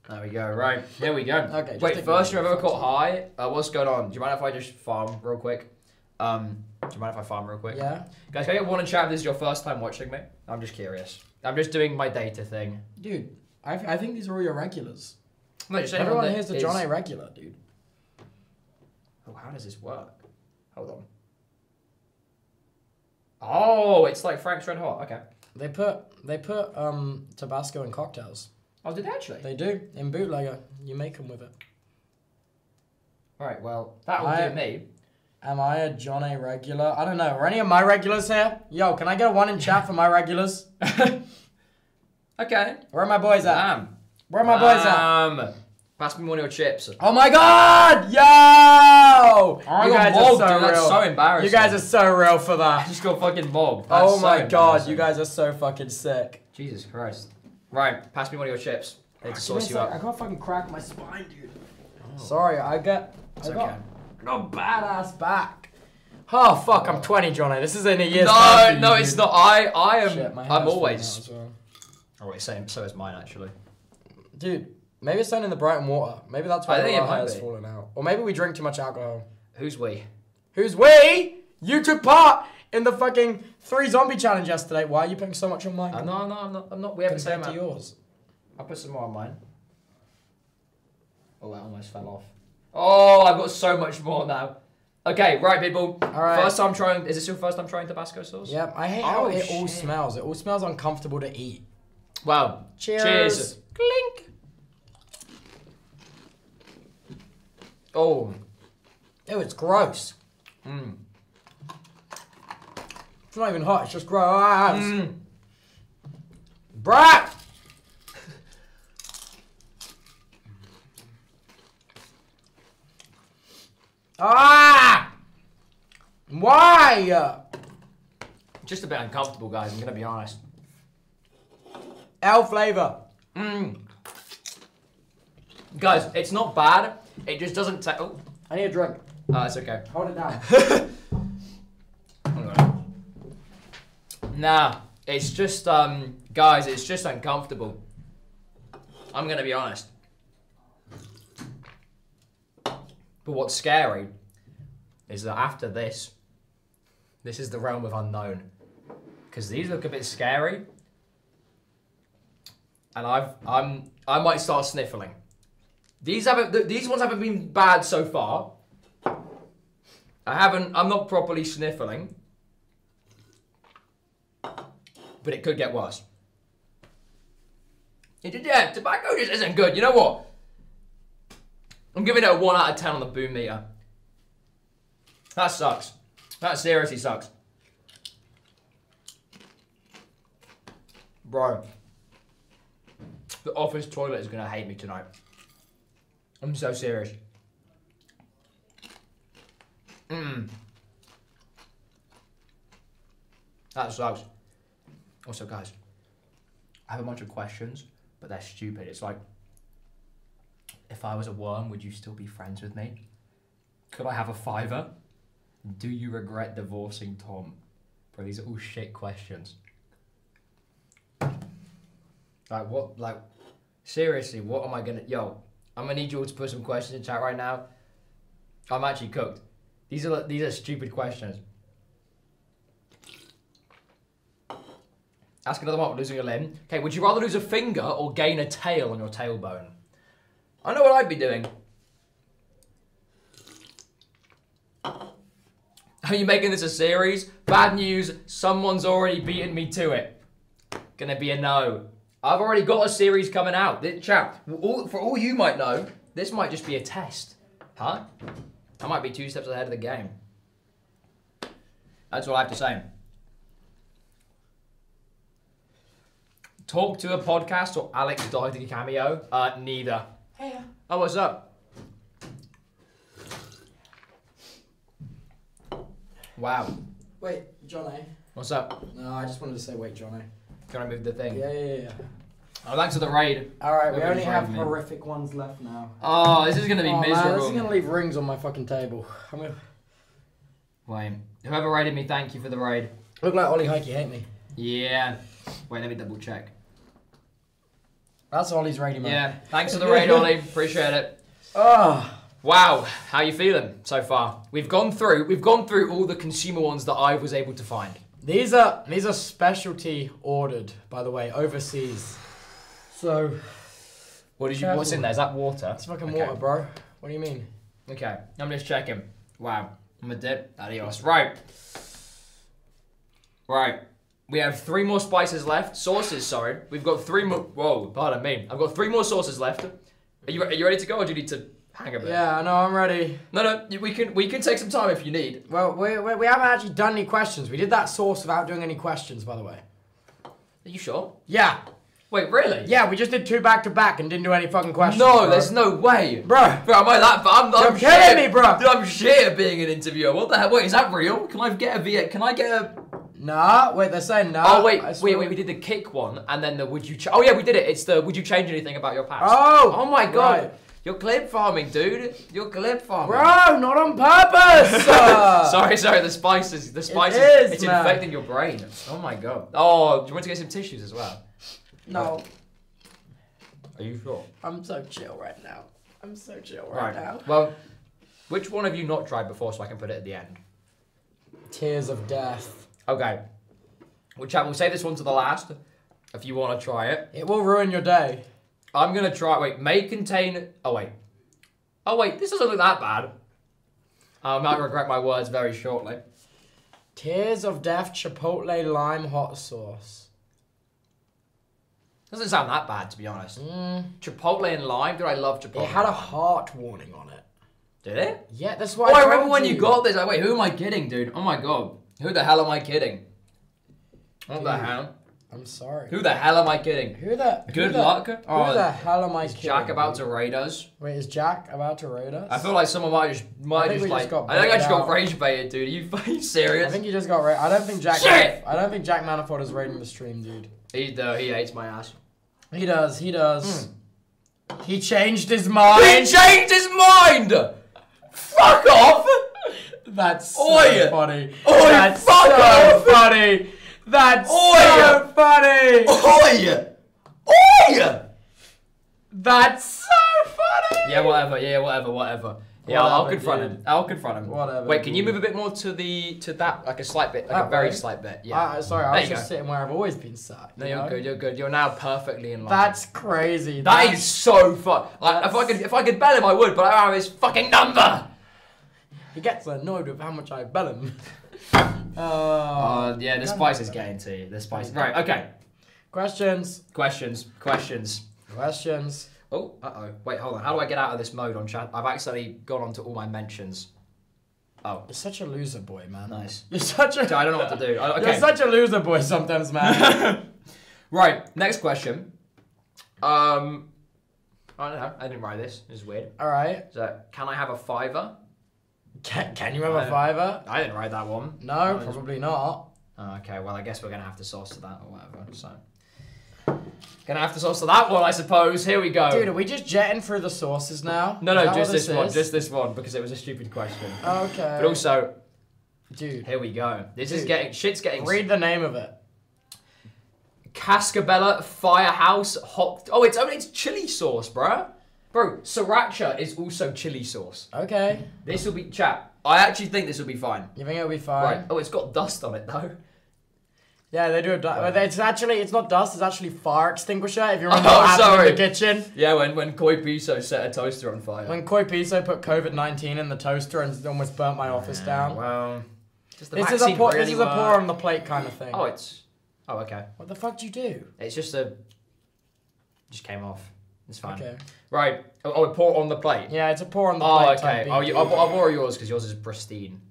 There we go. Right, There we go. Okay, Wait, first ever caught high. Uh, what's going on? Do you mind if I just farm real quick? Um, do you mind if I farm real quick? Yeah? Guys, can I get one in chat if this is your first time watching me? I'm just curious. I'm just doing my data thing. Dude, I, I think these are all your regulars. No, just Everyone here's the is- Jonnaay regular, dude. Oh, how does this work? Hold on. Oh, it's like Frank's Red Hot. Okay. They put they put um Tabasco in cocktails. Oh, did they actually? They do in bootlegger. You make them with it. All right, Well, that'll I- do me. Am I a Jonnaay regular? I don't know. Are any of my regulars here? Yo, can I get a one in chat for my regulars? Okay. Where are my boys at? Bam. Where are my boys at? Bam. Pass me one of your chips. Oh my god! Yo! Oh, I you guys mobbed, are so dude. That's real. so embarrassing. you guys are so real for I that. just got fucking mobbed. That's Oh so my god, you guys are so fucking sick. Jesus Christ. Right. Pass me one of your chips. I need to Give me a sauce you sec, I can't fucking crack my spine, dude. Oh. Sorry, I get. It's I got, okay. I got badass back. Oh fuck, I'm 20, Johnny. This is in a year's No, no, you, it's dude. not. I, I am. Shit, I'm always. well. Oh wait, same. So is mine actually. Dude, maybe it's down in the Brighton water. Maybe that's why I think our hair's be. falling out. Or maybe we drink too much alcohol. Who's we? Who's we? You took part in the fucking three zombie challenge yesterday. Why are you putting so much on mine? Uh, no, no, I'm not. I'm not. We haven't said to yours. I'll put some more on mine. Oh, that almost fell off. Oh, I've got so much more now. Okay, right, people. All right. First time trying. Is this your first time trying Tabasco sauce? Yep, I hate how Oh, it all smells. It all smells uncomfortable to eat. Wow. Cheers. Cheers. Clink. Oh. Ew, it's gross. Mm. It's not even hot. It's just gross. Mm. Brat. ah! Why? Just a bit uncomfortable, guys. I'm gonna be honest. L flavor. Mm. Guys, it's not bad. It just doesn't take. Oh, I need a drink. oh, it's okay. Hold it down. Nah, it's just um, guys, it's just uncomfortable. I'm gonna be honest. But what's scary is that after this, this is the realm of unknown. Because these look a bit scary. And I've I'm I might start sniffling. These haven't th- these ones haven't been bad so far. I haven't I'm not properly sniffling but it could get worse. Yeah, Tabasco just isn't good. You know what? I'm giving it a 1 out of 10 on the boom meter. That sucks. That seriously sucks. Bro. The office toilet is going to hate me tonight. I'm so serious. Mmm. That sucks. Also, guys, I have a bunch of questions, but they're stupid. It's like, if I was a worm, would you still be friends with me? Could I have a fiver? Do you regret divorcing Tom? Bro, these are all shit questions. Like what? Like seriously, what am I gonna? Yo, I'm gonna need you all to put some questions in chat right now. I'm actually cooked. These are these are stupid questions. Ask another one about losing a limb. Okay, would you rather lose a finger or gain a tail on your tailbone? I know what I'd be doing. Are you making this a series? Bad news, someone's already beaten me to it. Gonna be a no. I've already got a series coming out. This, for all you might know, this might just be a test. Huh? I might be two steps ahead of the game. That's all I have to say. Talk to a podcast or Alex Doherty cameo? Uh, neither. Hey. Oh, what's up? Wow. Wait, Johnny. What's up? No, I just wanted to say wait, Johnny. Can I move the thing? Yeah, yeah, yeah. Oh, thanks for the raid. All right, we only have me. horrific ones left now. Oh, this is gonna be oh, Man, miserable. this is gonna leave rings on my fucking table. I'm gonna Wait, whoever raided me, thank you for the raid. look like Ollie Hikey hate me. Yeah. Wait, let me double check. That's Ollie's rating, man. Yeah, thanks for the raid, Ollie. Appreciate it. Oh, Wow, how you feeling so far? We've gone through, we've gone through all the consumer ones that I was able to find. these are these are specialty ordered, by the way, overseas. So What did you? What's in there? Is that water? it's fucking Okay. water, bro. What do you mean? Okay, I'm just checking. Wow, I'm a dip. Adios. Right. Right. We have three more spices left. Sauces, sorry. We've got three more. Whoa, pardon me. I've got three more sauces left. Are you, are you ready to go or do you need to hang a bit? Yeah, I know. I'm ready. No, no, we can we can take some time if you need. Well, we, we, we haven't actually done any questions. We did that sauce without doing any questions, by the way. Are you sure? Yeah, Wait, really? yeah. We just did two back to back and didn't do any fucking questions. No, bro. there's no way. bro. Bro, am I that? But I'm, I'm You're shit. me, bro. Dude, I'm shit at being an interviewer. What the hell? Wait, is that real? Can I get a V? Can I get a? Nah, wait. They're saying nah. oh wait, wait, wait. We did the kick one, and then the would you? Ch- oh yeah, we did it. It's the would you change anything about your past? Oh. Oh my god. right. You're clip farming, dude. You're clip farming. Bro, not on purpose. uh. Sorry, sorry. The spices, the spices. is, it's man. infecting your brain. Oh my god. Oh, do you want to get some tissues as well? No, Are you sure? I'm so chill right now. I'm so chill right, now. Well, which one have you not tried before, so I can put it at the end? Tears of death. Okay. Well, chat. We'll save this one to the last. If you want to try it, It will ruin your day. I'm gonna try. Wait, may contain. Oh wait. Oh wait, this doesn't look that bad. I might regret my words very shortly. Tears of death, chipotle lime hot sauce. Doesn't sound that bad to be honest. Mm, Chipotle and lime. Dude, I love Chipotle. it had a heart warning on it. Did it? Yeah, that's why. Oh, I told remember when you got this. Like, wait, who am I kidding, dude? Oh my god. Who the hell am I kidding? What the hell? I'm sorry. Who the hell am I kidding? Who the? who Good the- luck. Who Oh, the hell am I is kidding? Jack about to raid us? Wait, is Jack about to raid us? I feel like someone might just might just like just I think I just baited got rage baited, dude. Are you, are you I think you just got raided. I don't think Jack. Shit! I don't think Jack Manifold is raiding the stream, dude. He though he hates my ass. He does. He does. Hmm. He changed his mind. He changed his mind. Fuck off. That's so Oi! funny. Oi, That's fuck so off! funny. That's Oi! so funny. Oi! Oi! That's so funny. Yeah, whatever. Yeah, whatever. Whatever. Yeah, I'll, I'll Whatever, confront dude. him. I'll confront him. Whatever, Wait, can you dude. move a bit more to the to that like a slight bit, like That a very way? slight bit? Yeah. Uh, sorry, I There was you just go. sitting where I've always been sat. no, you you're know? good. You're good. You're now perfectly in line. That's crazy. That That's- is so fun. Like, if I could, if I could bell him, I would, but I don't have his fucking number. He gets annoyed with how much I bell him. uh, Uh, yeah, the spice is getting to you. The spice. Right. Okay. questions. Questions. Questions. Questions. Oh, uh oh. Wait, hold on. How do I get out of this mode on chat? I've accidentally gone onto all my mentions. Oh, You're such a loser boy, man. nice. You're such a. I don't know what to do. I- You're such a loser boy sometimes, man. Right, next question. Um, I don't know. I didn't write this. This is weird. All right. So, can I have a fiver? Can, can you have I a fiver? I didn't write that one. No, just- probably not. Oh, okay, well, I guess we're gonna have to sauce to that or whatever. So, gonna have to sauce to that one, I suppose. Here we go. Dude, are we just jetting through the sauces now? no, no, just what this one, just this one, because it was a stupid question. Okay. But also, Dude, here we go. This is getting shit's getting. read the name of it. Cascabella Firehouse Hot. Oh, it's only it's chili sauce, bruh. Bro, sriracha is also chili sauce. Okay. This will be chat. I actually think this will be fine. You think it'll be fine? Right. Oh, it's got dust on it though. Yeah, they do a dust. It's actually, it's not dust, it's actually fire extinguisher. If you Oh, remember what happened sorry. in the kitchen. Yeah, when when Koi Piso set a toaster on fire. When Koi Piso put COVID 19 in the toaster and almost burnt my office down. Well, This is a pour, really this is a pour on the plate kind of thing. Oh, it's. Oh, okay. What the fuck do you do? It's just a. Just came off. It's fine. Okay. Right. Oh, oh, pour on the plate. Yeah, it's a pour on the Oh, plate. okay. Oh, you, I'll, I'll borrow yours because yours is pristine.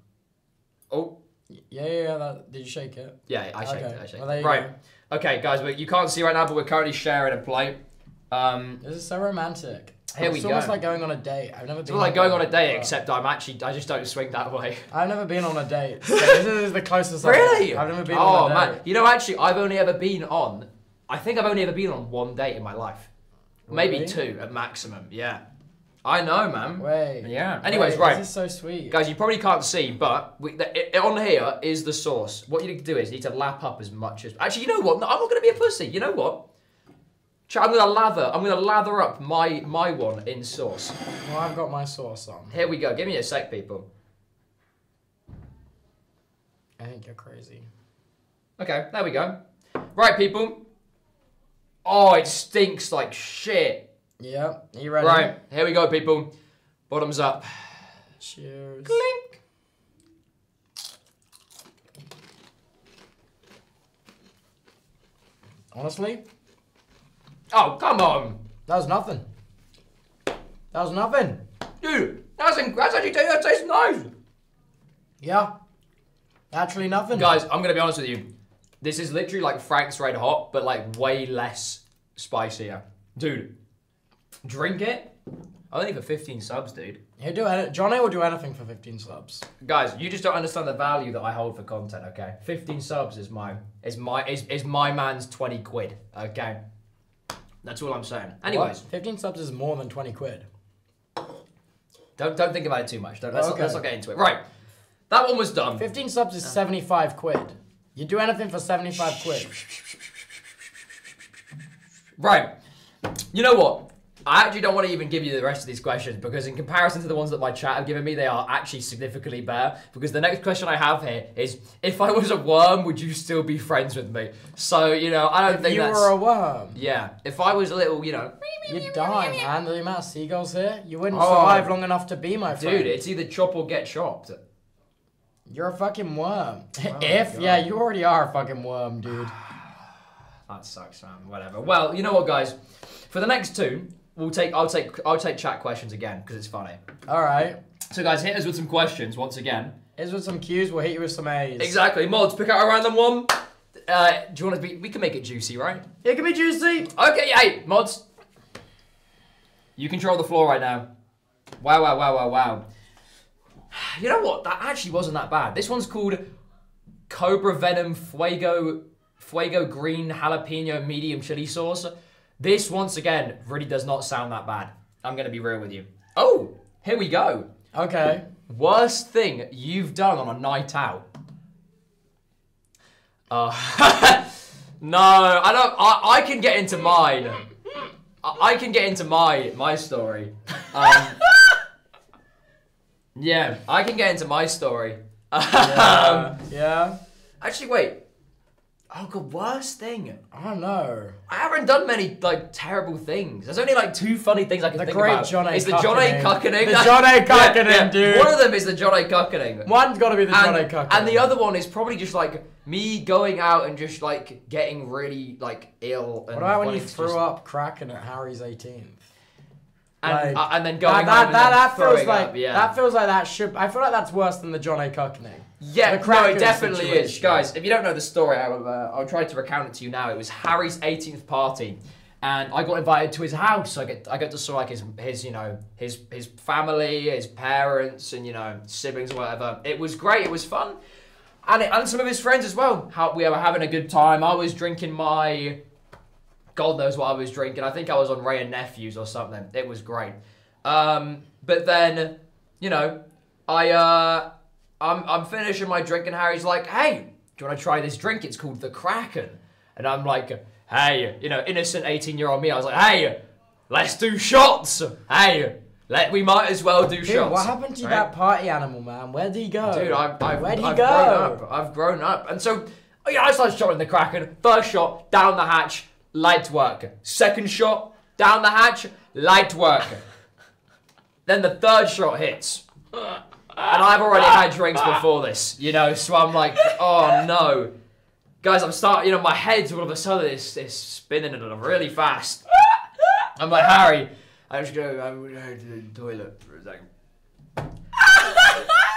Oh, Yeah, yeah, yeah. That, did you shake it? yeah, I shaked okay. it. I shaked well, it. Right. go. Okay, guys, we, you can't see right now, but we're currently sharing a plate. Um, This is so romantic. Here it's we go. It's almost like going on a date. I've never it's been like going on a date, but- except I'm actually I just don't swing that way. I've never been on a date. So this is the closest. I've- Really? I've never been oh on a man, you know actually, I've only ever been on. I think I've only ever been on one date in my life, maybe Really? two at maximum. Yeah, I know, man. Wait. Yeah. Anyways, Wait, right. This is so sweet. Guys, you probably can't see, but we, the, it, on here is the sauce. What you need to do is you need to lap up as much as. Actually, you know what? No, I'm not going to be a pussy. You know what? I'm going to lather. I'm going to lather up my my one in sauce. Well, I've got my sauce on. Here we go. Give me a sec, people. I think you're crazy. Okay, there we go. Right, people. Oh, it stinks like shit. Yeah. You ready? Right, here we go, people. Bottoms up. Cheers. Clink. Honestly, Oh, come on, that was nothing. That was nothing. dude. That's that's actually that tastes nice. Yeah. Actually, nothing. Guys, I'm gonna be honest with you. This is literally like Frank's Red Hot, but like way less spicier. Dude, drink it. Only for 15 subs, dude. He'll do any- Johnny will do anything for 15 subs. Guys, you just don't understand the value that I hold for content, okay? 15 subs is my is my is, is my man's 20 quid, okay? That's all I'm saying. Anyways, What? 15 subs is more than 20 quid. don't don't think about it too much. Don't, oh, let's, Okay. let's not get into it. Right. That one was done. 15 subs is 75 quid. You do anything for 75 quid. Right. You know what? I actually don't want to even give you the rest of these questions because, in comparison to the ones that my chat have given me, they are actually significantly better. Because the next question I have here is if I was a worm, would you still be friends with me? So, you know, I don't If think you that's. were a worm, Yeah. If I was a little, you know. you'd die, man. The amount of seagulls here, you wouldn't Oh. survive long enough to be my friend. Dude, it's either chop or get chopped. You're a fucking worm. Oh if, yeah, you already are a fucking worm, dude. That sucks, man. Whatever. Well, you know what, guys? For the next two, we'll take. I'll take. I'll take chat questions again because it's funny. Alright. So, guys, hit us with some questions once again. Hit us with some Q's, we'll hit you with some A's. Exactly. Mods, pick out a random one. Uh, do you want to be? We can make it juicy, right? It can be juicy. Okay, hey, mods. You control the floor right now. Wow, wow, wow, wow, wow. You know what? That actually wasn't that bad. This one's called Cobra Venom Fuego Fuego Green Jalapeno Medium Chili Sauce. This once again really does not sound that bad. I'm gonna be real with you. Oh, here we go. Okay. Worst thing you've done on a night out. Uh, no, I don't. I, I can get into mine. I, I can get into my my story. Um, yeah, I can get into my story. Yeah. Yeah. actually, wait. Oh god, worst thing. I don't know. I haven't done many like terrible things. There's only like two funny things I can The think great about. Jonnaay It's the Jonnaay Cuckening. Cuckening. The Jonnaay Cuckening, yeah. dude. One of them is the Jonnaay Cuckening. One's got to be the Jonnaay and, and the other one is probably just like me going out and just like getting really like ill. And What about when you threw just- up cracking at Harry's 18th? And, like- uh, and then going That, that, that, that feels like up, yeah. that feels like that should. I feel like that's worse than the Jonnaay Cuckening. Yeah, The no, it definitely is, guys. If you don't know the story, I'll, uh, I'll try to recount it to you now. It was Harry's 18th party, and I got invited to his house. I get I got to saw like his his you know his his family, his parents, and you know siblings or whatever. It was great. It was fun, and it, and some of his friends as well. How we were having a good time. I was drinking my. God knows what I was drinking. I think I was on Wray and Nephews or something. It was great. Um, but then, you know, I uh, I'm I'm finishing my drink and Harry's like, "Hey, do you want to try this drink? It's called the Kraken." And I'm like, "Hey, you know, innocent 18 year old me. I was like, "Hey, let's do shots. Hey, let we might as well do Dude, shots." what happened to right? that party animal, man? Where'd he go? Dude, I've, I've, Where'd he I've go? grown up. I've grown up. And so, yeah, I started shotting the Kraken. First shot, down the hatch, light work. Second shot, down the hatch, light work. then the third shot hits. And I've already had drinks before this, you know, so I'm like, oh no. Guys, I'm starting, you know, my head's all of a sudden is, is spinning really fast. I'm like, Harry, I'm just gonna, I'm gonna go to the toilet for a second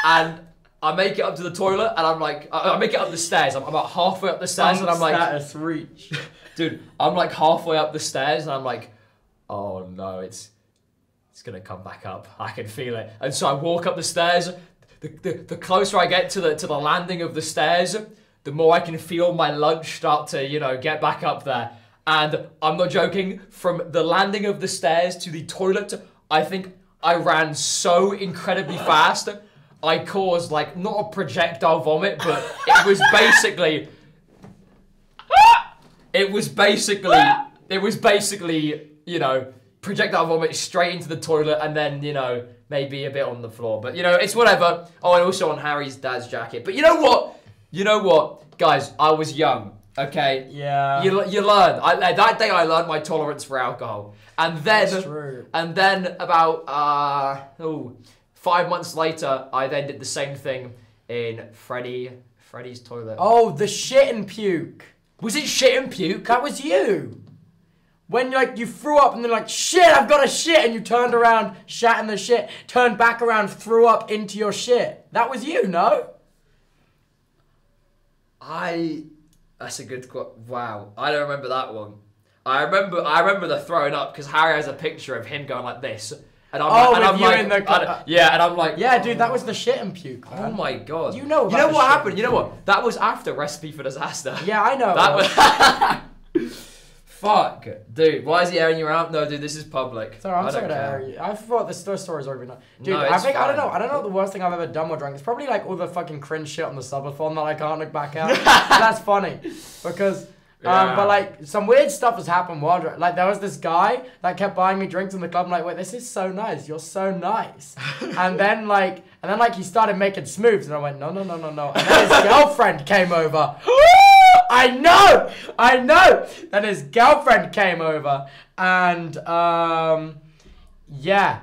and I make it up to the toilet, and I'm like, I I make it up the stairs. I'm about halfway up the stairs, and I'm like, status reach. Dude, I'm like halfway up the stairs, and I'm like, oh no, it's it's gonna come back up. I can feel it. And so I walk up the stairs. The, the, the closer I get to the to the landing of the stairs, the more I can feel my lunch start to you know get back up there. And I'm not joking. From the landing of the stairs to the toilet, I think I ran so incredibly fast. I caused like not a projectile vomit, but it was basically it was basically it was basically you know projectile vomit straight into the toilet and then you know maybe a bit on the floor. But you know it's whatever. Oh and also on harry's dad's jacket. But you know what? You know what? Guys i was young okay? Yeah. you, you learn I, that day i learned my tolerance for alcohol. And then That's true. and then about uh oh five months later i then did the same thing in Freddy, Freddy's toilet. Oh, the shit and puke. Was it shit and puke That was you. When like you threw up and then like shit, I've got a shit, and you turned around, shat in the shit, turned back around, threw up into your shit. That was you, no? I. That's a good. Wow, I don't remember that one. I remember. I remember the throwing up because Harry has a picture of him going like this, and I'm Oh, like, and I'm you like, in the co- yeah, and I'm like, Yeah, dude, that was the shit and puke. Oh my god! You know You know what happened? You know what? That was after Recipe for Disaster. Yeah, I know. That was. Fuck, dude. Why is he airing you out? No, dude. This is public. Sorry, I'm I sorry to care. air you. I thought the sto- story's over now. Dude, No, I think I don't know. I don't know the worst thing I've ever done or drunk. It's probably like all the fucking cringe shit on the subathon that I can't look back at. That's funny because. Um, but like some weird stuff has happened while like there was this guy that kept buying me drinks in the club. I'm like, wait, this is so nice. You're so nice. and then like and then like he started making smooths, and I went, no, no, no, no, no. And then his girlfriend came over. I know, I know. Then his girlfriend came over, and um, yeah,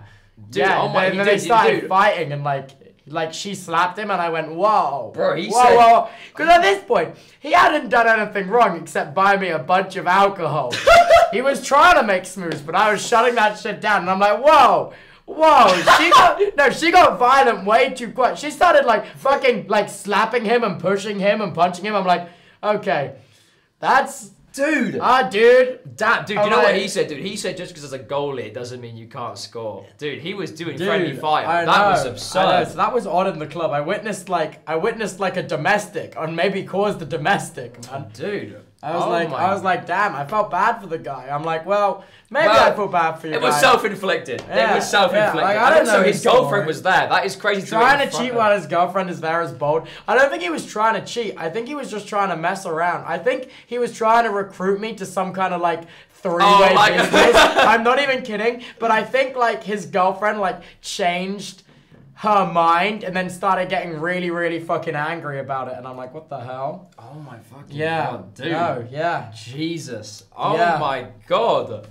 Dude, yeah. oh my- then, then did, they started fighting, and like, like she slapped him, and I went, whoa, Bro, he whoa, said- whoa, because at this point he hadn't done anything wrong except buy me a bunch of alcohol. he was trying to make smooths, but I was shutting that shit down, and I'm like, whoa. Whoa, she got no, she got violent way too quick. She started like fucking like slapping him and pushing him and punching him. I'm like, okay, that's Dude. ah, dude. Damn, dude, you know what he said, dude? He said just because there's a goalie, it doesn't mean you can't score. Dude, he was doing Dude, friendly fire. I that know, was I know. absurd. So that was odd in the club. I witnessed like I witnessed like a domestic, or maybe caused the domestic, man. Dude. I was oh like, I was like, damn, I felt bad for the guy. I'm like, well, maybe Well, I feel bad for you. It was self-inflicted. Yeah, it was self-inflicted. yeah, like, I don't know his his girlfriend was there. That is crazy. to trying in to cheat while his girlfriend is there is bold. I don't think he was trying to cheat. I think he was just trying to mess around. I think he was trying to recruit me to some kind of like three-way Oh, business. I'm not even kidding. But I think like his girlfriend like changed her mind and then started getting really, really fucking angry about it. And I'm like, what the hell? Oh my fucking Yeah. god, dude. No, yeah. Jesus. Oh Yeah. my god.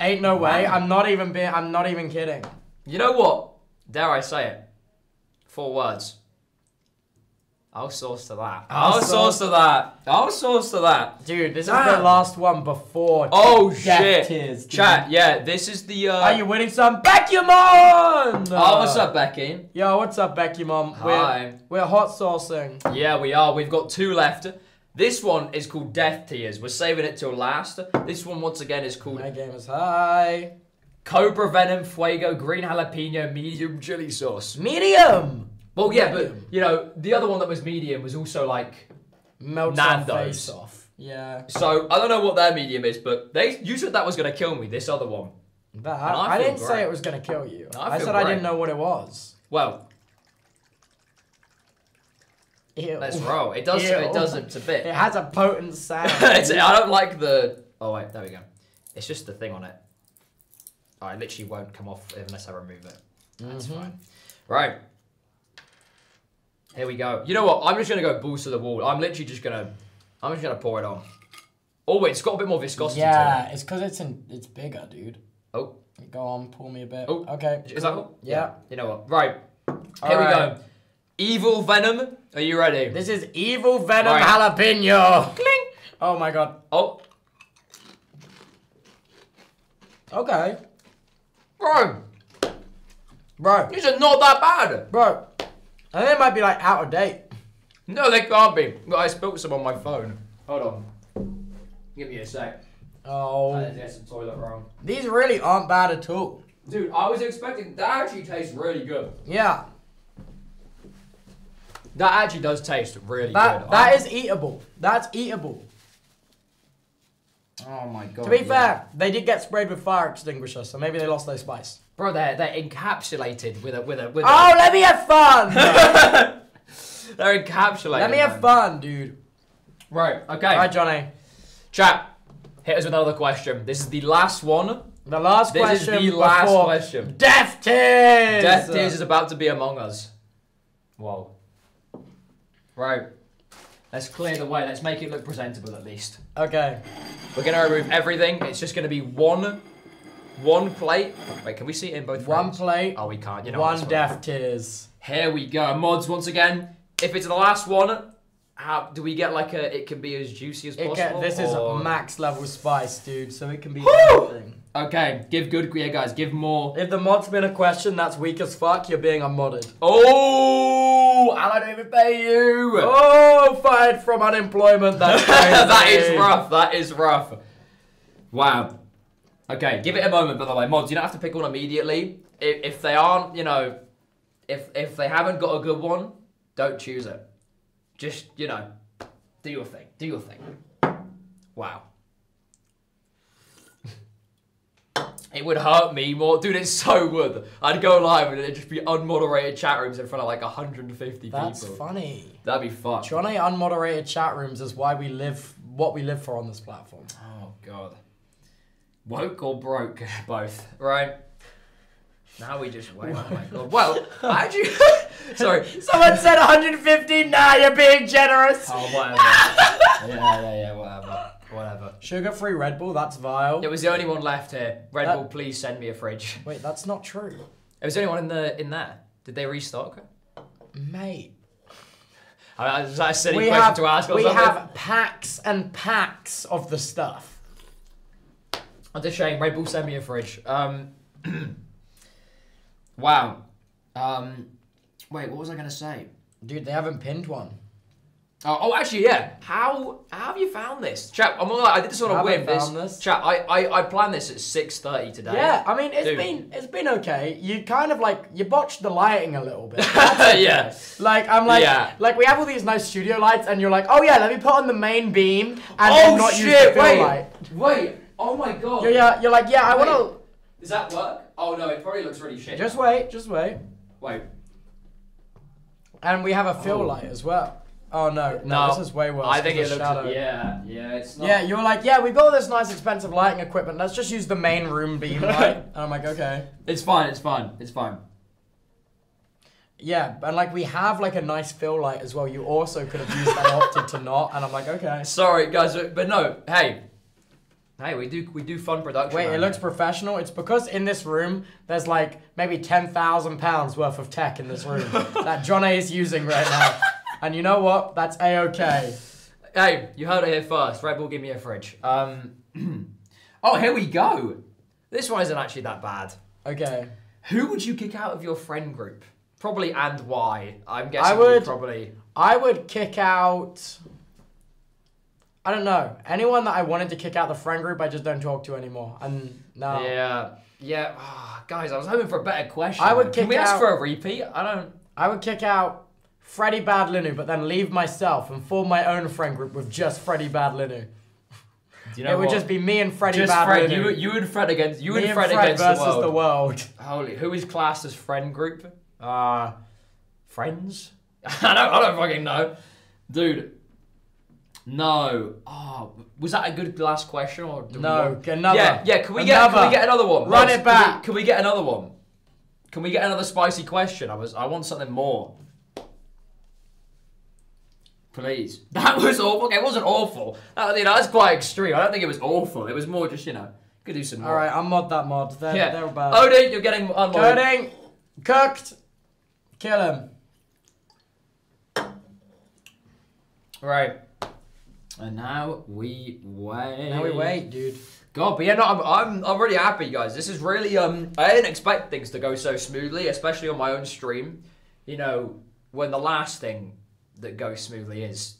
Ain't no way. Man. I'm not even being. I'm not even kidding. You know what? Dare I say it? Four words. I'll sauce to that. I'll I'll sauce to that. I'll sauce to that. Dude, this is the last one before. Oh Death shit! Tears. Chat, yeah, this is the. Uh, Are you winning some Becumon? Oh, what's up, Becky? Yo, what's up, Becumon? Hi. We're, we're hot saucing. Yeah, we are. We've got two left. This one is called Death Tears. We're saving it till last. This one, once again, is called My game is high. Cobra Venom Fuego Green Jalapeno Medium Chili Sauce. Medium. Well, yeah, but you know, the other one that was medium was also like. Melts Nando's. face off. Yeah. So I don't know what their medium is, but they you said that was gonna kill me. This other one. That, I I, didn't great. say it was gonna kill you. I I, said I didn't know what it was. Well, Ew. let's roll. It does. Ew. It does It's a bit. It has a potent sound. I don't like the. Oh wait, there we go. It's just the thing on it. Oh, it literally won't come off unless I remove it. That's Mhm. fine. Right. Here we go. You know what? I'm just gonna go balls to the wall. I'm literally just gonna. I'm just gonna pour it on. Oh wait, it's got a bit more viscosity to yeah, it's because it's in, it's bigger, dude. Oh. Go on, pull me a bit. Oh, okay. Is that cool. what? Yeah. You know what? Right. Here we Alright. go. Evil Venom. Are you ready? This is evil venom Right. jalapeno. Cling. Oh my god. Oh, Okay. bro. Bro. These are not that bad. Bro. Think it might be like out of date. No, they can't be. I spilled some on my phone. Hold on. Give me a sec. I Oh. did some toilet wrong. These really aren't bad at all. Dude, I was expecting that actually tastes really good. Yeah. That actually does taste really That good. that is eatable. That's eatable. Oh my god. To be yeah. fair, they did get sprayed with fire extinguisher, so maybe they lost their spice. Bro, they're they're encapsulated with a with a with Oh, let me have fun. they're encapsulated. let me have man. fun, dude. Right. Okay. All right, Johnny. Chat. Hit us with another question. This is the last one. The last This question is the last question. Death tears. Death Tears is about to be among us. Whoa. Right. Let's clear the way. Let's make it look presentable at least. Okay. We're gonna remove everything. It's just gonna be one, one plate. Wait, can we see it in both One frames? plate. Oh, we can't. You know one death tears. Here we go. Mods once again. If it's the last one, how do we get like a? It can be as juicy as It possible. get, this is or- max level spice, dude. So it can be Woo! anything. Okay, give good. Yeah, guys, give more. If the mod's been a question that's weak as fuck, you're being unmodded. Oh, and I don't even pay you. Oh, fired from unemployment. That's that is rough. That is rough. Wow. Okay, give it a moment. By the way, mods, you don't have to pick one immediately. If, if they aren't, you know, if if they haven't got a good one, don't choose it. Just you know, do your thing. Do your thing. Wow. It would hurt me more, dude. It so would. I'd go live and it'd just be unmoderated chat rooms in front of like 150 That's people. That's funny. That'd be fun. Johnny unmoderated chat rooms is why we live what we live for on this platform. Oh god. Woke or broke, both. Right. Now we just wait. Oh my god. Well, actually, sorry. Someone said 150. Nah, you're being generous. Oh whatever. yeah, yeah, yeah. Whatever. Whatever. Sugar-free Red Bull. That's vile. It was the only one left here. Red That- Bull, please send me a fridge. Wait, that's not true, It was the only one in the in there. Did they restock? mate. I, I, is that a silly we question have to ask? Or we something? have packs and packs of the stuff. It's a shame. Red Bull, send me a fridge. Um. wow. Um. Wait, what was I gonna say? Dude, they haven't pinned one. Oh, oh, actually, yeah. How how have you found this, chap? I'm gonna lie, I did this on a whim. This, found this. chap. I, I I planned this at six thirty today. Yeah, I mean it's Dude. been it's been okay. You kind of like you botched the lighting a little bit. That's okay. yeah. Like I'm like Yeah. like we have all these nice studio lights and you're like, oh yeah, let me put on the main beam and oh not use shit! the fill wait, light. wait. Oh my god. You're, yeah, you're like, yeah, I wanna Does that work? Oh no, it probably looks really shit. just wait, just wait. wait. And we have a fill Oh. light as well. Oh no, no, No, this is way worse. I think it looks. shadow. Yeah, yeah. It's not. Yeah, you're like, yeah, we've got all this nice expensive lighting equipment. Let's just use the main room beam light. and I'm like, okay. It's fine. It's fine. It's fine. Yeah, and like we have like a nice fill light as well. You also could have used that opted to not, and I'm like, okay. Sorry, guys, but no. Hey, hey, we do we do fun production. Wait, it looks professional. It's because in this room there's like maybe ten thousand pounds worth of tech in this room that Jonnaay is using right now. And you know what? That's a okay. Hey, you heard it here first. Red Bull, give me a fridge. Um, oh, here we go. This one isn't actually that bad. Okay. Who would you kick out of your friend group? Probably and why? I'm guessing I would- probably. I would kick out. I don't know. Anyone that I wanted to kick out the friend group, I just don't talk to anymore. And no. Yeah, yeah. Ah, guys, I was hoping for a better question. I would Can kick we ask out- for a repeat? I don't. I would kick out Freddie Badlinu, but then leave myself and form my own friend group with just Freddie Badlinu. Do you know what? it would what? just be me and Freddie Just Badlinu. Fred. You, you and Fred against you me and and Fred, Fred against versus the world. the world. Holy, who is classed as friend group? Uh, friends? I don't, I don't fucking know. Dude. No. Oh, was that a good last question or do we No, another. Yeah, yeah. Can we get? Can Another. we get another one? Run it can back. we- Can we, get another one? Can we get another spicy question? I was. I want something more. Please. That was awful. Okay, it wasn't awful. That, you know, that's quite extreme. I don't think it was awful. It was more just you know. Could do some more. All right, I'll mod that mod. They're, Yeah. they're bad. Odin, you're getting unmodded. Coding. Cooked. Kill him. Right. And now we wait. Now we wait, dude. God, but yeah, no, I'm, I'm, I'm really happy, guys. This is really, um, I didn't expect things to go so smoothly, especially on my own stream. You know, when the last thing that goes smoothly is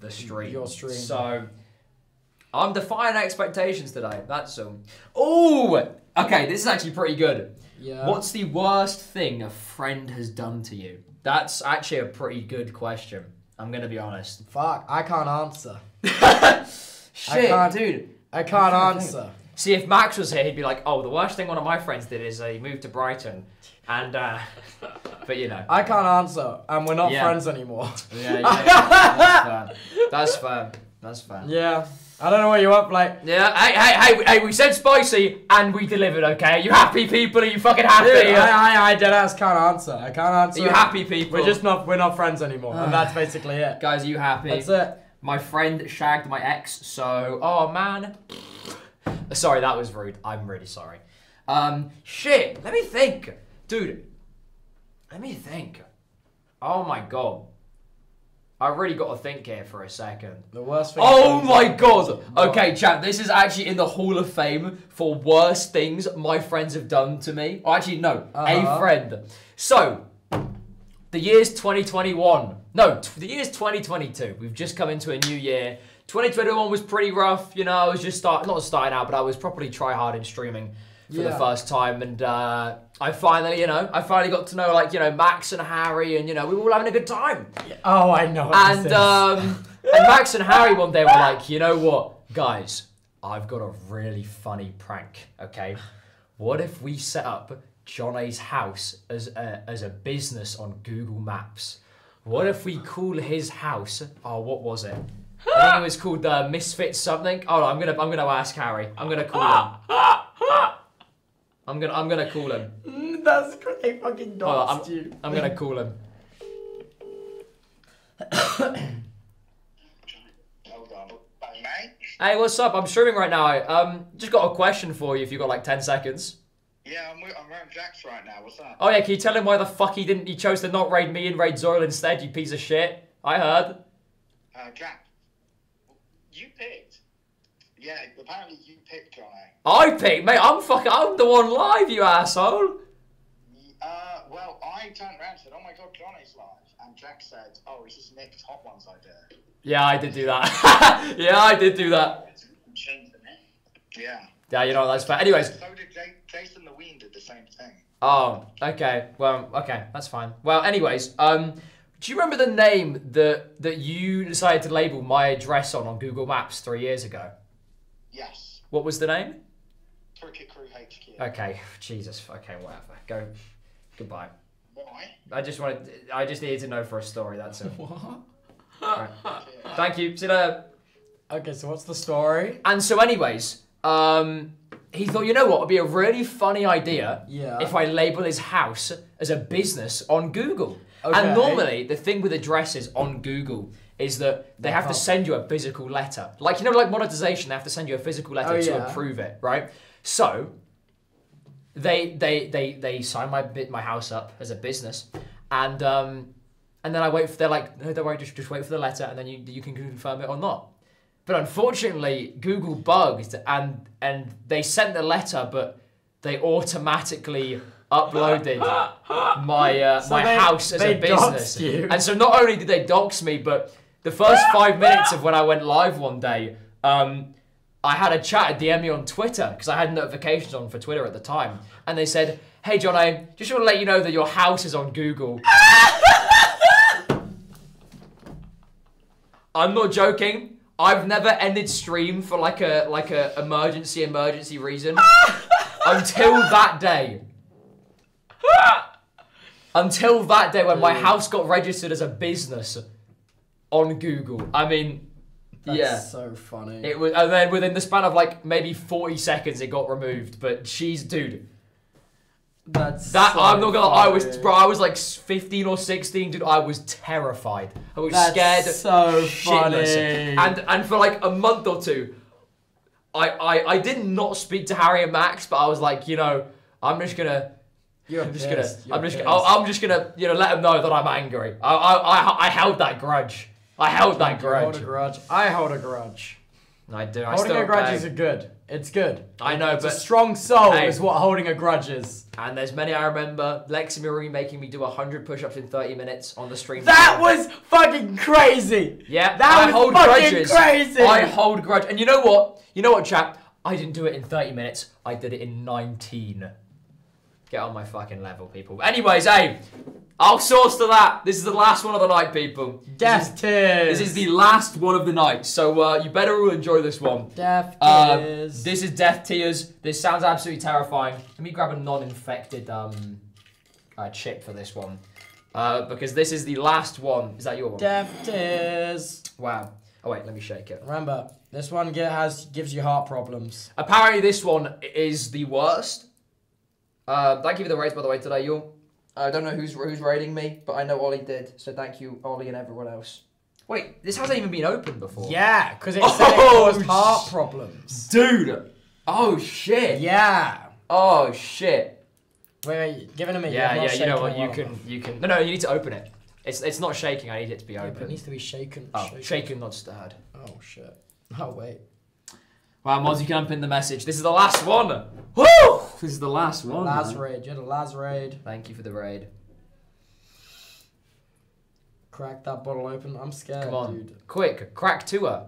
the stream. Your stream. So, I'm defying expectations today. That's um. Oh, okay. This is actually pretty good. Yeah. What's the worst thing a friend has done to you? That's actually a pretty good question. I'm gonna be honest. Fuck, I can't answer. Shit, can't- dude. I can't answer. See, if Max was here, he'd be like, "Oh, the worst thing one of my friends did is uh, he moved to Brighton," and uh, but you know, I can't answer, and we're not Yeah. friends anymore. yeah, yeah, yeah, that's fair. That's fair. That's fair. yeah. I don't know what you're up like. Yeah, hey, hey, hey, hey, we said spicy and we delivered, okay? You happy people? Are you fucking happy? Dude, I, I, I dead ass can't answer. I can't Are answer. you happy people? We're just not, we're not friends anymore, and that's basically it. Guys, are you happy? That's it. My friend shagged my ex, so oh man. Sorry, that was rude. I'm really sorry. Um, shit. Let me think, dude. Let me think. Oh my god. I really got to think here for a second. The worst thing. Oh my god. Okay, chap, this is actually in the Hall of Fame for worst things my friends have done to me. Or actually, no, a Uh-huh. friend. So, the year's 2021. No, t- the year's 2022. We've just come into a new year. 2021 was pretty rough. You know, I was just start not starting out, but I was properly try hard in streaming for the first time, and uh, I finally, you know, I finally got to know like you know Max and Harry, and you know we were all having a good time. Oh, I know. And um, and Max and Harry one day were like, you know what, guys, I've got a really funny prank. Okay, what if we set up Jonnaay's house as a, as a business on Google Maps? What if we call his house? Oh, what was it? I think it was called uh, Misfit something. Oh, no, I'm gonna I'm gonna ask Harry. I'm gonna call him. I'm gonna I'm gonna call him. Mm, that's great. Fucking Hold on, doxed you. I'm gonna call him. Hey, what's up? I'm streaming right now. Um, just got a question for you. If you got like ten seconds. Yeah, I'm, with, I'm around Jack's right now. What's up? Oh yeah, can you tell him why the fuck he didn't? He chose to not raid me and raid Zoil instead. You piece of shit. I heard. Uh, Jack. You picked. Yeah, apparently you picked Johnny. I picked, mate. I'm fucking. I'm the one live, you asshole. Uh, well, I turned around and said, "Oh my God, Johnny's live," and Jack said, "Oh, it's just Nick's Hot Ones idea." Yeah, I did do that. yeah, I did do that. Change the name. Yeah. Yeah, you know that's fair. Anyways. So did J- Jason the Ween did the same thing. Oh, okay. Well, okay, that's fine. Well, anyways, um, do you remember the name that that you decided to label my address on on Google Maps three years ago? Yes. What was the name? Cricket Crew HQ. Okay, Jesus. Okay, whatever. Go. Goodbye. Why? I just wanted. I just needed to know for a story. That's it. What? Right. Thank you. See you later. Okay, so what's the story? And so, anyways, um, he thought, you know what, it'd be a really funny idea Yeah. if I label his house as a business on Google. Okay. And normally, the thing with addresses on Google is that they have to can't- send you a physical letter. Like, you know, like monetization, they have to send you a physical letter Oh, to yeah. approve it, right? So, they they they they sign my bit my house up as a business, and um, and then I wait for they're like, no, don't worry, just just wait for the letter, and then you you can confirm it or not. But unfortunately, Google bugged and and they sent the letter, but they automatically uploaded my uh, So my they- house as a business. And so not only did they dox me, but the first five minutes of when I went live one day, um, I had a chat at DM me on Twitter because I had notifications on for Twitter at the time, and they said, "Hey John, I just want to let you know that your house is on Google." I'm not joking. I've never ended stream for like a like a emergency emergency reason until that day. Until that day when my house got registered as a business on Google. I mean, That's yeah. so funny. It was, and then within the span of like maybe 40 seconds, it got removed. But she's, dude, That's that so I'm not gonna. I was, bro, I was like 15 or 16, dude. I was terrified. I was That's scared. so funny. And and for like a month or two, I, I I did not speak to Harry and Max, but I was like, you know, I'm just gonna. You're I'm just pissed. gonna, I'm You're just, pissed. I'll, I'm just gonna, you know, let them know that I'm angry. I, I, I, I held that grudge. I held that You hold grudge. a grudge. I hold a grudge. I do. I holding still a grudge pay. is a good. It's good. I know, it's but a strong soul Hey. is what holding a grudge is. And there's many I remember. Lexi Marie making me do 100 push-ups in 30 minutes on the stream. That was fucking crazy. yeah. that I was hold fucking grudges. crazy. I hold grudge. And you know what? You know what, chap? I didn't do it in 30 minutes. I did it in 19. Get on my fucking level, people. Anyways, hey, I'll sauce to that. This is the last one of the night, people. Death tears. this is the last one of the night. So uh, you better all enjoy this one. death Uh, tears. this is Death Tears. This sounds absolutely terrifying. Let me grab a non-infected um, uh, chip for this one. Uh, because this is the last one. Is that your one? death tears. wow. Oh wait, let me shake it. Remember, this one has gives you heart problems. Apparently this one is the worst. Uh, thank you for the rates, by the way, today, you. I don't know who's who's rating me, but I know Ollie did. So thank you, Ollie, and everyone else. Wait, this hasn't even been opened before. Yeah, because it Oh, said it caused heart problems. Dude. Oh shit. Yeah. Oh shit. Wait, wait, give it to me. Yeah, yeah, you know what? You can, enough. you can. No, no, you need to open it. It's, it's not shaking. I need it to be Yeah, but it needs to be shaken. Oh, shaken, not stirred. Oh shit. Oh wait. Wow, Moz, you can unpin the message. This is the last one. Woo! This is the last one. Last man. raid. You had a last raid. Thank you for the raid. Crack that bottle open. I'm scared, Come on, dude. quick, crack to her.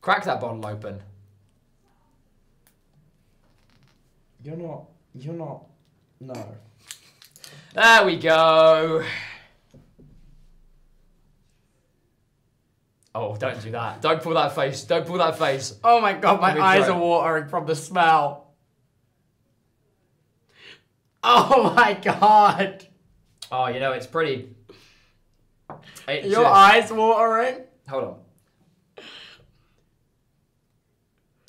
Crack that bottle open. You're not. You're not. No. There we go. Oh, don't do that. Don't pull that face. Don't pull that face. Oh my god, my eyes are watering from the smell. Oh my god. Oh, you know, it's pretty. It Your just- eyes watering? Hold on.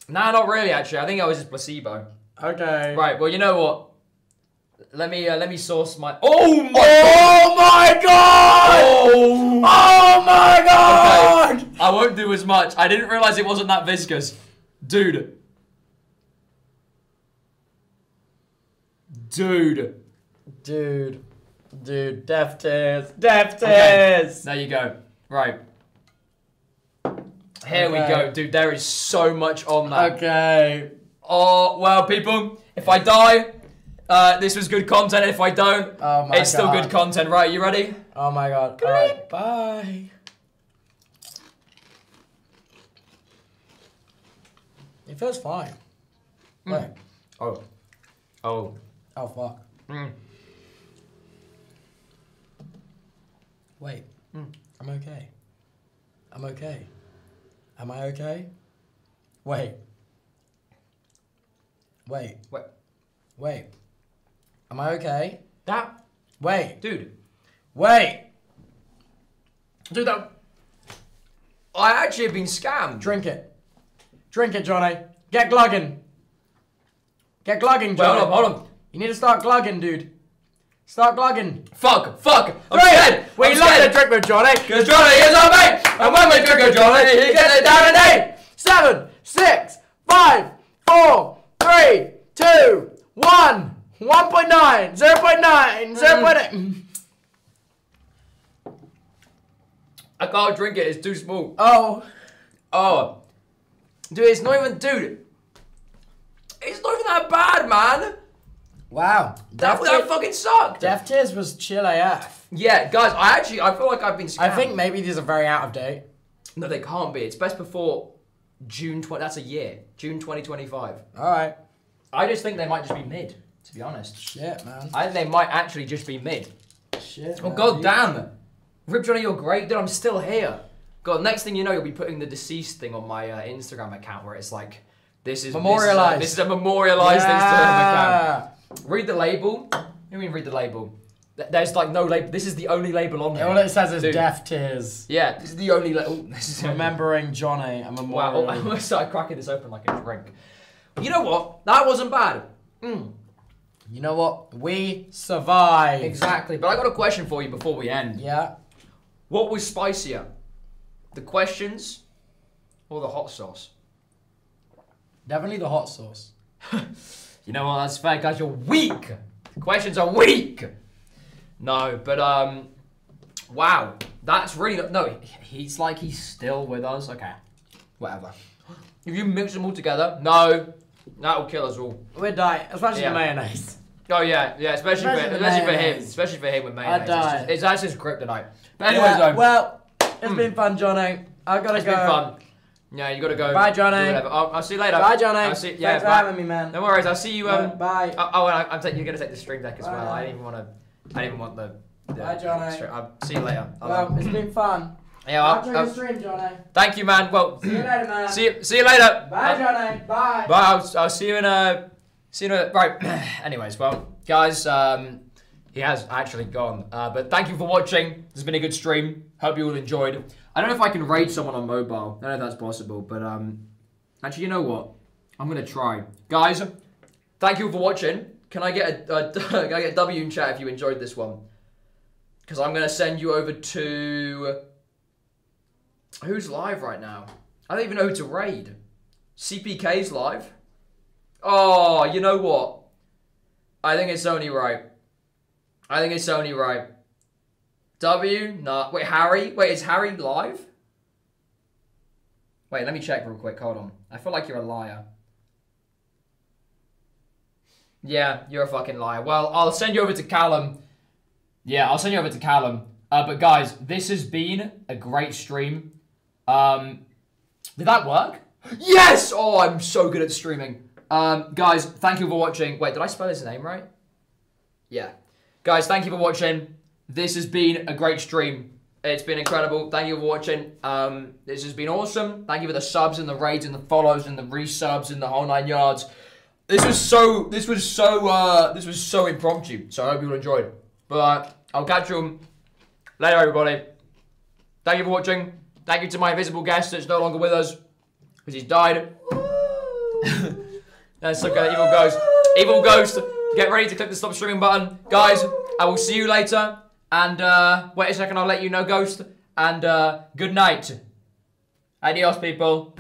Nah, not really. Actually, I think I was just placebo. Okay. Right. Well, you know what? Let me uh, let me sauce my. Oh my! Oh my god! Oh! Oh my god! Okay. I won't do as much. I didn't realize it wasn't that viscous, dude. Dude. Dude. Dude, death tears. Death Okay. tears! There you go. Right. Here we go, dude. There is so much on that. Okay. Oh well, people. If I die, uh, this was good content. If I don't, Oh my it's still good content. Right? You ready? Oh my god. Alright, bye. It feels fine. Wait. Oh. Oh. Oh fuck. Mm. Wait. I'm okay. I'm okay. Am I okay? Wait. Wait. Wait. Wait. Am I okay? That, Wait. dude. Wait. Dude, that. I actually have been scammed. Drink it. Drink it, Johnny. Get glugging. Get glugging, Wait, Johnny. hold on, hold on. You need to start glugging, dude. Start glugging. Fuck, fuck. I'm Drink scared. We I'm love scared. to drink with Johnny. Cause Johnny is our mate, and when we drink with Johnny, he gets it down and eight. Seven, six, five, four, three, two, one. 1.9, 0.9, mm. 0.8. I can't drink it. It's too small. Oh. Oh, dude, it's not even, dude. It's not even that bad, man. Wow. That, Death, that fucking sucked. Death Tears was chill AF. yeah, guys, I actually, I feel like I've been. I think maybe these are very out of date. no, they can't be. It's best before June twenty. That's a year. June twenty twenty five. Alright. I just think they might just be mid. To be honest, Shit, man. I think they might actually just be mid. Shit. Oh man. god damn! Rip Johnny, you're great, dude. I'm still here. God, next thing you know, you'll be putting the deceased thing on my uh, Instagram account where it's like, this is Memorialized. This is a, this is a memorialized Instagram account. Yeah. Read the label. What do you mean read the label? There's like no label. This is the only label on there. All it says is Dude. Death Tears. Yeah, this is the only label. This is Remembering Johnny and Wow, memorial. I almost started cracking this open like a drink. You know what? That wasn't bad. Mm, You know what? We survive. exactly. But I got a question for you before we end. Yeah. What was spicier? The questions or the hot sauce? Definitely the hot sauce. You know what? That's fair, guys. You're weak. The questions are weak. No, but um, wow, that's really not, no. He's like he's still with us. Okay, whatever. If you mix them all together, no, that'll kill us all. We'd die, especially Yeah. the mayonnaise. Oh yeah, yeah, especially, Especially for, especially for him, especially for him with mayonnaise. It's, die. just, it's that's his kryptonite. But anyways, Yeah, though, well, it's been fun, Johnny. I gotta it's go. been fun. Yeah, you gotta go. Bye, Johnny. whatever. I'll, I'll see you later. Bye, Johnny. I'll see, yeah, Thanks for bye. having me, man. No worries. I'll see you. Um, Bye. Oh, oh and I, I'm taking. You're gonna take the stream deck as well. I didn't even want to. I didn't even want the. the Bye, Johnny. stre- I'll see you later. I'll- Well, it's been fun. Yeah. I'll I'll, I'll- stream, Johnny. thank you, man. Well, See you later, man. see you. See you later. Bye, Uh, Johnny. Bye. Bye. I'll, I'll see you in a. See you in a. Right. Anyways, well, guys. Um, he has actually gone. Uh, but thank you for watching. This has been a good stream. Hope you all enjoyed. I don't know if I can raid someone on mobile. I don't know if that's possible, but um, actually, you know what? I'm gonna try, guys. Thank you for watching. Can I get a, a can I get a W in chat if you enjoyed this one? Because I'm gonna send you over to who's live right now. I don't even know who to raid. CPK's live. Oh, you know what? I think it's only right. I think it's only right. W? Nah. Wait, Harry? Wait, is Harry live? Wait, let me check real quick. Hold on. I feel like you're a liar. Yeah, you're a fucking liar. Well, I'll send you over to Callum. Yeah, I'll send you over to Callum. Uh, but guys, this has been a great stream. Um, did that work? Yes! Oh, I'm so good at streaming. Um, guys, thank you for watching. Wait, did I spell his name right? Yeah. Guys, thank you for watching. This has been a great stream. It's been incredible. Thank you for watching. Um, this has been awesome. Thank you for the subs and the raids and the follows and the resubs and the whole nine yards. This was so. This was so. Uh, this was so impromptu. So I hope you all enjoyed. But uh, I'll catch you later, everybody. Thank you for watching. Thank you to my invisible guest that's no longer with us because he's died. Let's That's okay. Evil Ghost. Evil Ghost. Get ready to click the stop streaming button, guys. I will see you later. And uh, wait a second. I'll let you know, Ghost. And uh, good night. Adios, people.